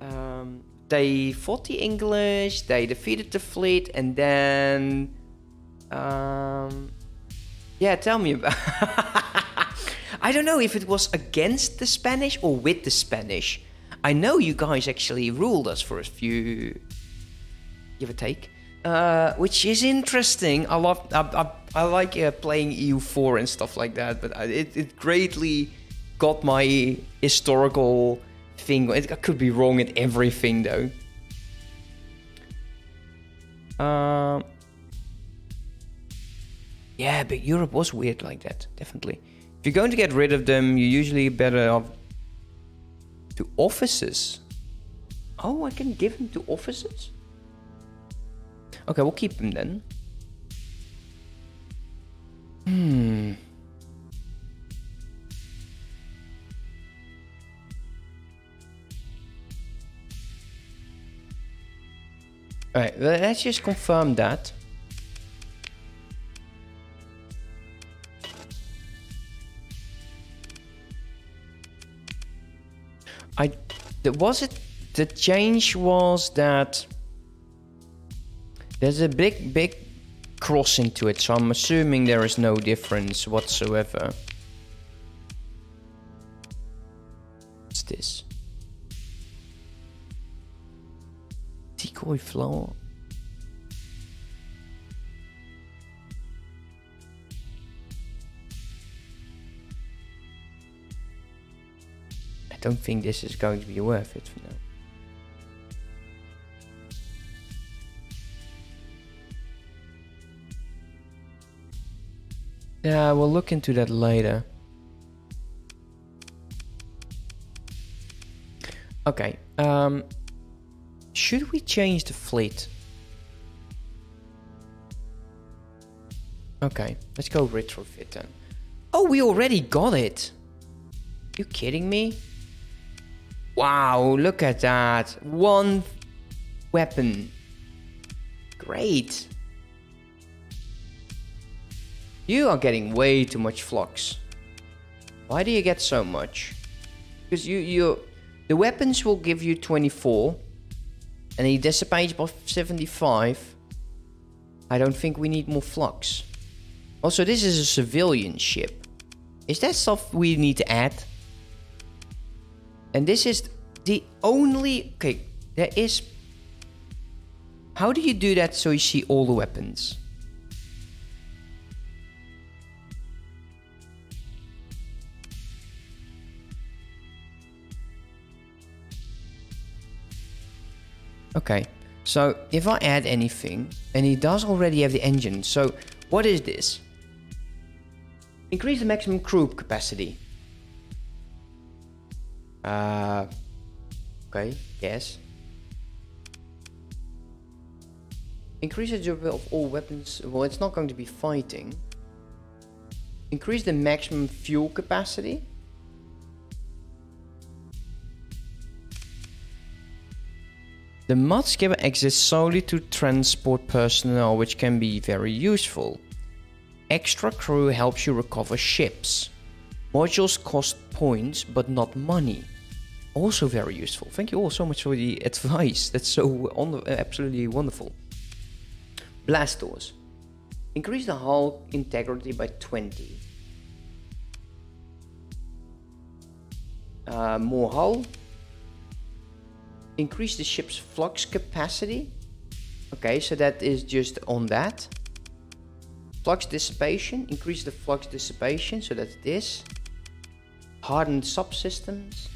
A: Um, they fought the English, they defeated the fleet, and then, um, yeah, tell me about. I don't know if it was against the Spanish or with the Spanish. I know you guys actually ruled us for a few, give or take. Uh, which is interesting. I love, I, I, I like uh, playing EU4 and stuff like that, but it, it greatly got my historical thing. It, I could be wrong at everything though. Uh, yeah, but Europe was weird like that, definitely. If you're going to get rid of them, you're usually better off to offices. Oh, I can give them to offices? Okay, we'll keep him then. Hmm. Alright, let's just confirm that. I was it the change was that there's a big big crossing to it, so I'm assuming there is no difference whatsoever. What's this? Decoy floor. Don't think this is going to be worth it for now. Yeah, we'll look into that later. Okay, um, should we change the fleet? Okay, let's go retrofit then. Oh, we already got it. You kidding me? Wow, look at that. One weapon. Great. You are getting way too much flux. Why do you get so much? Because you, you, the weapons will give you 24, and he dissipates by 75. I don't think we need more flux. Also, this is a civilian ship. Is that stuff we need to add? And this is the only... Okay, there is... How do you do that so you see all the weapons? Okay, so if I add anything, and he does already have the engine, so what is this? Increase the maximum crew capacity. Uh, okay, yes. Increase the durability of all weapons. Well, it's not going to be fighting. Increase the maximum fuel capacity. The Mudskipper exists solely to transport personnel, which can be very useful. Extra crew helps you recover ships. Modules cost points, but not money. Also very useful. Thank you all so much for the advice. That's so on, absolutely wonderful. Blast doors. Increase the hull integrity by 20. Uh, more hull. Increase the ship's flux capacity. Okay, so that is just on that. Flux dissipation. Increase the flux dissipation. So that's this. Hardened subsystems.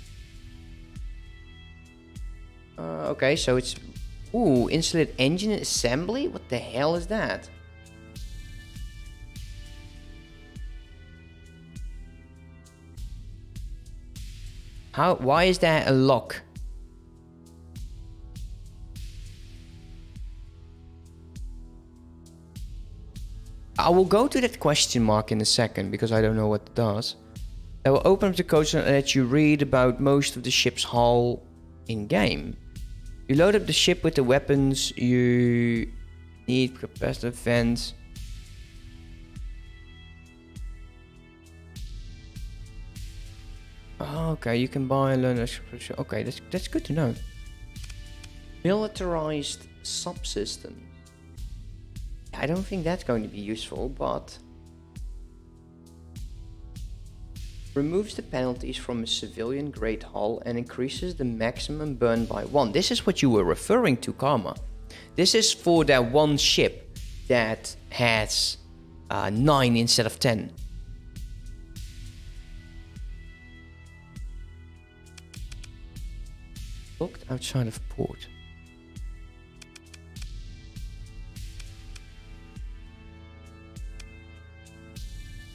A: Uh, okay, so it's... Ooh, insulate engine assembly? What the hell is that? How? Why is there a lock? I will go to that question mark in a second because I don't know what it does. I will open up the code and let you read about most of the ship's hull in game. You load up the ship with the weapons you need, capacitor vents. Oh, okay, you can buy and learn. Okay, that's that's good to know. Militarized subsystems. I don't think that's going to be useful, but... Removes the penalties from a civilian grade hull and increases the maximum burn by one. This is what you were referring to, Karma. This is for that one ship that has uh, 9 instead of 10. Looked outside of port.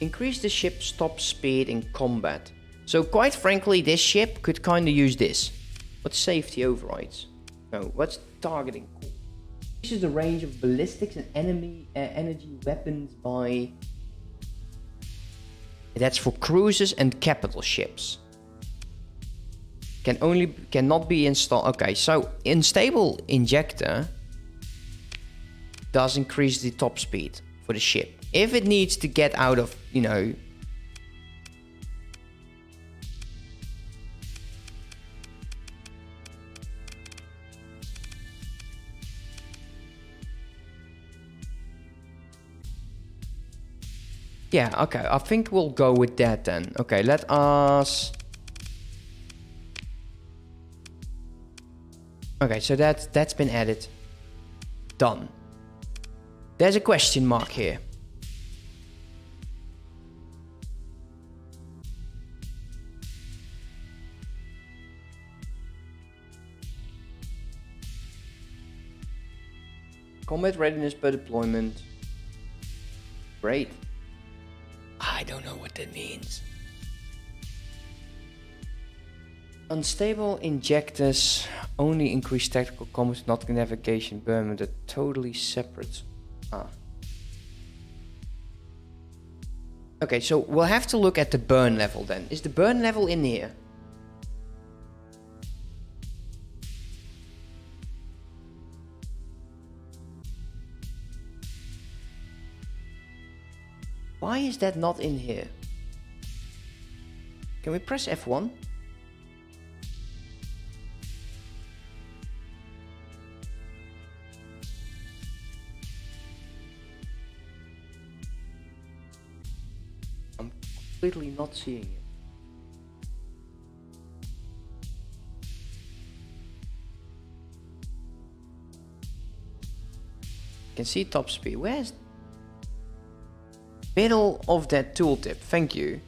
A: Increase the ship's top speed in combat. So quite frankly, this ship could kind of use this. What's safety overrides? No, what's targeting? Increases the range of ballistics and enemy uh, energy weapons by... That's for cruisers and capital ships. Can only cannot be installed. Okay, so unstable injector does increase the top speed for the ship if it needs to get out of, you know, Yeah, okay, I think we'll go with that then. Okay, let us... Okay, so that's that's been added. Done. There's a question mark here. Combat readiness per deployment. Great. I don't know what that means. Unstable injectors only increase tactical combat, not navigation burn, they're totally separate. Ah. Okay, so we'll have to look at the burn level then. Is the burn level in here? Why is that not in here? Can we press F1? I'm completely not seeing it. can see top speed. Where's middle of that tooltip? Thank you.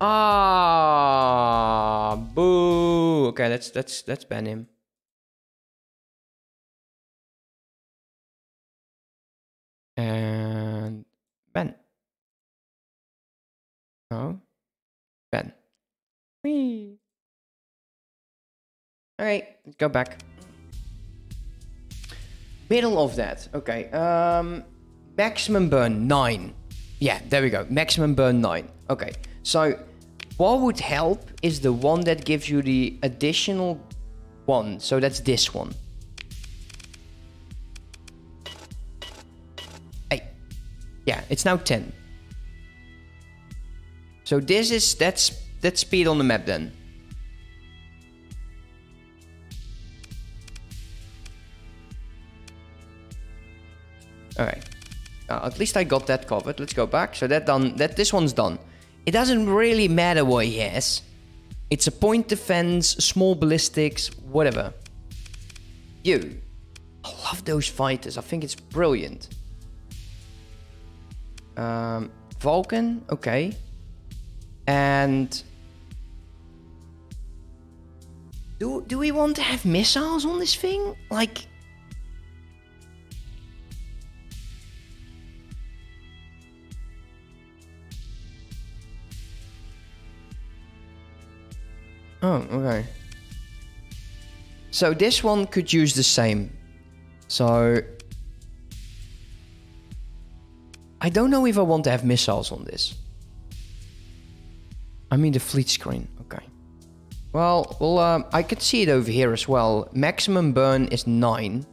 A: Ah, boo. Okay, let's let's let's ban him. And ban. No. Ben. Whee. All right, go back. Middle of that. Okay. Um, maximum burn nine. Yeah, there we go. Maximum burn nine. Okay. So, what would help is the one that gives you the additional one. So that's this one. Hey. Yeah, it's now 10. So this is that's that's speed on the map then. Alright. Uh, at least I got that covered. Let's go back. So that done that this one's done. It doesn't really matter what he has. It's a point defense, small ballistics, whatever. You. I love those fighters. I think it's brilliant. Um, Vulcan, okay. And do do we want to have missiles on this thing? Like Oh, okay. So this one could use the same. So I don't know if I want to have missiles on this. I mean the fleet screen. Okay. Well, well, um, I could see it over here as well. Maximum burn is nine.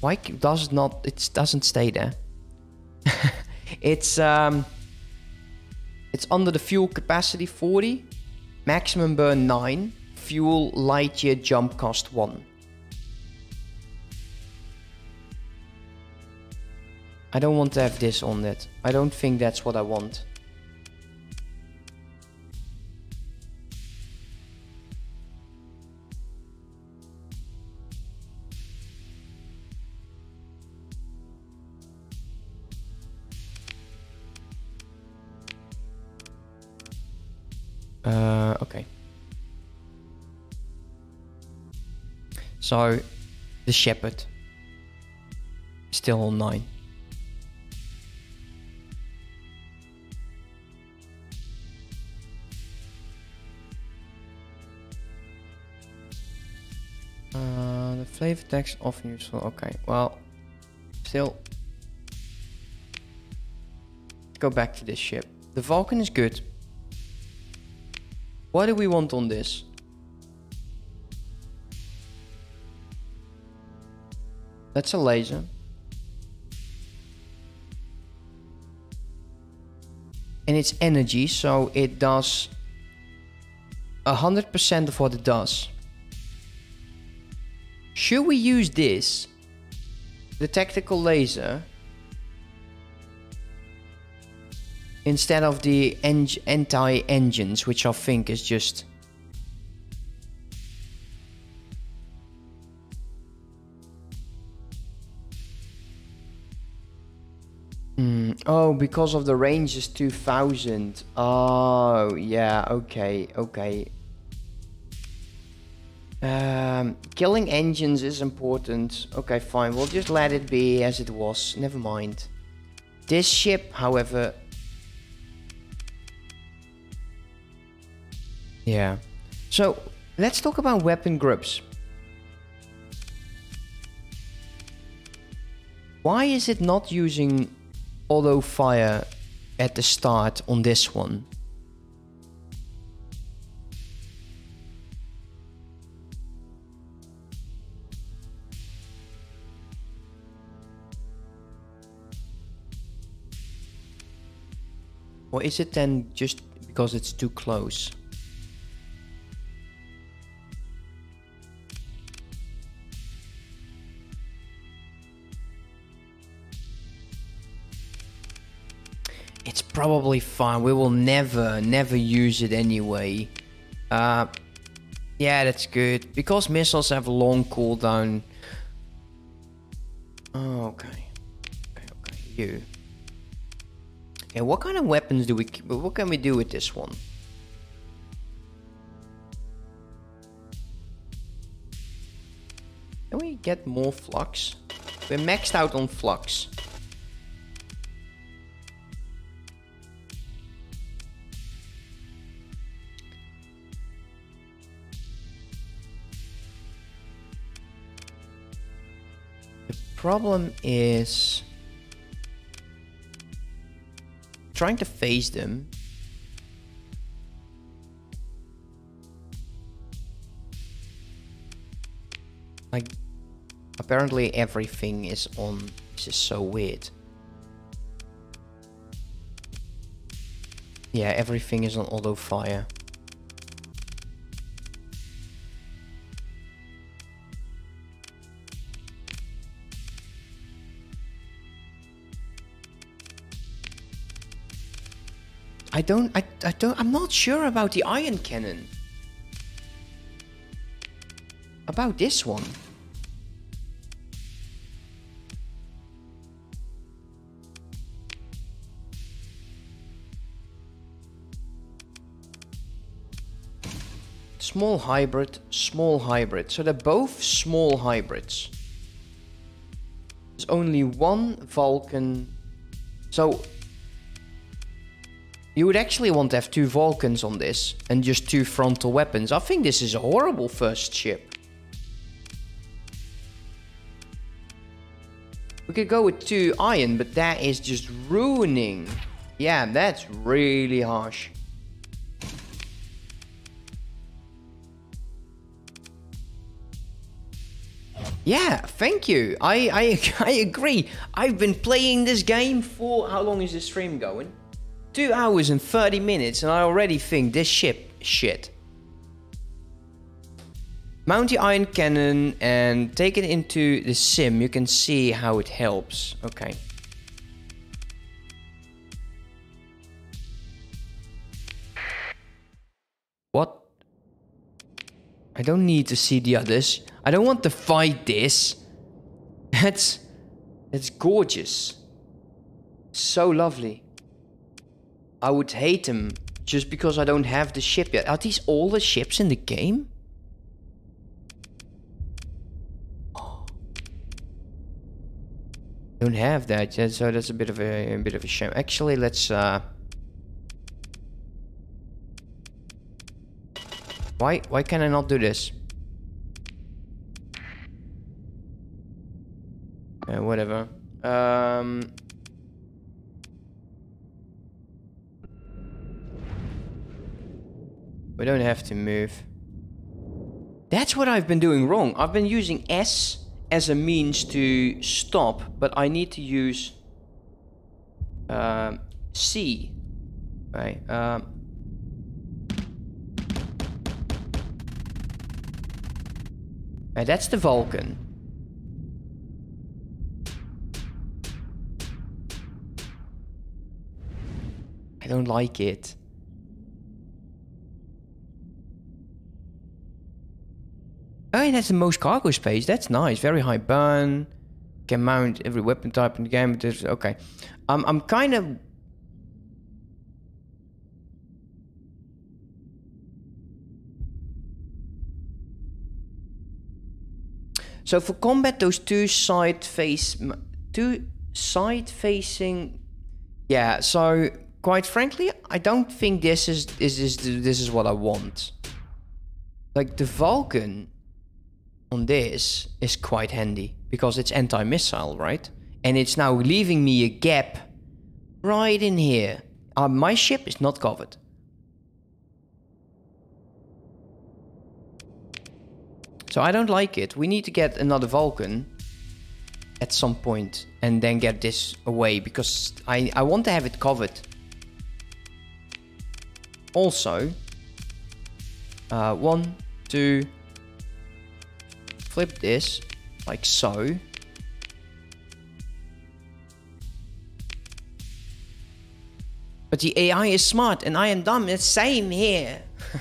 A: Why does it not? It doesn't stay there. it's um, it's under the fuel capacity 40. Maximum burn 9. Fuel light year jump cost 1. I don't want to have this on it. I don't think that's what I want. Uh, okay. So, the Shepherd. Still on 9. Uh, the flavor text often useful. Okay, well, still. Go back to this ship. The Vulcan is good. What do we want on this? That's a laser. And it's energy, so it does 100% of what it does. Should we use this, the tactical laser, instead of the en anti-engines, which I think is just... Mm, oh, because of the range is 2000. Oh, yeah, okay, okay. Um, killing engines is important. Okay, fine, we'll just let it be as it was. Never mind. This ship, however, Yeah. So, let's talk about weapon groups. Why is it not using auto fire at the start on this one? Or is it then just because it's too close? Probably fine. We will never, never use it anyway. Uh, yeah, that's good. Because missiles have a long cooldown. Oh, okay. Okay, okay. You. Yeah, what kind of weapons do we... What can we do with this one? Can we get more flux? We're maxed out on flux. Problem is trying to phase them. Like, apparently everything is on. This is so weird. Yeah, everything is on auto fire. I don't, I, I don't, I'm not sure about the ion cannon. About this one. Small hybrid, small hybrid. So they're both small hybrids. There's only one Vulcan. So you would actually want to have two Vulcans on this and just two frontal weapons. I think this is a horrible first ship. We could go with two ion, but that is just ruining. Yeah, that's really harsh. Yeah, thank you. I, I, I agree. I've been playing this game for... How long is this stream going? 2 hours and 30 minutes and I already think this ship shit. Mount the ion cannon and take it into the sim. You can see how it helps. Okay. What? I don't need to see the others. I don't want to fight this. That's... That's gorgeous. So lovely. I would hate them just because I don't have the ship yet. Are these all the ships in the game? Don't have that yet, so that's a bit of a, a bit of a shame. Actually, let's uh Why why can I not do this? Uh, whatever. Um We don't have to move. That's what I've been doing wrong. I've been using S as a means to stop, but I need to use uh, C. Right. Um, right, that's the Vulcan. I don't like it. It has the most cargo space. That's nice. Very high burn. Can mount every weapon type in the game. There's, okay. Um, I'm kind of... So for combat, those two side face... Two side facing... Yeah, so quite frankly, I don't think this is, is, is this is what I want. Like the Vulcan on this is quite handy because it's anti-missile, right? And it's now leaving me a gap right in here. Uh, my ship is not covered. So I don't like it. We need to get another Vulcan at some point and then get this away because I, I want to have it covered. Also, uh, one, two, flip this like so. But the AI is smart and I am dumb. It's same here.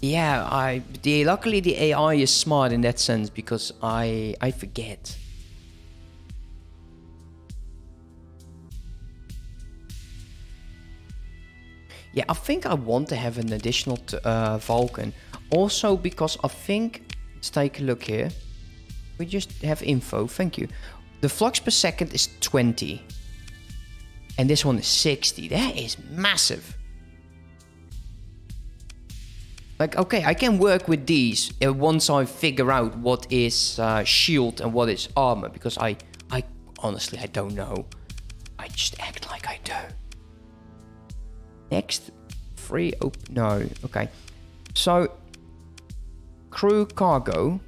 A: yeah, I the luckily the AI is smart in that sense because I I forget. Yeah, I think I want to have an additional uh, Vulcan. Also because I think, let's take a look here. We just have info, thank you. The flux per second is 20. And this one is 60. That is massive. Like, okay, I can work with these uh, once I figure out what is uh, shield and what is armor. Because I, I honestly, I don't know. I just act like I do. Next, free, oh, no, okay. So, crew cargo.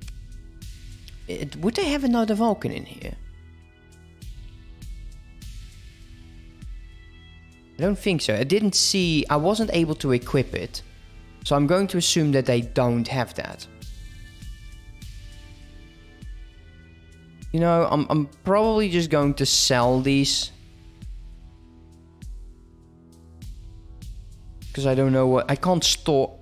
A: It, would they have another Vulcan in here? I don't think so. I didn't see, I wasn't able to equip it. So I'm going to assume that they don't have that. You know, I'm, I'm probably just going to sell these Because I don't know what... I can't store...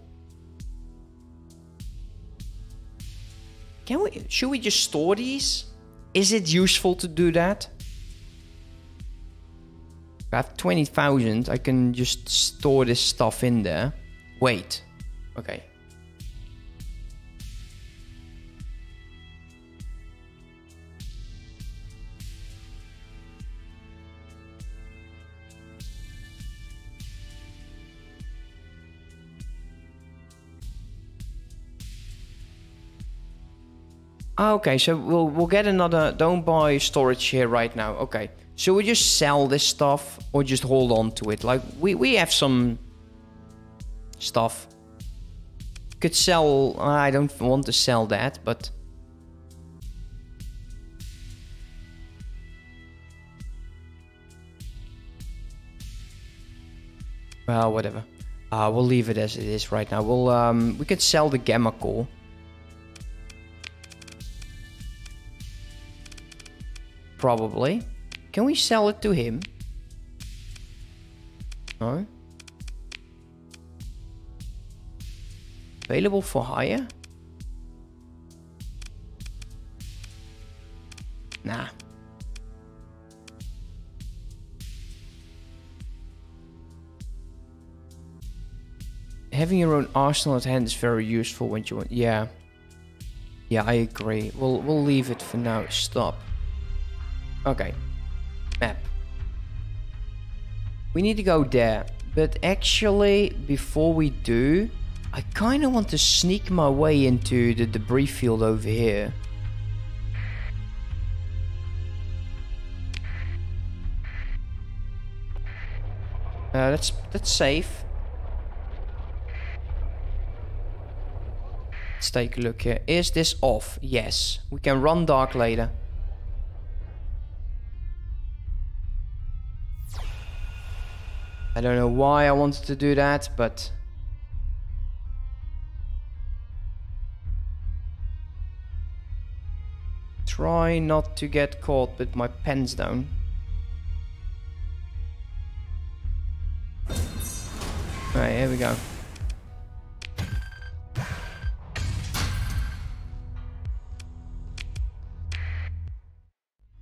A: Can we... Should we just store these? Is it useful to do that? I have 20,000. I can just store this stuff in there. Wait. Okay. Okay, so we'll we'll get another. Don't buy storage here right now. Okay, so we just sell this stuff or just hold on to it. Like we we have some stuff. Could sell. I don't want to sell that, but. Well, whatever. Uh, we'll leave it as it is right now. We'll um, we could sell the gamma core. Probably. Can we sell it to him? No. Available for hire? Nah. Having your own arsenal at hand is very useful when you want... Yeah. Yeah, I agree. We'll, we'll leave it for now. Stop. Okay. Map. We need to go there. But actually, before we do, I kind of want to sneak my way into the debris field over here. Uh, that's that's safe. Let's take a look here. Is this off? Yes. We can run dark later. I don't know why I wanted to do that, but... Try not to get caught with my pens down. Alright, here we go.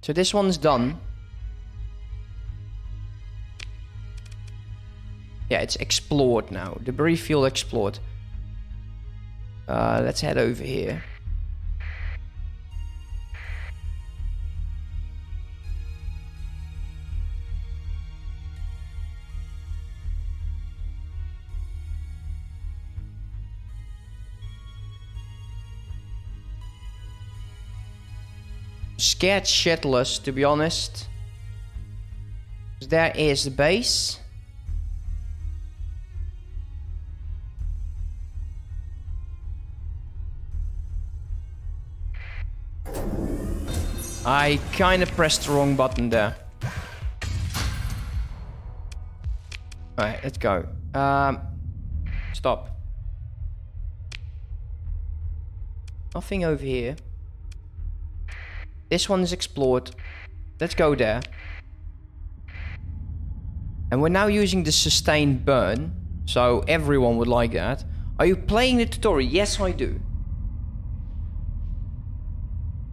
A: So this one's done. Yeah, it's explored now. Debris field explored. Uh, let's head over here. Scared shitless, to be honest. There is the base. I kind of pressed the wrong button there. Alright, let's go. Um, stop. Nothing over here. This one is explored. Let's go there. And we're now using the sustained burn. So everyone would like that. Are you playing the tutorial? Yes, I do.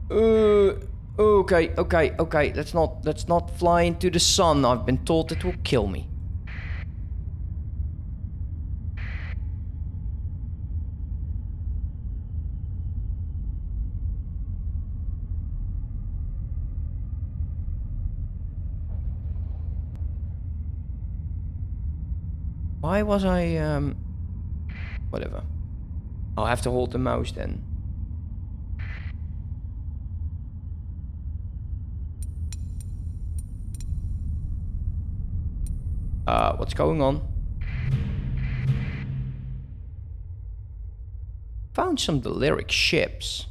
A: Uh, okay, okay, okay. Let's not let's not fly into the sun. I've been told it will kill me. Why was I, um... Whatever. I'll have to hold the mouse then. Uh, what's going on? Found some Derelict ships.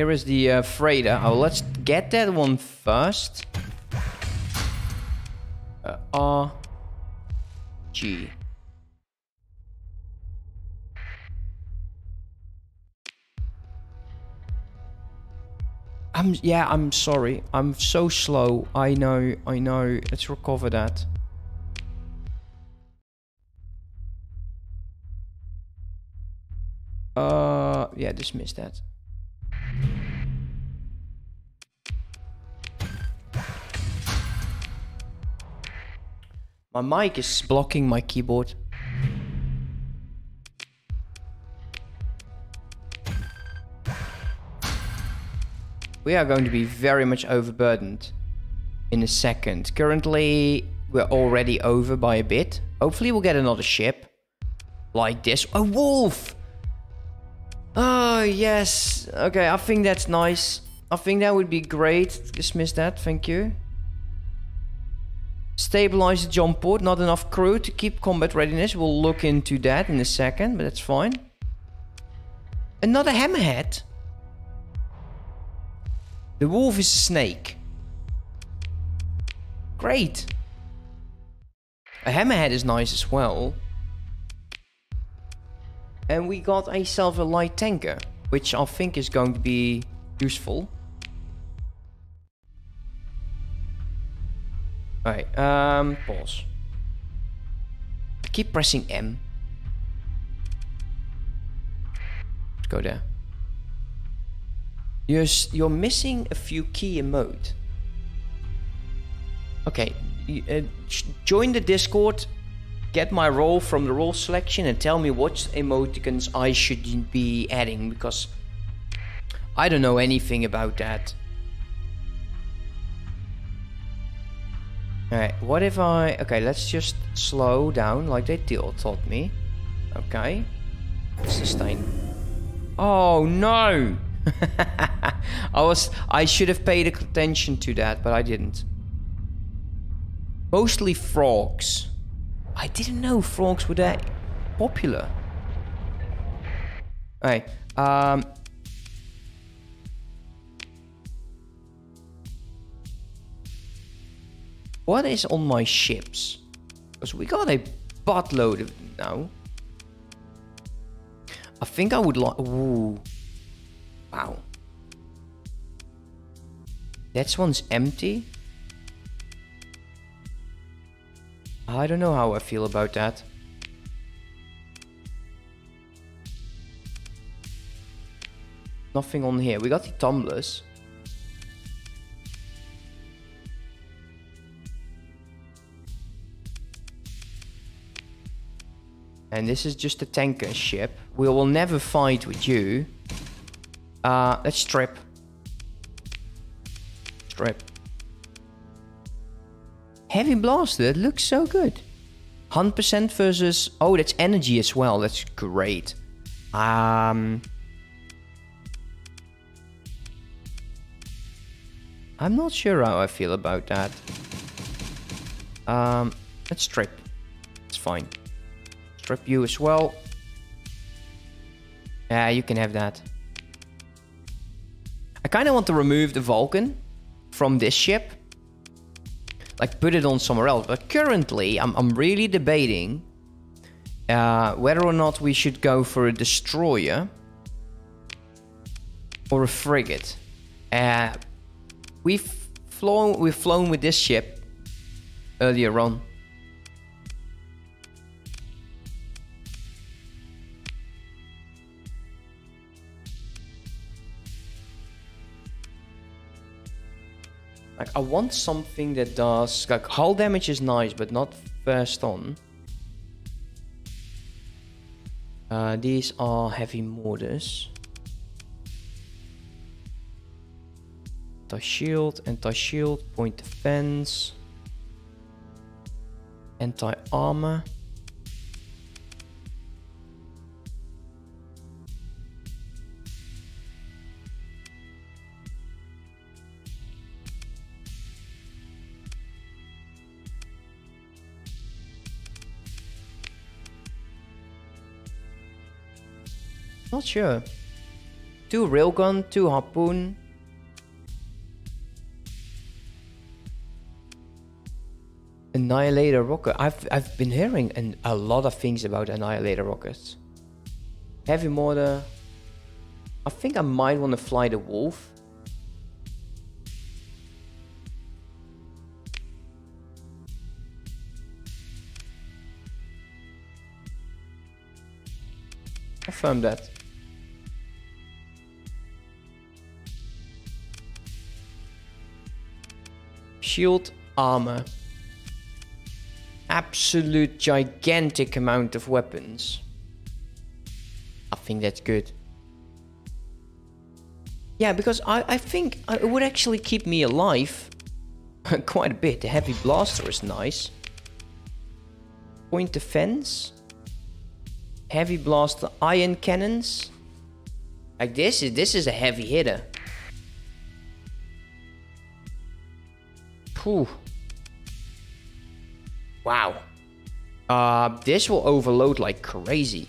A: Here is the uh, freighter. Oh, let's get that one first. Uh, R G. I'm yeah, I'm sorry. I'm so slow. I know, I know. Let's recover that. Uh yeah, dismiss that. My mic is blocking my keyboard. We are going to be very much overburdened in a second. Currently, we're already over by a bit. Hopefully we'll get another ship. Like this. A wolf! Oh, yes. Okay, I think that's nice. I think that would be great. Dismiss that, thank you. Stabilize the jump port. Not enough crew to keep combat readiness. We'll look into that in a second, but that's fine. Another hammerhead. The wolf is a snake. Great. A hammerhead is nice as well. And we got ourselves a light tanker, which I think is going to be useful. Alright, um, pause. I keep pressing M. Let's go there. You're, you're missing a few key emote. Okay, uh, join the Discord, get my role from the role selection and tell me what emoticons I should be adding because I don't know anything about that. Alright, what if I... Okay, let's just slow down like they taught me. Okay. Sustain. Oh, no! I was... I should have paid attention to that, but I didn't. Mostly frogs. I didn't know frogs were that popular. Alright, um... What is on my ships? Because we got a buttload of now. I think I would like... Ooh. Wow. That one's empty. I don't know how I feel about that. Nothing on here. We got the tumblers. And this is just a tanker ship. We will never fight with you. Uh, let's strip. Strip. Heavy blaster, that looks so good. 100% versus... Oh, that's energy as well. That's great. Um... I'm not sure how I feel about that. Um, let's strip. It's fine. You as well. Yeah, you can have that. I kind of want to remove the Vulcan from this ship. Like put it on somewhere else. But currently, I'm, I'm really debating uh, whether or not we should go for a destroyer or a frigate. Uh, we've flown we've flown with this ship earlier on. I want something that does... Like, hull damage is nice, but not first on. Uh, these are heavy mortars. Anti-shield, anti-shield, point defense. Anti-armor. Sure. Two railgun, two harpoon. Annihilator rocket. I've I've been hearing an, a lot of things about Annihilator rockets. Heavy mortar. I think I might want to fly the Wolf. Confirm that. Shield armor. Absolute gigantic amount of weapons. I think that's good. Yeah, because I, I think it would actually keep me alive quite a bit. The heavy blaster is nice. Point defense. Heavy blaster, ion cannons. Like this is this is a heavy hitter. Phew. Wow. Uh, this will overload like crazy.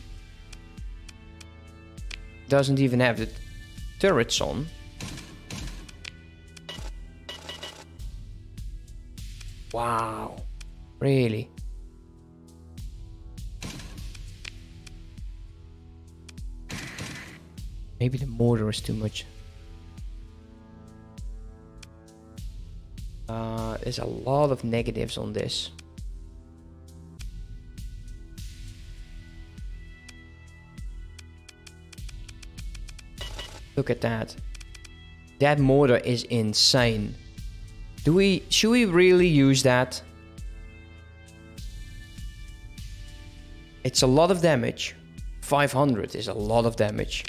A: Doesn't even have the turrets on. Wow. Really? Maybe the mortar is too much. Uh, there's a lot of negatives on this. Look at that. That mortar is insane. Do we, should we really use that? It's a lot of damage. 500 is a lot of damage.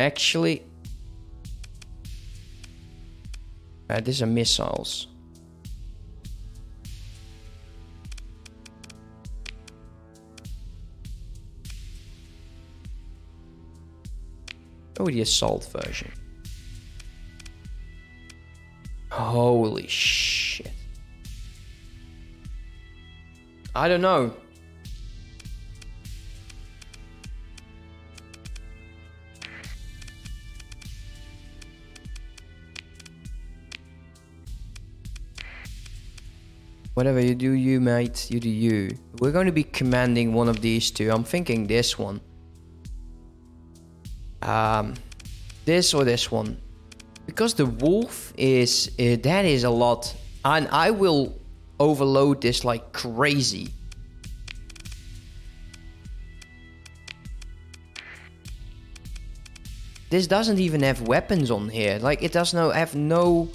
A: Actually, uh, these are missiles. Oh, the assault version. Holy shit. I don't know. Whatever you do, you mate, you do you. We're going to be commanding one of these two. I'm thinking this one. Um, this or this one. Because the wolf is, uh, that is a lot. And I will overload this like crazy. This doesn't even have weapons on here. Like it does not have no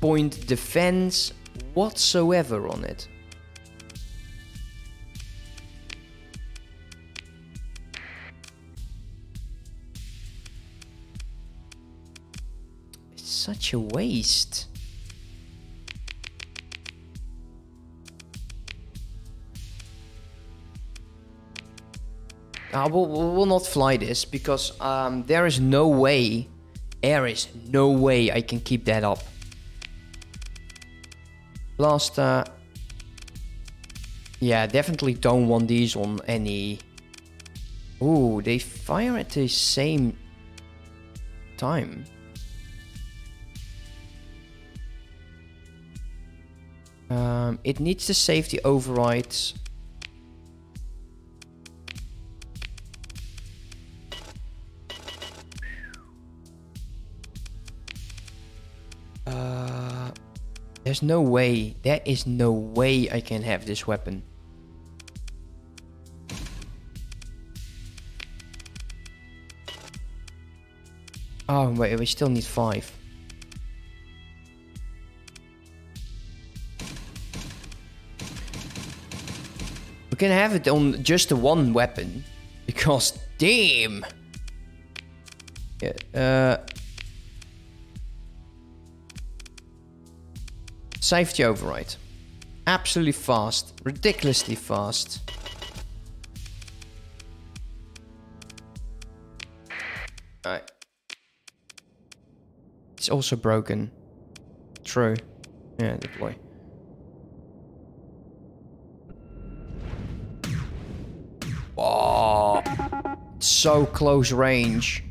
A: point defense whatsoever on it. It's such a waste. I will, will not fly this because um, there is no way, there is no way I can keep that up. Blaster. Yeah, definitely don't want these on any... Ooh, they fire at the same time. Um, it needs to save the safety overrides. There's no way. There is no way I can have this weapon. Oh, wait, we still need five. We can have it on just the one weapon. Because, damn! Yeah, uh... Safety override. Absolutely fast. Ridiculously fast. Alright. It's also broken. True. Yeah, deploy. Oh, so close range.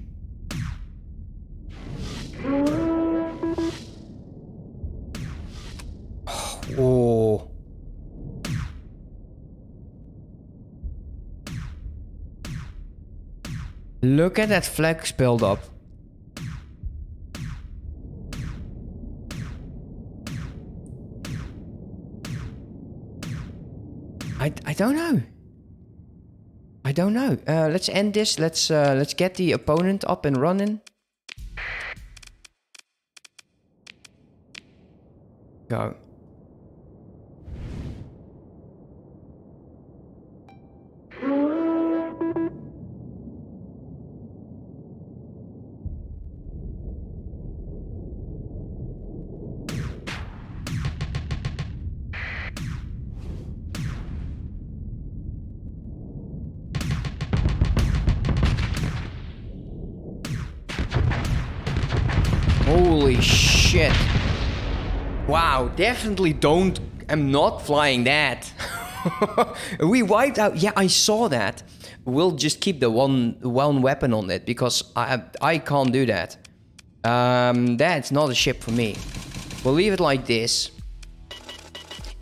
A: Look at that flux build up. I, I don't know. I don't know. Uh, let's end this. Let's uh, let's get the opponent up and running. Go. Definitely don't... I'm not flying that. we wiped out... Yeah, I saw that. We'll just keep the one one weapon on it because I I can't do that. Um, that's not a ship for me. We'll leave it like this.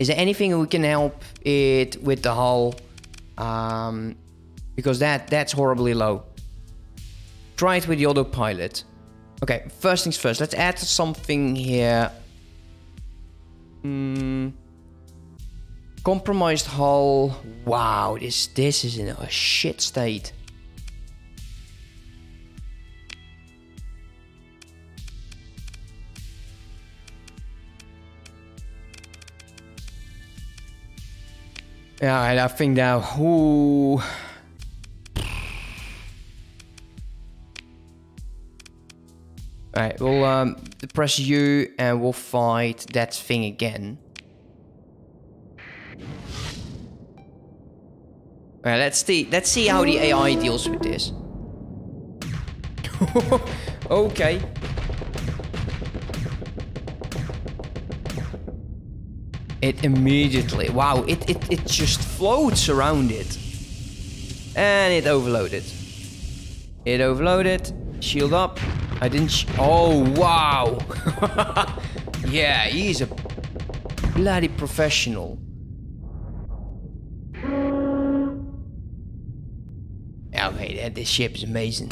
A: Is there anything we can help it with the hull? Um, because that that's horribly low. Try it with the autopilot. Okay, first things first. Let's add something here. Hmm. Compromised hull. Wow, this this is in a shit state. Yeah, I think now, ooh. Alright, we'll um, press U and we'll fight that thing again. Alright, let's see let's see how the AI deals with this. okay. It immediately wow, it, it it just floats around it. And it overloaded. It overloaded. Shield up. I didn't Oh, wow. yeah, he's a bloody professional. Oh, okay, that this ship is amazing.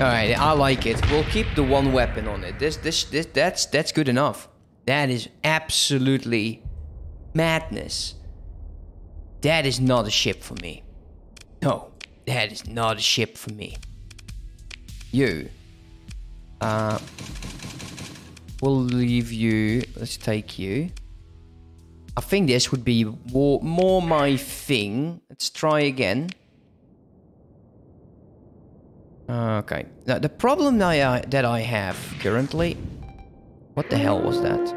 A: Alright, I like it. We'll keep the one weapon on it. This, this, this, that's, that's good enough. That is absolutely madness. That is not a ship for me. No, that is not a ship for me. You. Uh, we'll leave you. Let's take you. I think this would be more, more my thing. Let's try again. Okay. Now, the problem that I, that I have currently... What the hell was that?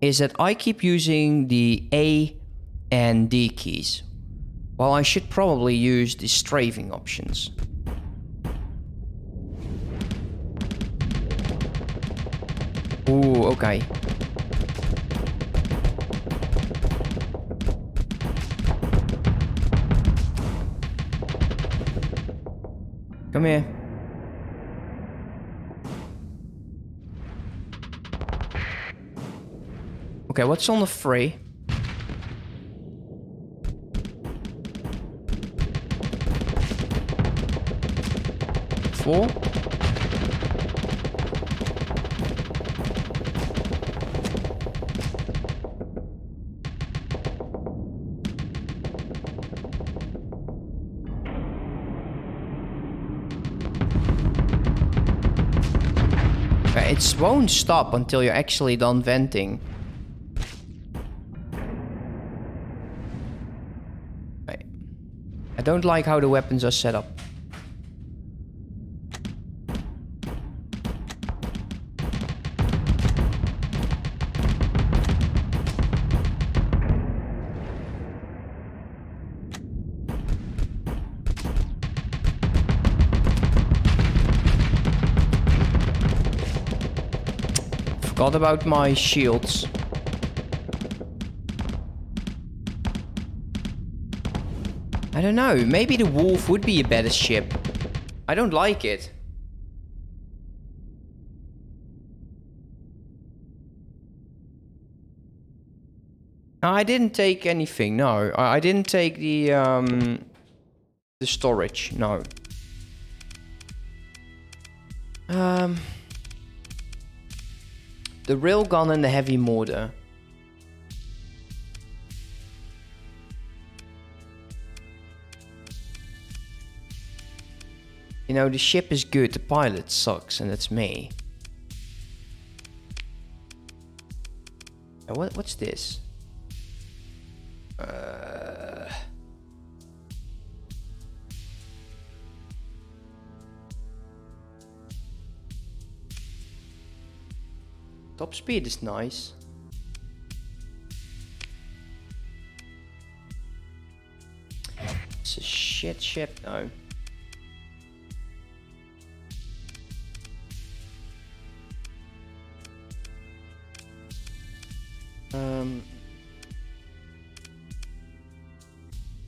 A: Is that I keep using the A and D keys. While I should probably use the strafing options. Ooh, okay. Come here. Okay, what's on the free? Four? It won't stop until you're actually done venting. I don't like how the weapons are set up. Forgot about my shields. I don't know, maybe the wolf would be a better ship. I don't like it. I didn't take anything, no. I didn't take the, um, the storage, no. Um... The railgun and the heavy mortar. You know, the ship is good, the pilot sucks, and that's me. What, what's this? Uh... Top speed is nice. It's a shit ship though. Um,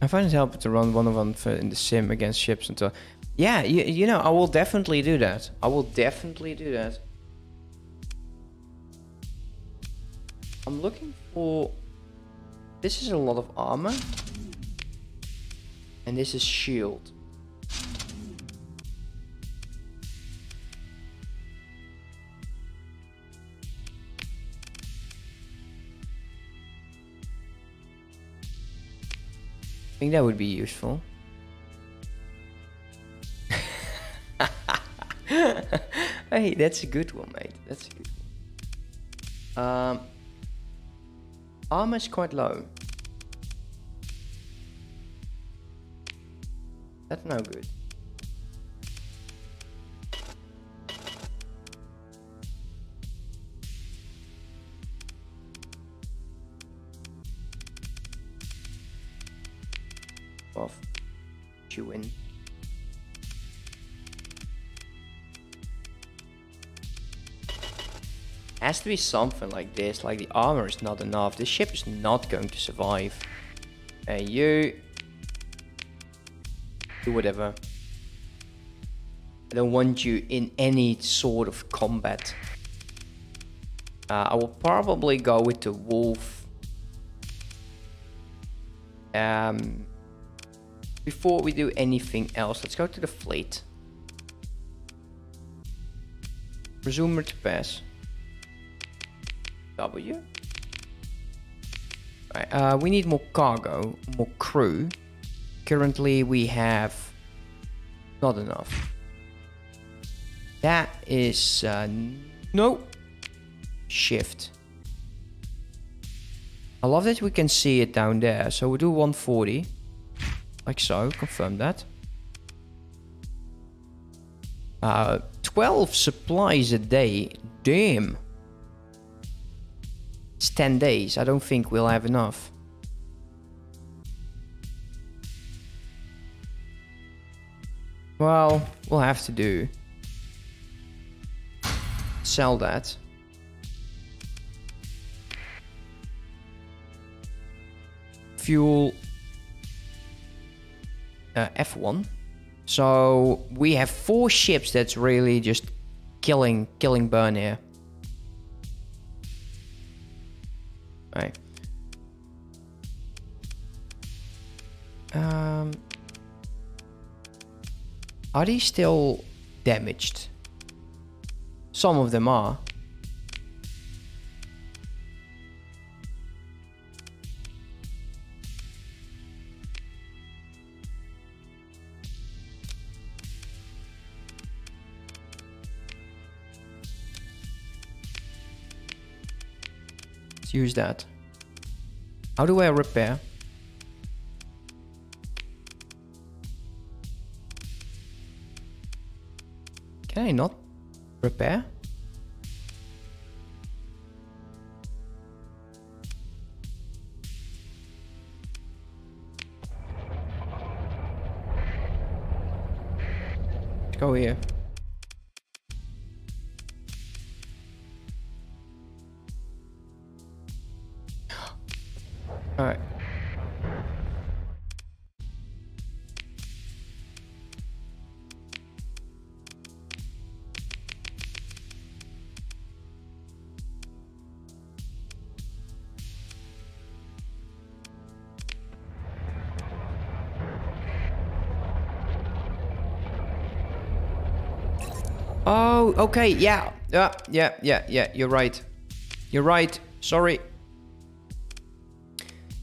A: I find it helpful to run one of them in the sim against ships until. Yeah, you, you know, I will definitely do that. I will definitely do that. Looking for... This is a lot of armor. And this is shield. I think that would be useful. hey, that's a good one, mate. That's a good one. Um, Armor is quite low. That's no good. Off. You win. Has to be something like this, like the armor is not enough. This ship is not going to survive. And you... Do whatever. I don't want you in any sort of combat. Uh, I will probably go with the wolf. Um, before we do anything else, let's go to the fleet. Resume repairs. W. Right, uh, we need more cargo, more crew. Currently, we have not enough. That is uh, no shift. I love that we can see it down there. So we do 140. Like so, confirm that. Uh, 12 supplies a day. Damn. It's 10 days. I don't think we'll have enough. Well, we'll have to do. Sell that. Fuel uh, F1. So we have four ships that's really just killing killing burn here. Right. Um, are they still damaged? Some of them are. Use that. How do I repair? Can I not repair? Go here. Okay, yeah, yeah, yeah, yeah, yeah, you're right. You're right, sorry.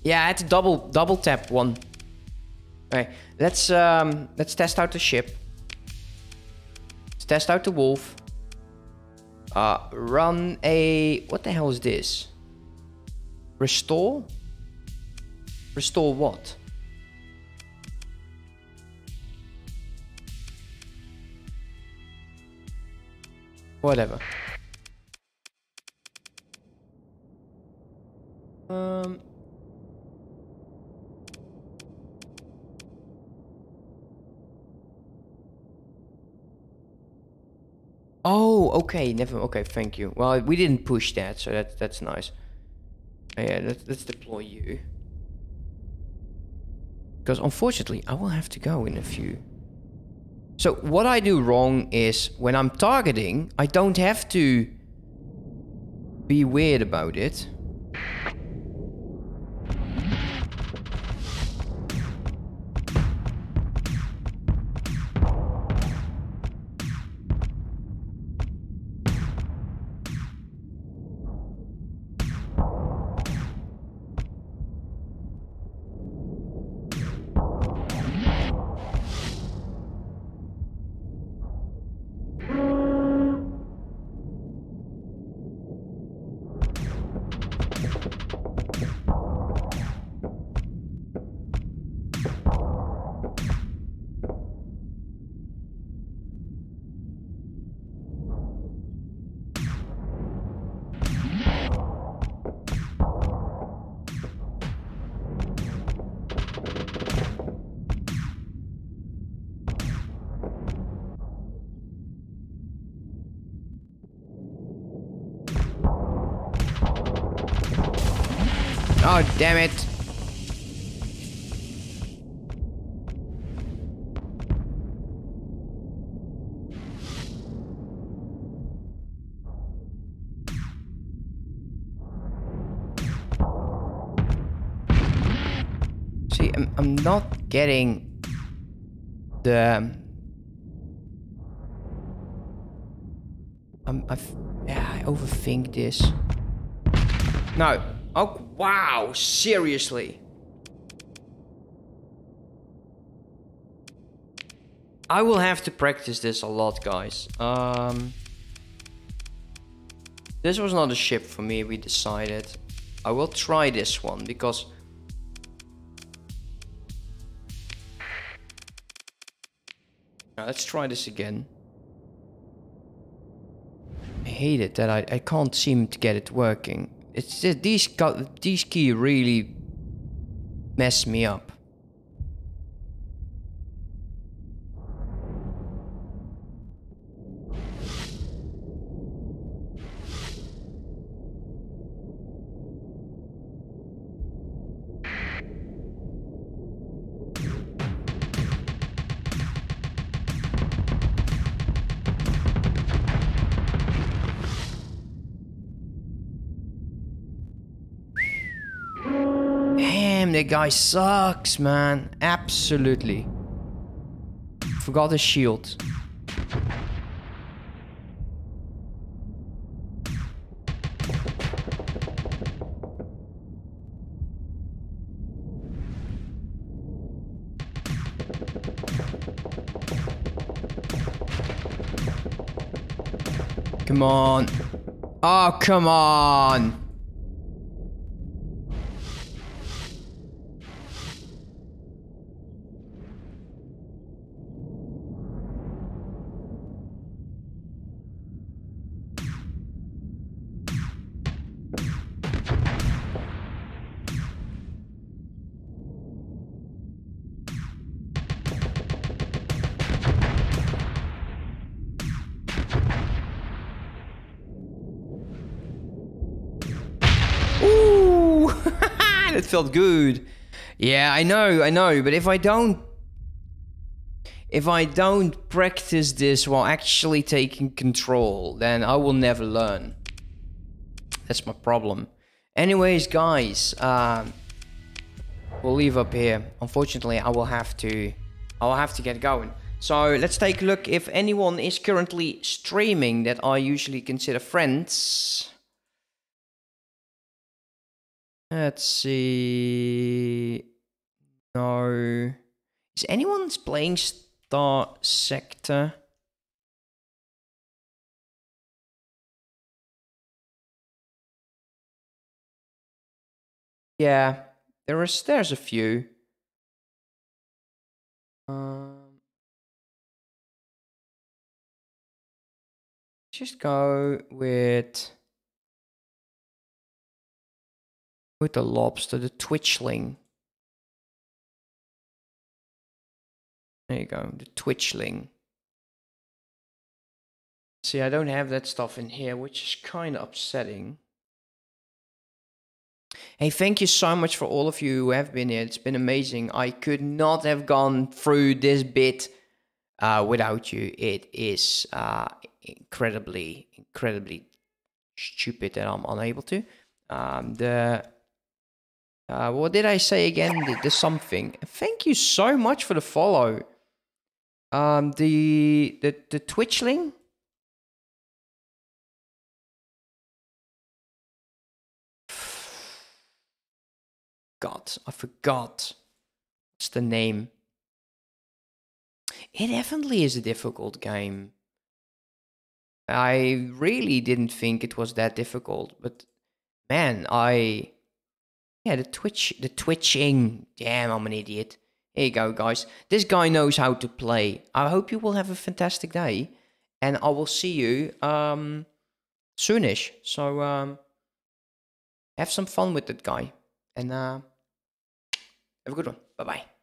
A: Yeah, I had to double double tap one. Okay, let's um let's test out the ship. Let's test out the wolf. Uh run a what the hell is this? Restore? Restore what? Whatever. Um Oh, okay, never. Okay, thank you. Well, we didn't push that, so that's that's nice. Oh, yeah, let's, let's deploy you. Because unfortunately, I will have to go in a few. So what I do wrong is when I'm targeting, I don't have to be weird about it. Oh, damn it. See, I'm, I'm not getting the um, I'm, I, yeah, I overthink this. No. Oh, wow. Seriously. I will have to practice this a lot, guys. Um, this was not a ship for me, we decided. I will try this one, because... Now, let's try this again. I hate it that I, I can't seem to get it working. It's just, these, these key really mess me up. Guy sucks, man. Absolutely. Forgot his shield. Come on. Oh, come on. Felt good. Yeah, I know, I know. But if I don't... If I don't practice this while actually taking control, then I will never learn. That's my problem. Anyways, guys, um, we'll leave up here. Unfortunately, I will have to, I will have to get going. So let's take a look if anyone is currently streaming that I usually consider friends. Let's see. No. Is anyone playing Starsector? Yeah, there is. There's a few. Um, just go with. With the lobster, the twitchling. There you go, the twitchling. See, I don't have that stuff in here, which is kind of upsetting. Hey, thank you so much for all of you who have been here. It's been amazing. I could not have gone through this bit uh, without you. It is uh, incredibly, incredibly stupid that I'm unable to. Um, the uh, what did I say again? The, something. Thank you so much for the follow. Um, the the the Twitchling. God, I forgot. What's the name? It definitely is a difficult game. I really didn't think it was that difficult, but man, I yeah, the twitch, the twitching. Damn, I'm an idiot. Here you go, guys. This guy knows how to play. I hope you will have a fantastic day, and I will see you um soonish. So um, have some fun with that guy, and uh, have a good one. Bye bye.